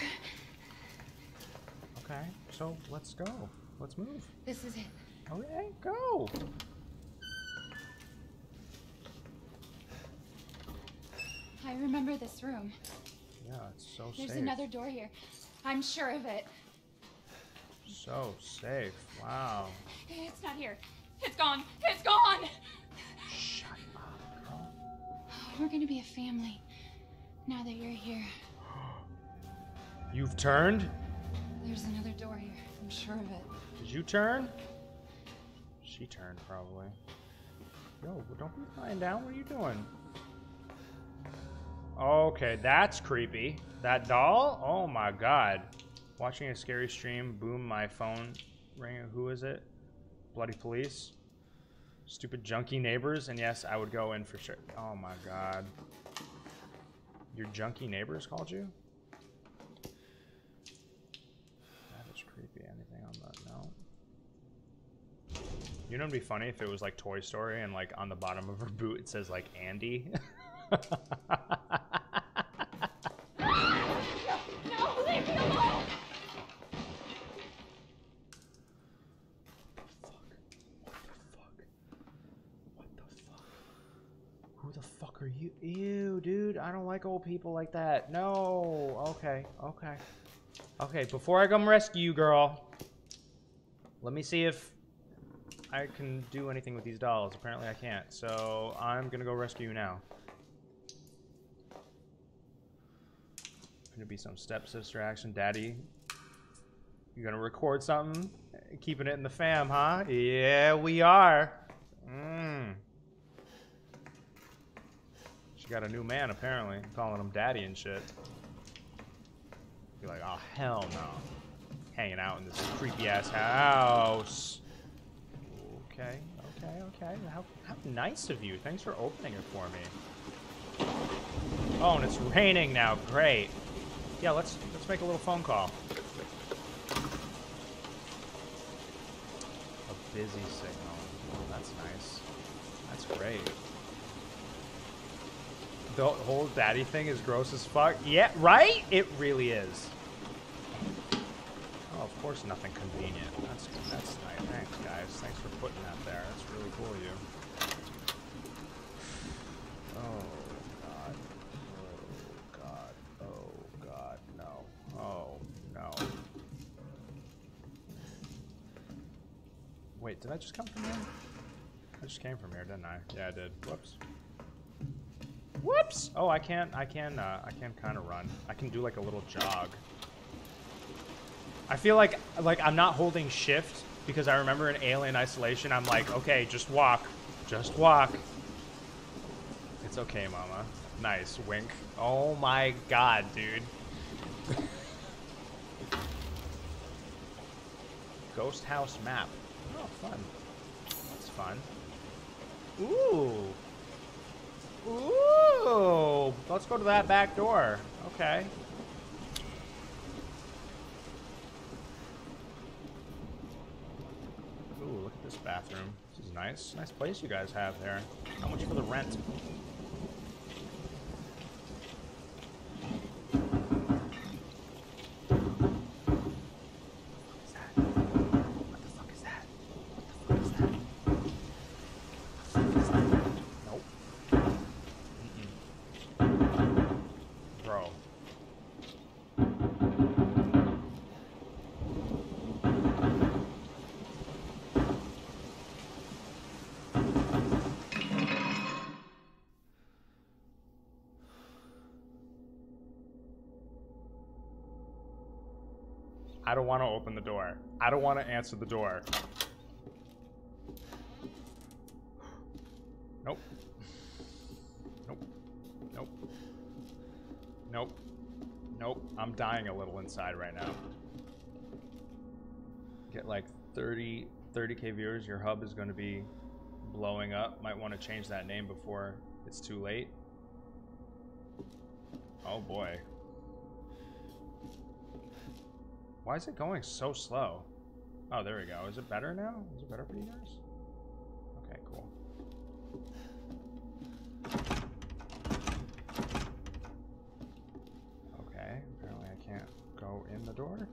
Okay, so let's go. Let's move. This is it. Okay, go. I remember this room. Yeah, it's so There's safe. another door here. I'm sure of it. So safe. Wow. It's not here. It's gone. It's gone. Shut up, girl. We're gonna be a family now that you're here. You've turned? There's another door here. I'm sure of it. Did you turn? She turned, probably. Yo, don't be lying down. What are you doing? Okay, that's creepy. That doll? Oh my god. Watching a scary stream, boom, my phone ring. Who is it? Bloody police? Stupid junky neighbors? And yes, I would go in for sure. Oh my god. Your junky neighbors called you? That is creepy. Anything on that? No. You know it'd be funny if it was like Toy Story and like on the bottom of her boot it says like Andy. [LAUGHS] No, leave me alone! Who the fuck are you? Ew, dude. I don't like old people like that. No. Okay. Okay. Okay, before I come rescue you, girl, let me see if I can do anything with these dolls. Apparently I can't. So I'm gonna go rescue you now. Gonna be some stepsister action. Daddy, you gonna record something? Keeping it in the fam, huh? Yeah, we are. Mmm. She got a new man, apparently. Calling him daddy and shit. Be like, oh, hell no. Hanging out in this creepy ass house. Okay, okay, okay. How, how nice of you. Thanks for opening it for me. Oh, and it's raining now. Great. Yeah, let's let's make a little phone call. A busy signal. That's nice. That's great. The whole daddy thing is gross as fuck. Yeah, right? It really is. Oh, of course, nothing convenient. That's that's nice. Thanks, guys. Thanks for putting that there. That's really cool of you. Oh god. Oh god. Oh god. No. Oh no. Wait, did I just come from here? I just came from here, didn't I? Yeah, I did. Whoops. Whoops! Oh, I can't. I can, uh, I can kind of run. I can do like a little jog. I feel like, like I'm not holding shift because I remember in Alien Isolation, I'm like, okay, just walk, just walk. It's okay, mama. Nice, wink. Oh my god, dude. Ghost house map. Oh, fun. That's fun. Ooh. Ooh. Let's go to that back door. Okay. Ooh, look at this bathroom. This is nice. Nice place you guys have there. How much for the rent? Nope. Mm-mm. Bro. I don't want to open the door. I don't want to answer the door. Nope. Nope. Nope. Nope. Nope. I'm dying a little inside right now. Get like 30, 30k viewers. Your hub is going to be blowing up. Might want to change that name before it's too late. Oh boy. Why is it going so slow? Oh, there we go. Is it better now? Is it better for you guys? Okay, cool. Okay, apparently I can't go in the door.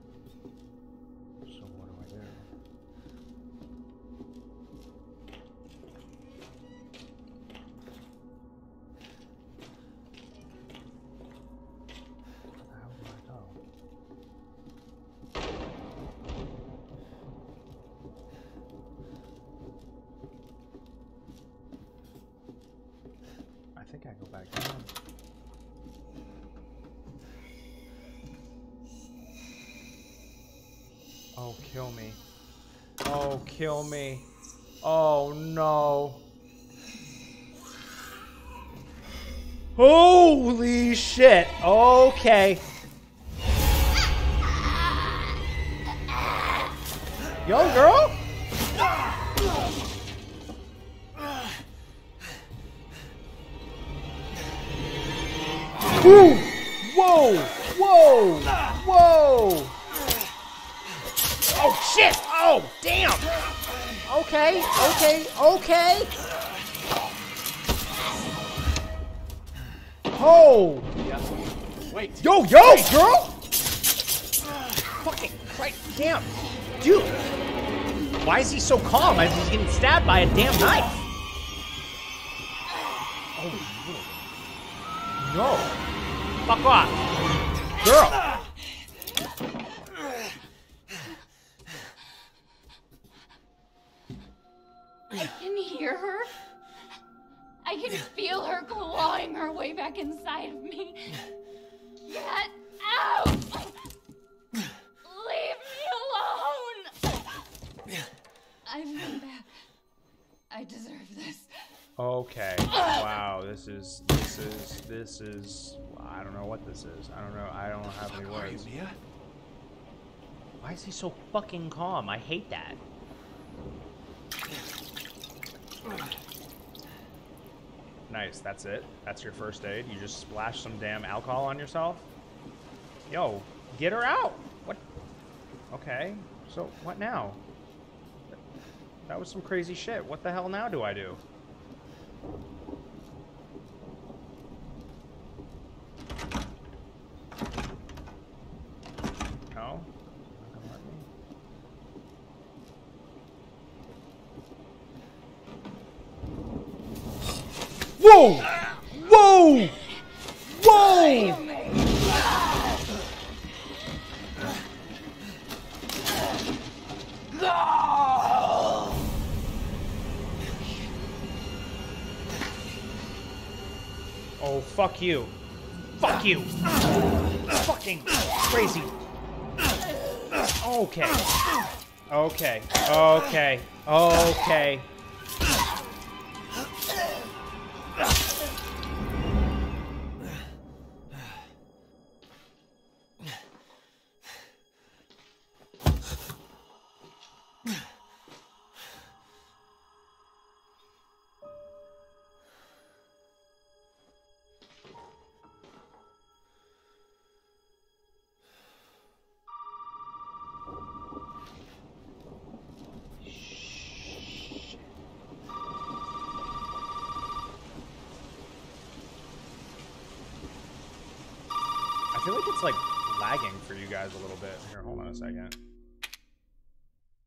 Kill me. Oh, kill me. Oh, no. Holy shit. Okay. Yo, girl? Woo! So calm as he's getting stabbed by a damn knife? Words. Mia? Why is he so fucking calm? I hate that. Nice, that's it. That's your first aid. You just splash some damn alcohol on yourself. Yo, get her out. What? Okay. So what now? That was some crazy shit. What the hell now do I do? No? Not gonna let me? Whoa! Whoa! Whoa! Oh, fuck you. Fuck you. Fucking crazy. Okay. Okay. Okay. Okay. I like lagging for you guys a little bit. Here, hold on a second.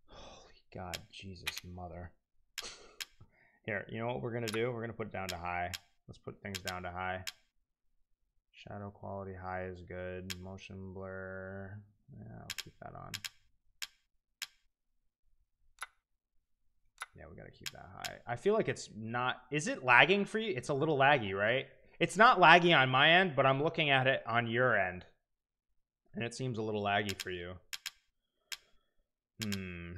Holy God, Jesus, mother. [SIGHS] Here, you know what we're gonna do? We're gonna put down to high. Let's put things down to high. Shadow quality high is good. Motion blur. Yeah, I'll keep that on. Yeah, we gotta keep that high. I feel like it's not. Is it lagging for you? It's a little laggy, right? It's not laggy on my end, but I'm looking at it on your end. And it seems a little laggy for you. Hmm.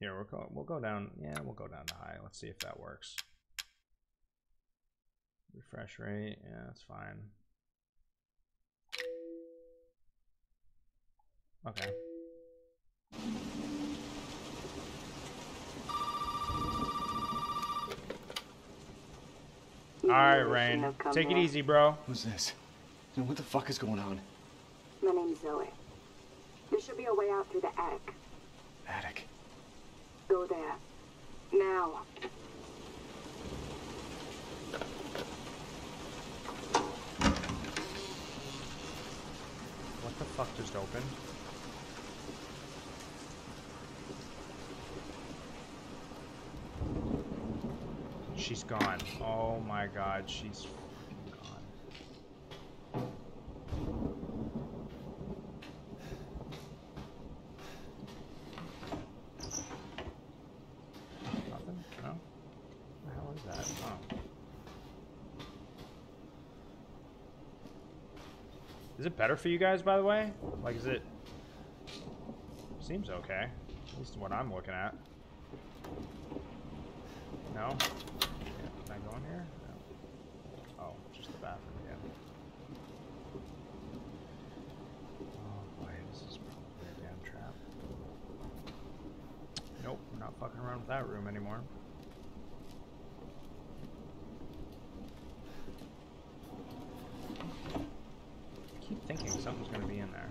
Here, we'll go, we'll go down. Yeah, we'll go down to high. Let's see if that works. Refresh rate. Yeah, that's fine. Okay. All right, Rain. Take it easy, bro. Who's this? And what the fuck is going on? My name's Zoe. There should be a way out through the attic. Attic. Go there. Now. What the fuck just opened? She's gone. Oh my god, she's gone. Nothing? No? The hell is that? Oh. Is it better for you guys, by the way? Like, is it... Seems okay. At least what I'm looking at. No? In here? No. Oh, just the bathroom again. Oh boy, this is probably a damn trap. Nope, we're not fucking around with that room anymore. keep thinking something's gonna be in there.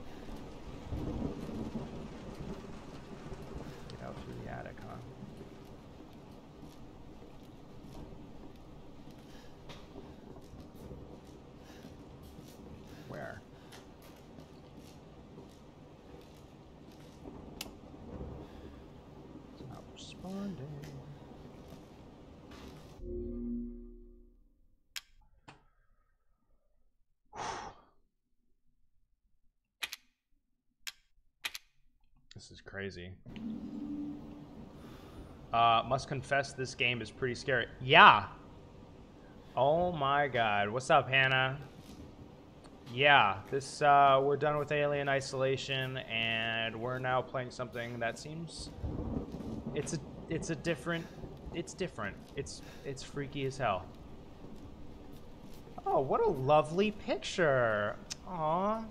Get out through the attic, huh? Where? It's This is crazy. Uh, must confess, this game is pretty scary. Yeah. Oh my god. What's up, Hannah? Yeah, this uh, we're done with Alien Isolation, and we're now playing something that seems it's a it's a different it's different. It's it's freaky as hell. Oh, what a lovely picture. Aw.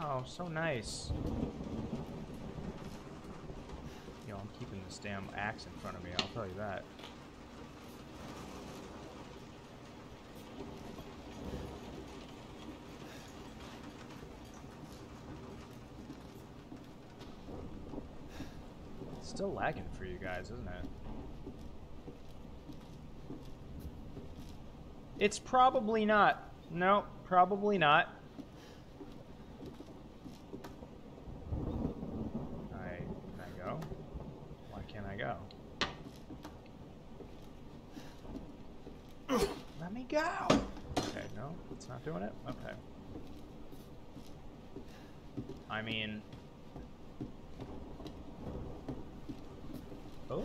Oh, so nice. Yo, I'm keeping this damn axe in front of me, I'll tell you that. Still lagging for you guys, isn't it? It's probably not. No, probably not. I can I go? Why can't I go? Let me go. Okay, no, it's not doing it. Okay. I mean, oh,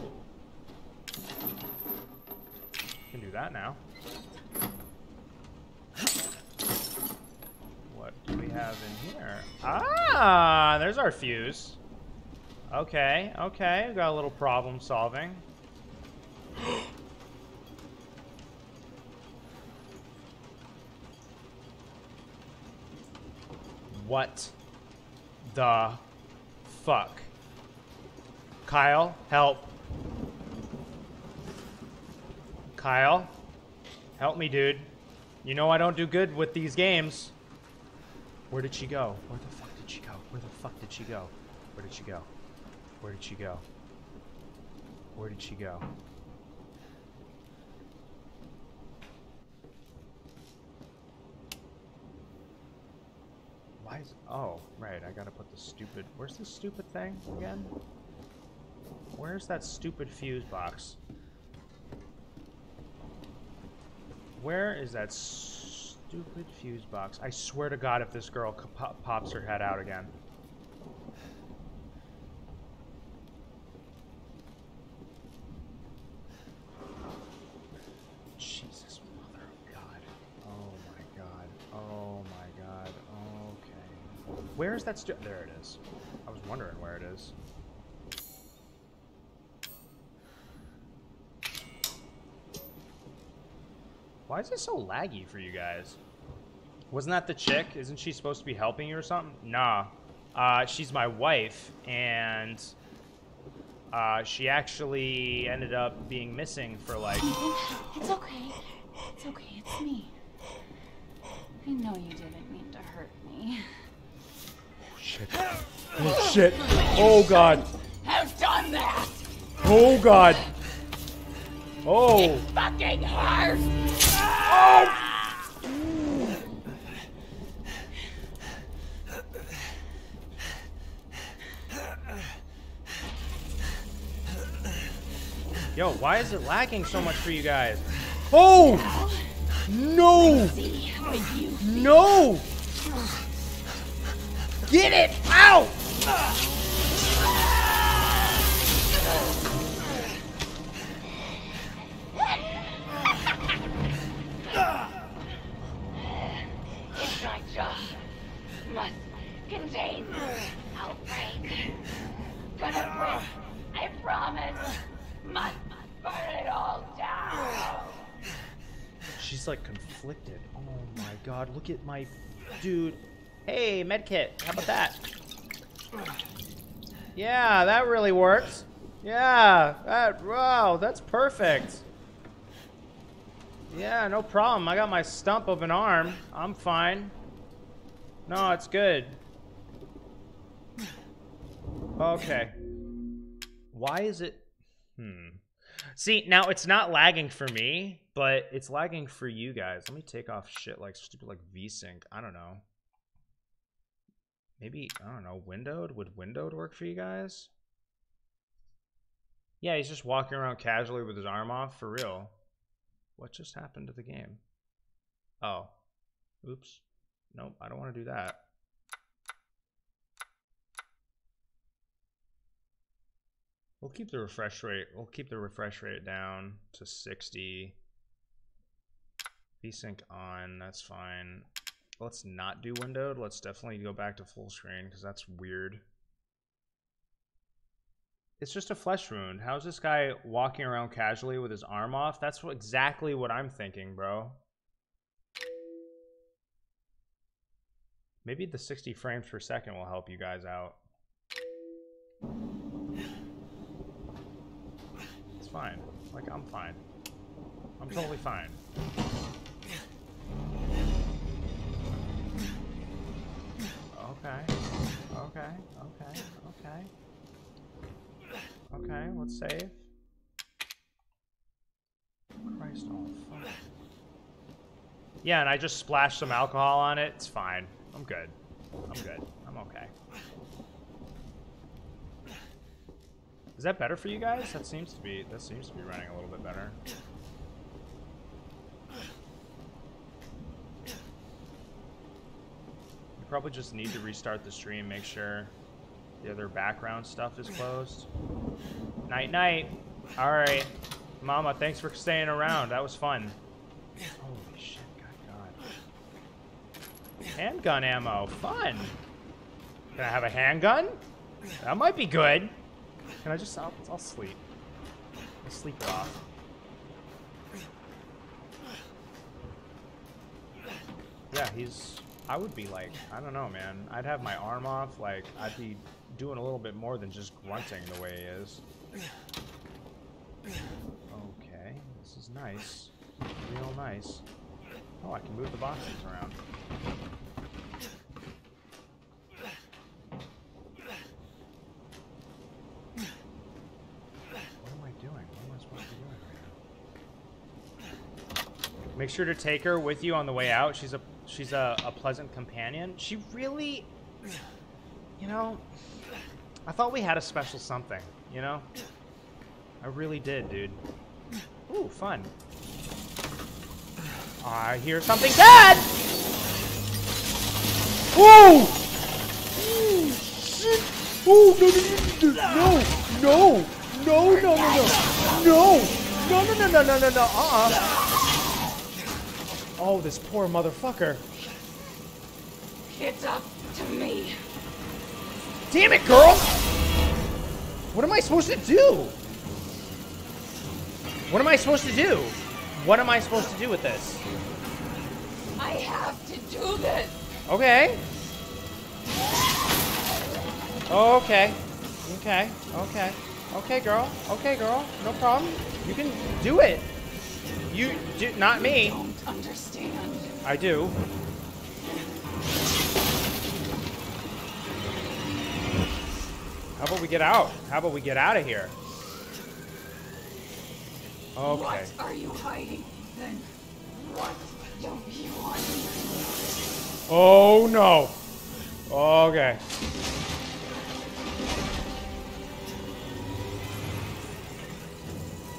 can do that now. What do we have in here? Fuse. Okay, okay, We've got a little problem solving. [GASPS] what the fuck? Kyle, help. Kyle, help me, dude. You know I don't do good with these games. Where did she go? Where the fuck? Where the fuck did she go? Where did she go? Where did she go? Where did she go? Why is... Oh, right, I gotta put the stupid... Where's the stupid thing again? Where's that stupid fuse box? Where is that stupid fuse box? I swear to God if this girl pop- pops her head out again. Jesus, mother of God. Oh my God. Oh my God. Okay. Where is that There it is. I was wondering where it is. Why is it so laggy for you guys? Wasn't that the chick? Isn't she supposed to be helping you or something? Nah. Uh, she's my wife, and uh, she actually ended up being missing for like. It's okay. It's okay. It's me. I know you didn't mean to hurt me. Oh Shit. Oh shit. Oh god. Have done that. Oh god. Oh. Fucking hard. Yo, why is it lagging so much for you guys? Oh! No! No! Get it out! God, look at my dude. Hey, medkit. How about that? Yeah, that really works. Yeah, that wow, that's perfect. Yeah, no problem. I got my stump of an arm. I'm fine. No, it's good. Okay. Why is it Hmm. See, now it's not lagging for me, but it's lagging for you guys. Let me take off shit like stupid like VSync. I don't know. Maybe, I don't know, windowed? Would windowed work for you guys? Yeah, he's just walking around casually with his arm off, for real. What just happened to the game? Oh. Oops. Nope, I don't want to do that. We'll keep the refresh rate. We'll keep the refresh rate down to 60. VSync on, that's fine. Let's not do windowed. Let's definitely go back to full screen because that's weird. It's just a flesh wound. How's this guy walking around casually with his arm off? That's what, exactly what I'm thinking, bro. Maybe the 60 frames per second will help you guys out. It's fine. Like, I'm fine. I'm totally fine. Okay. Okay. Okay. Okay. Okay, let's save. Christ, oh fuck. Yeah, and I just splashed some alcohol on it. It's fine. I'm good. I'm good. I'm okay. Is that better for you guys? That seems to be that seems to be running a little bit better. Probably just need to restart the stream, make sure the other background stuff is closed. Night night. Alright. Mama, thanks for staying around. That was fun. Holy shit, god god. Handgun ammo. Fun. Can I have a handgun? That might be good. Can I just... I'll, I'll sleep. I'll sleep it off. Yeah, he's... I would be like... I don't know, man. I'd have my arm off. Like, I'd be doing a little bit more than just grunting the way he is. Okay, this is nice. Real nice. Oh, I can move the boxes around. What am I doing? What am I supposed to be doing right now? Make sure to take her with you on the way out. She's a she's a, a pleasant companion. She really, you know, I thought we had a special something, you know? I really did, dude. Ooh, fun. I hear something bad! Ooh! Ooh, shit! Ooh, no, no, no, no, no, no, no, no, no, no, no, no, no, no, no, uh-uh. Oh, this poor motherfucker. It's up to me. Damn it, girl! What am I supposed to do? What am I supposed to do? What am I supposed to do with this? I have to do this. Okay. Okay. Okay. Okay. Okay, girl. Okay, girl. No problem. You can do it. You do not me. Don't understand. I do. How about we get out? How about we get out of here? Okay. What are you hiding? Then what don't you want? Oh no. Okay.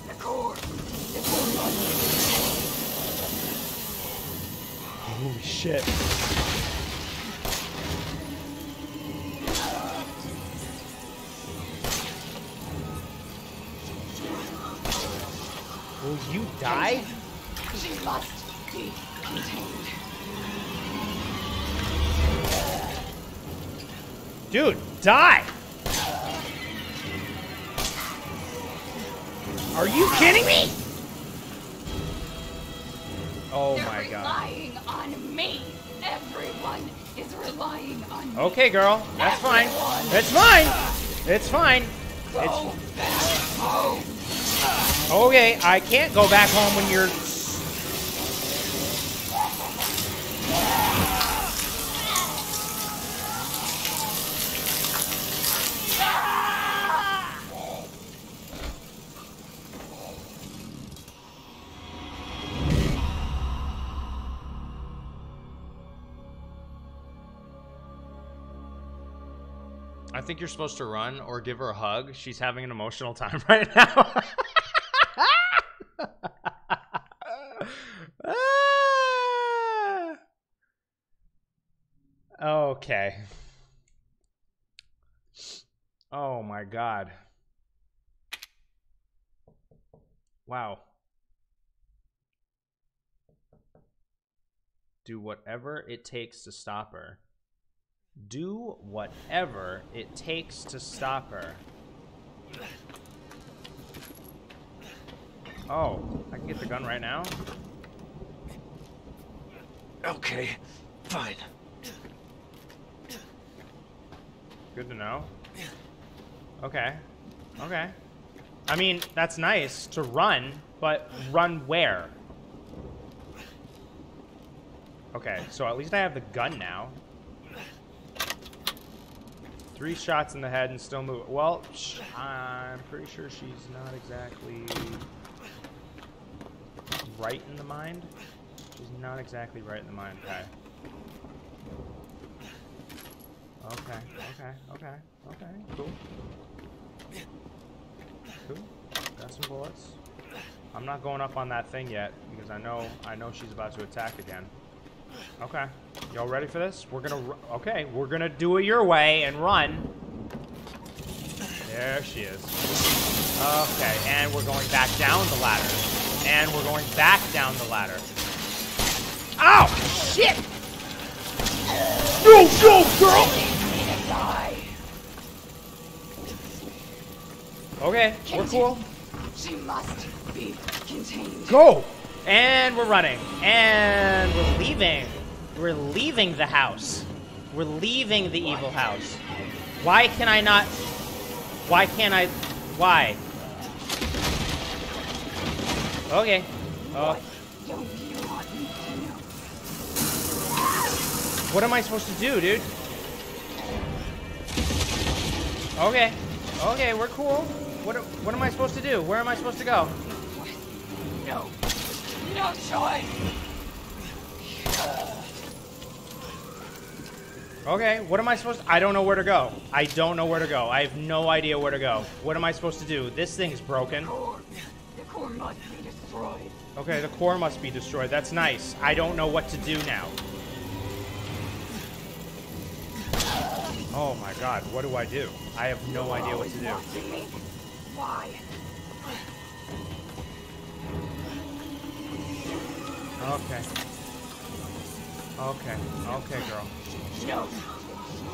The core. The Holy shit. Will you die? She must be contained. Dude, die! Are you kidding me? Oh They're my god. relying on me. Everyone is relying on me. Okay, girl. That's fine. It's fine. It's fine. It's Okay, I can't go back home when you're think you're supposed to run or give her a hug. She's having an emotional time [LAUGHS] right now. [LAUGHS] okay. Oh my god. Wow. Do whatever it takes to stop her. Do whatever it takes to stop her. Oh, I can get the gun right now? Okay, fine. Good to know. Okay. Okay. I mean, that's nice to run, but run where? Okay, so at least I have the gun now. Three shots in the head and still move. Well, I'm pretty sure she's not exactly right in the mind. She's not exactly right in the mind. Okay. Okay, okay, okay, okay, cool. Cool. Got some bullets. I'm not going up on that thing yet because I know I know she's about to attack again. Okay. Y'all ready for this? We're gonna. Okay, we're gonna do it your way and run. There she is. Okay, and we're going back down the ladder. And we're going back down the ladder. Ow! Shit! No, no, girl! Okay, we're cool. She must be contained. Go! And we're running. And we're leaving. We're leaving the house. We're leaving the evil house. Why can I not... Why can't I... Why? Okay. Oh. What am I supposed to do, dude? Okay. Okay, we're cool. What, what am I supposed to do? Where am I supposed to go? No. No choice. Okay, what am I supposed to... I don't know where to go. I don't know where to go. I have no idea where to go. What am I supposed to do? This thing's broken. The core must be destroyed. Okay, the core must be destroyed. That's nice. I don't know what to do now. Oh my god, what do I do? I have no idea what to do. Why? Okay. Okay. Okay, girl. No.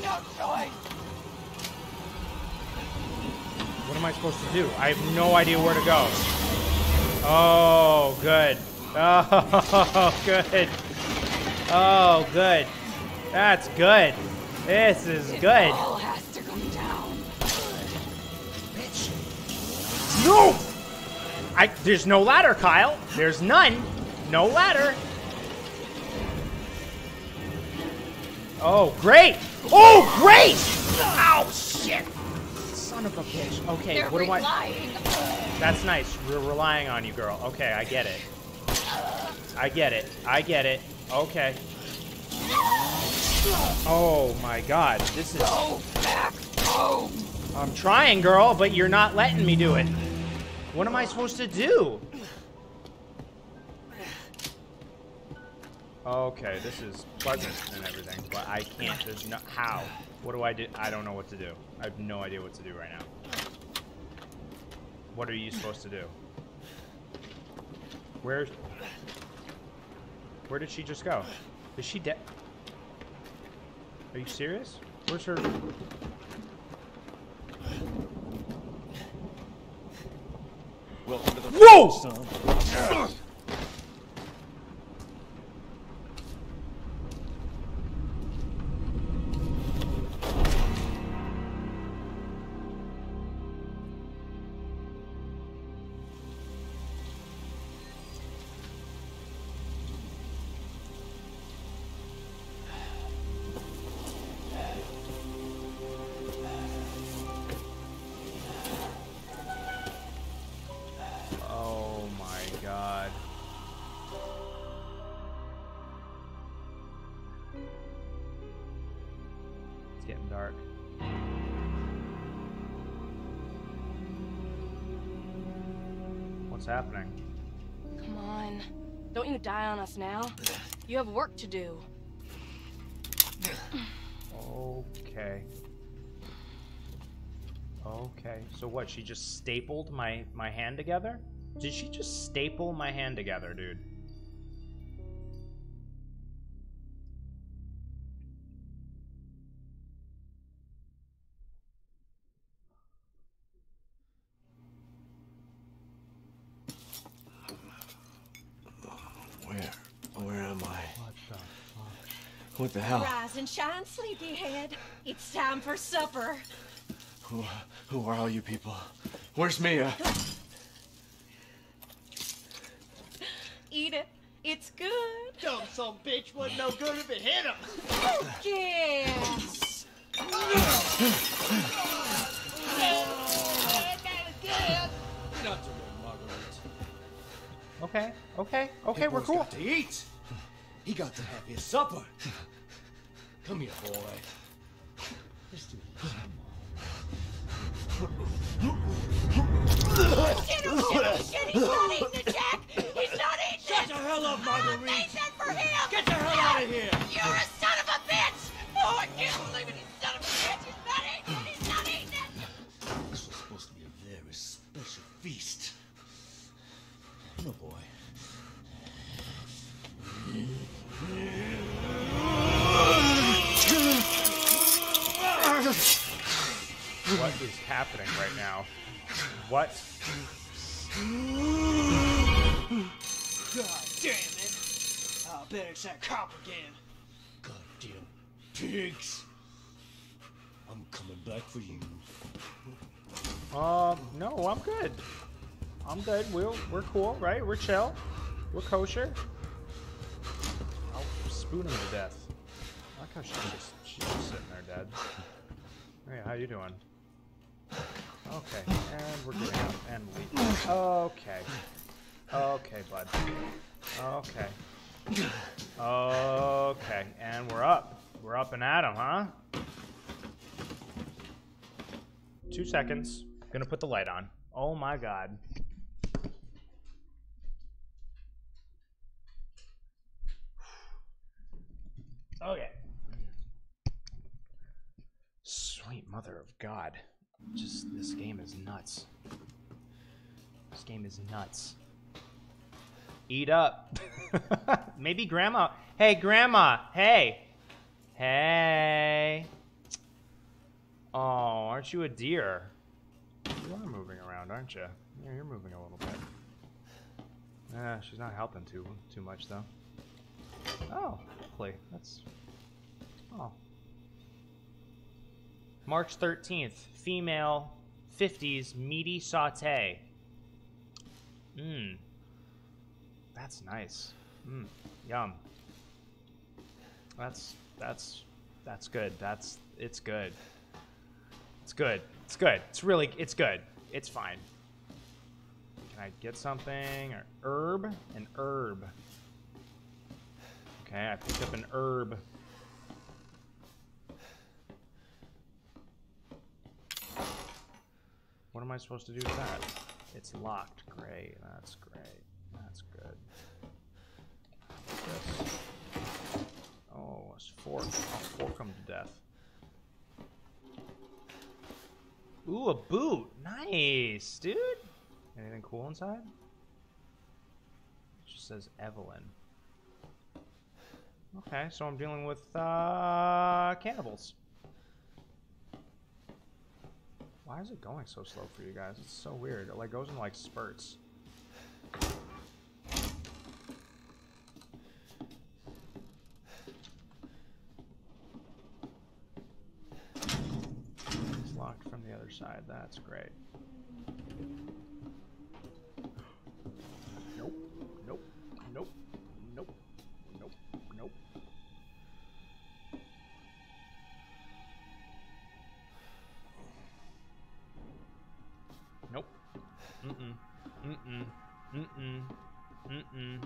No choice. What am I supposed to do? I have no idea where to go. Oh, good. [LAUGHS] Oh, good. Oh, good. That's good. This is good. All has to come down. No! I there's no ladder, Kyle. There's none. No ladder. Oh, great! Oh, great! Oh, shit! Son of a bitch. Okay, They're what do I? That's nice. We're relying on you, girl. Okay, I get it. I get it. I get it. Okay. Oh my god, this is. Go back home. I'm trying, girl, but you're not letting me do it. What am I supposed to do? Okay, this is pleasant and everything, but I can't. There's no how. What do I do? I don't know what to do. I have no idea what to do right now. What are you supposed to do? Where? Where did she just go? Is she dead? Are you serious? Where's her? Welcome to the Whoa! On us now. You have work to do. Okay. Okay. So what? She just stapled my my hand together? Did she just staple my hand together, dude? What the hell? Rise and shine, sleepyhead. It's time for supper. Who, who are all you people? Where's Mia? Eat it. It's good. Dumb some bitch wasn't no good if it hit him. Yes. Not to. Okay. Okay. Okay, we're cool. Got to eat. He got to have his supper. Come here, boy. Let's do this. Shit, oh shit, oh shit, he's not eating the jack! He's not eating Shut it! the hell up, Marguerite! Said for him! Get the hell out of here! You're a son of a bitch! Oh, I can't believe it, you son of a bitch! He's not eating it! He's not eating it! This was supposed to be a very special feast. No, boy. What is happening right now? What? God damn it! I bet it's that cop again. Goddamn pigs! I'm coming back for you. Um, no, I'm good. I'm good. We're we're cool, right? We're chill. We're kosher. I'll spoon him to death. I like how she's just she's just sitting there dead. Hey, how you doing? Okay, and we're getting up and leaving. Okay. Okay, bud. Okay. Okay, and we're up. We're up and at him, huh? Two seconds. Gonna put the light on. Oh my god. Okay. Sweet mother of God. Just, this game is nuts. This game is nuts. Eat up. [LAUGHS] Maybe grandma. Hey, grandma. Hey. Hey. Oh, aren't you a deer? You are moving around, aren't you? Yeah, you're moving a little bit. Eh, she's not helping too too much though. Oh, lovely. That's oh. March 13th, female, 50s, meaty saute. Mmm. That's nice. Mmm. Yum. That's that's that's good. That's it's good. It's good. It's good. It's really it's good. It's fine. Can I get something? Or herb? An herb. Okay, I picked up an herb. What am I supposed to do with that? It's locked. Great. That's great. That's good. This. Oh, it's fork. I'll fork him to death. Ooh, a boot. Nice, dude. Anything cool inside? It just says Eveline. Okay, so I'm dealing with uh, cannibals. Why is it going so slow for you guys? It's so weird. It like goes in like spurts. It's locked from the other side. That's great. Mm-mm. Mm-mm.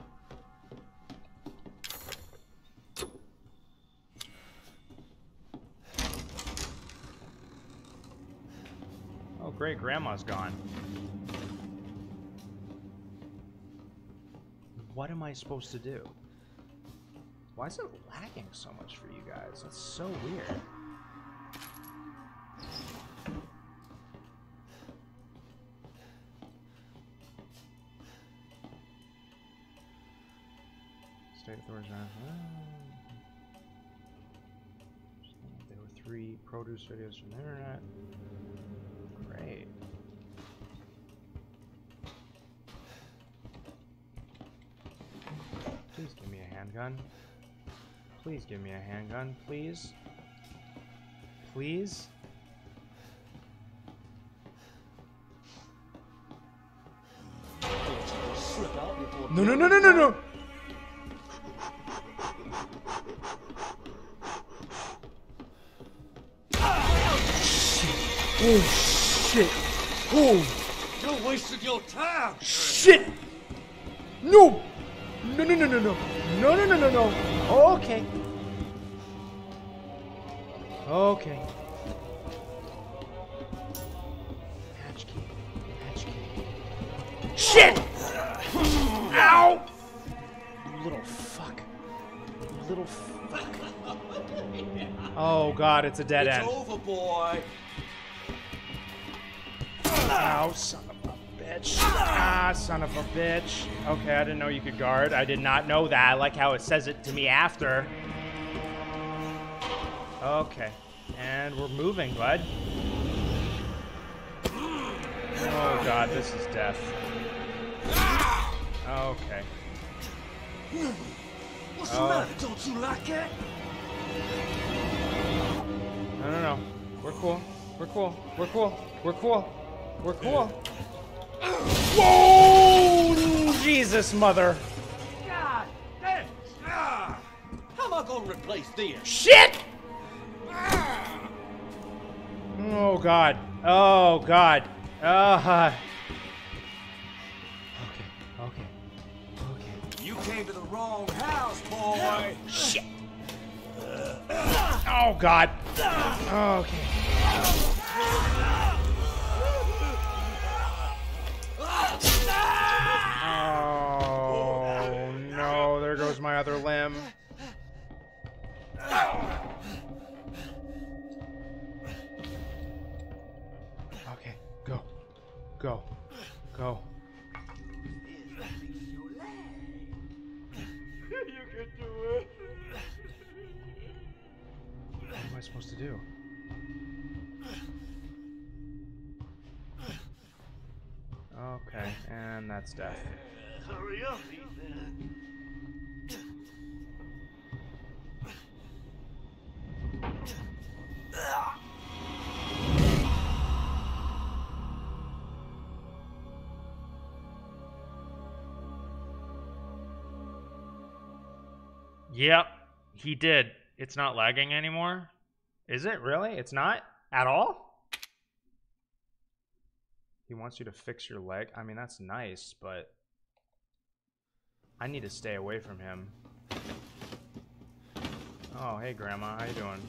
Oh, great. Grandma's gone. What am I supposed to do? Why is it lagging so much for you guys? That's so weird. State authorities. uh, There were three produce videos from the internet. Great. Please give me a handgun. Please give me a handgun, please. Please. No, no, no, no, no, no! Oh, shit. Oh, You're wasting your time. shit! No! No, no, no, no, no. No, no, no, no, no. Okay. Okay. Hatch key. Hatch key. Shit! Ow! You little fuck. You little fuck. [LAUGHS] Oh god, it's a dead it's end. over, boy. Ow, son of a bitch. Ah, son of a bitch. Okay, I didn't know you could guard. I did not know that. I like how it says it to me after. Okay. And we're moving, bud. Oh god, this is death. Okay. What's Oh. the matter? Don't you like it? No, no, no. We're cool. We're cool. We're cool. We're cool. We're cool. Whoa! Jesus, mother. God damn. Ah. How am I gonna replace this? Shit! Oh god. Oh god. Uh, okay. Okay. You came to the wrong house, boy. Shit. Oh god. Okay. Oh no, there goes my other limb. Okay, go. Go. Go. you can do it. What am I supposed to do? Okay, and that's death. Hurry up, Ethan. Yep, he did. It's not lagging anymore. Is it really? It's not at all? He wants you to fix your leg. I mean, that's nice, but I need to stay away from him. Oh, hey grandma, how you doing?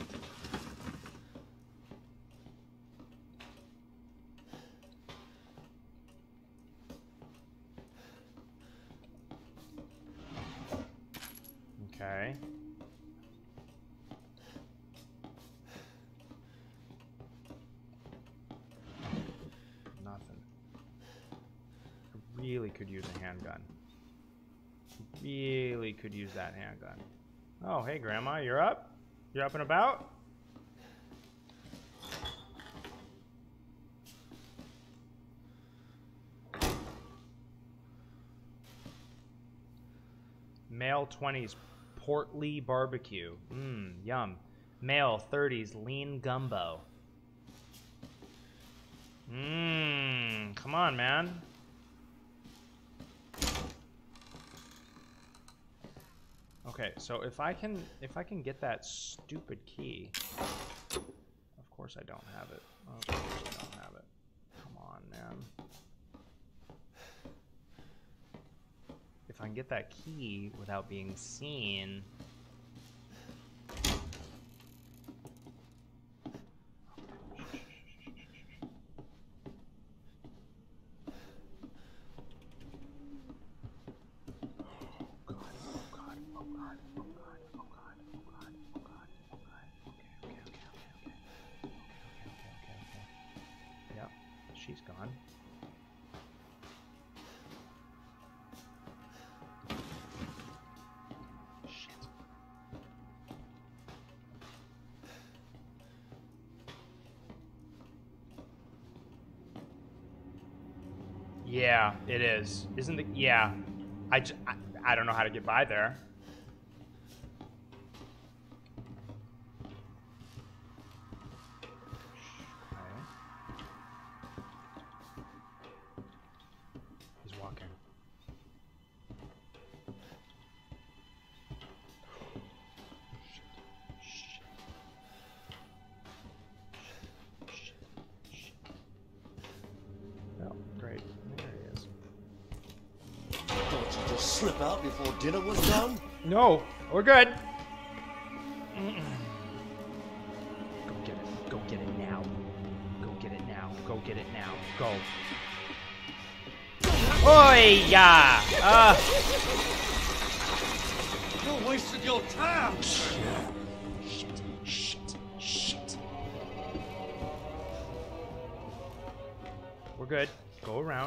Okay. really could use a handgun. Really could use that handgun. Oh, hey, Grandma, you're up? You're up and about? Male 20s, portly barbecue. Mmm, yum. Male 30s, lean gumbo. Mmm, come on, man. Okay, so if I can if I can get that stupid key. Of course I don't have it. Oh, course I don't have it. Come on, man. If I can get that key without being seen. Yeah, it is. Isn't the yeah? I, j- I I don't know how to get by there. No, we're good. Go get it. Go get it now. Go get it now. Go get it now. Go. Oi, yeah. Uh,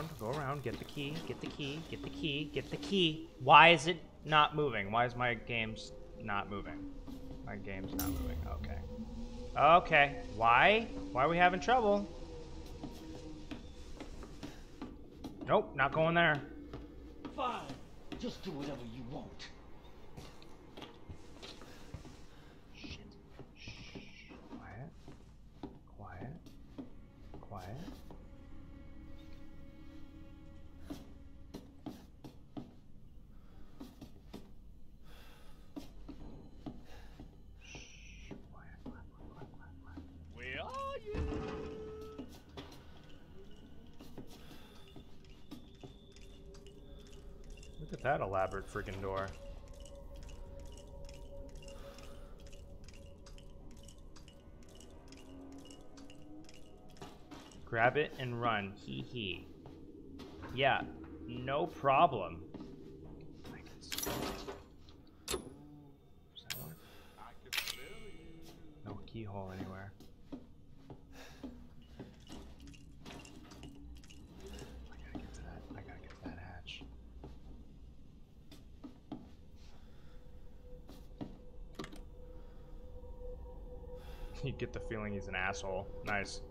around. Go around. Get the key. Get the key. Get the key. Get the key. Why is it not moving? Why is my game's not moving? My game's not moving. Okay. Okay. Why? Why are we having trouble? Nope, not going there. Fine. Just do whatever you want. Freaking door. Grab it and run. Hee hee. Yeah, no problem. No keyhole anywhere. I gotta get to that. I gotta get to that hatch. You get the feeling he's an asshole. Nice.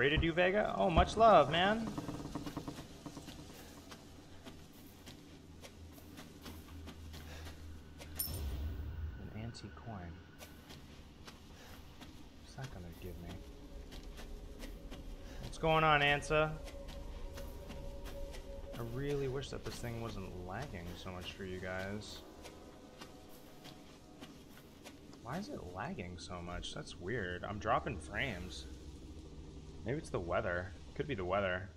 Rated you, Vega. Oh, much love, man. An antique coin. What's that gonna give me? What's going on, Ansa? I really wish that this thing wasn't lagging so much for you guys. Why is it lagging so much? That's weird. I'm dropping frames. Maybe it's the weather. Could be the weather.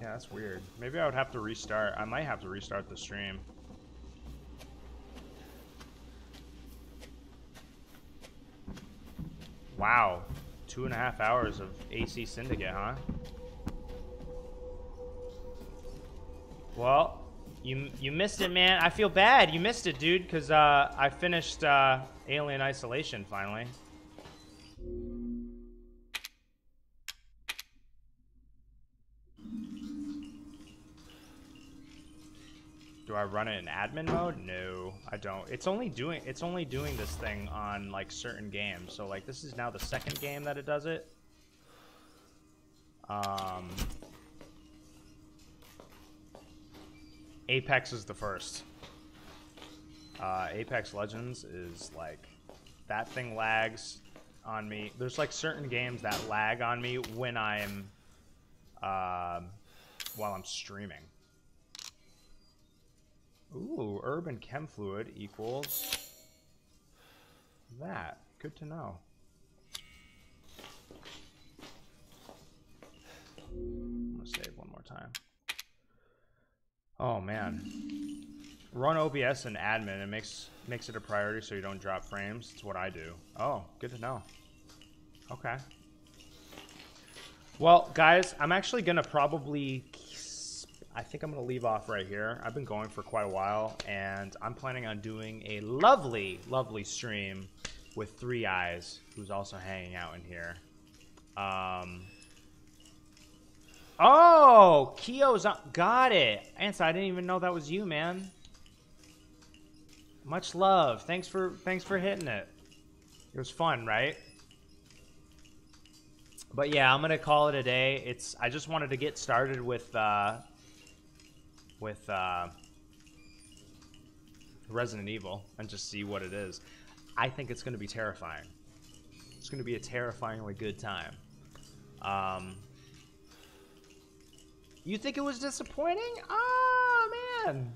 Yeah, that's weird. Maybe I would have to restart. I might have to restart the stream. Wow. Two and a half hours of AC Syndicate, huh? Well, you you missed it, man. I feel bad. You missed it, dude, because uh, I finished uh, Alien Isolation finally. Do I run it in admin mode? No, I don't. It's only doing it's only doing this thing on like certain games. So like this is now the second game that it does it. Um Apex is the first. Uh, Apex Legends is like that thing lags on me. There's like certain games that lag on me when I'm uh, while I'm streaming. Ooh, urban chem fluid equals that. Good to know. I'm gonna save one more time. Oh man. Run OBS and admin. It makes makes it a priority so you don't drop frames. It's what I do. Oh, good to know. Okay. Well, guys, I'm actually gonna probably I think I'm going to leave off right here. I've been going for quite a while, and I'm planning on doing a lovely, lovely stream with Three Eyes, who's also hanging out in here. Um, oh, Kio's up. Got it. Ansa, I didn't even know that was you, man. Much love. Thanks for thanks for hitting it. It was fun, right? But yeah, I'm gonna call it a day. It's I just wanted to get started with uh, with uh, Resident Evil and just see what it is. I think it's to be terrifying. It's to be a terrifyingly good time. Um, you think it was disappointing? Ah, man.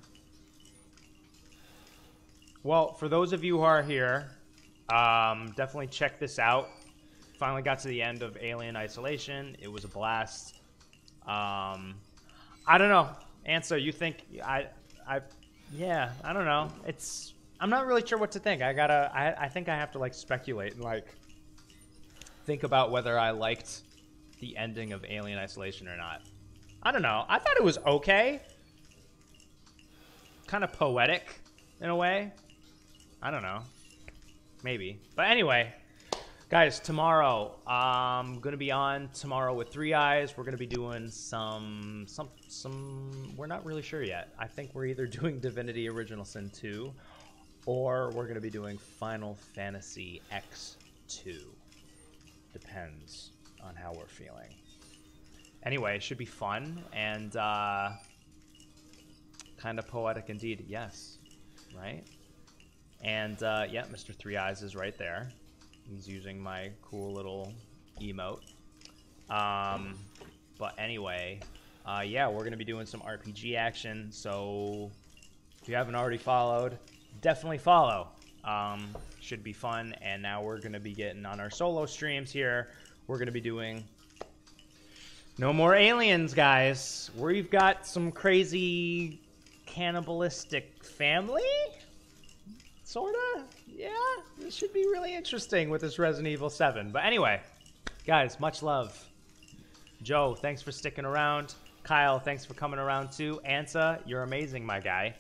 Well, for those of you who are here, um, definitely check this out. Finally got to the end of Alien Isolation. It was a blast. Um, I don't know. Ansa, you think I, I, yeah, I don't know. It's I'm not really sure what to think. I gotta. I I think I have to like speculate and like think about whether I liked the ending of Alien Isolation or not. I don't know. I thought it was okay. Kind of poetic in a way. I don't know. Maybe. But anyway, Guys, tomorrow I'm gonna be on tomorrow with Three Eyes. We're gonna be doing some some some. We're not really sure yet. I think we're either [LAUGHS] doing Divinity Original Sin 2, or we're gonna be doing Final Fantasy X2. Depends on how we're feeling. Anyway, it should be fun and uh, kind of poetic indeed. Yes, right. And uh, yeah, Mr. Three Eyes is right there. He's using my cool little emote. Um, but anyway, uh, yeah, we're going to be doing some RPG action. So if you haven't already followed, definitely follow. Um, should be fun. And now we're going to be getting on our solo streams here. We're going to be doing no more aliens, guys. We've got some crazy cannibalistic family? Sorta? Yeah, this should be really interesting with this Resident Evil 7. But anyway, guys, much love. Joe, thanks for sticking around. Kyle, thanks for coming around too. Ansa, you're amazing, my guy.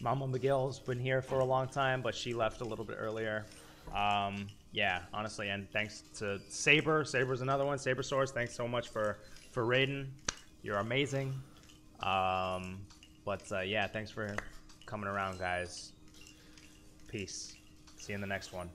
Mama McGill's been here for a long time, but she left a little bit earlier. Um, yeah, honestly, and thanks to Saber. Saber's another one. Saber Source, thanks so much for for Raiden. You're amazing. Um, but uh, yeah, thanks for coming around, guys. Peace. See you in the next one.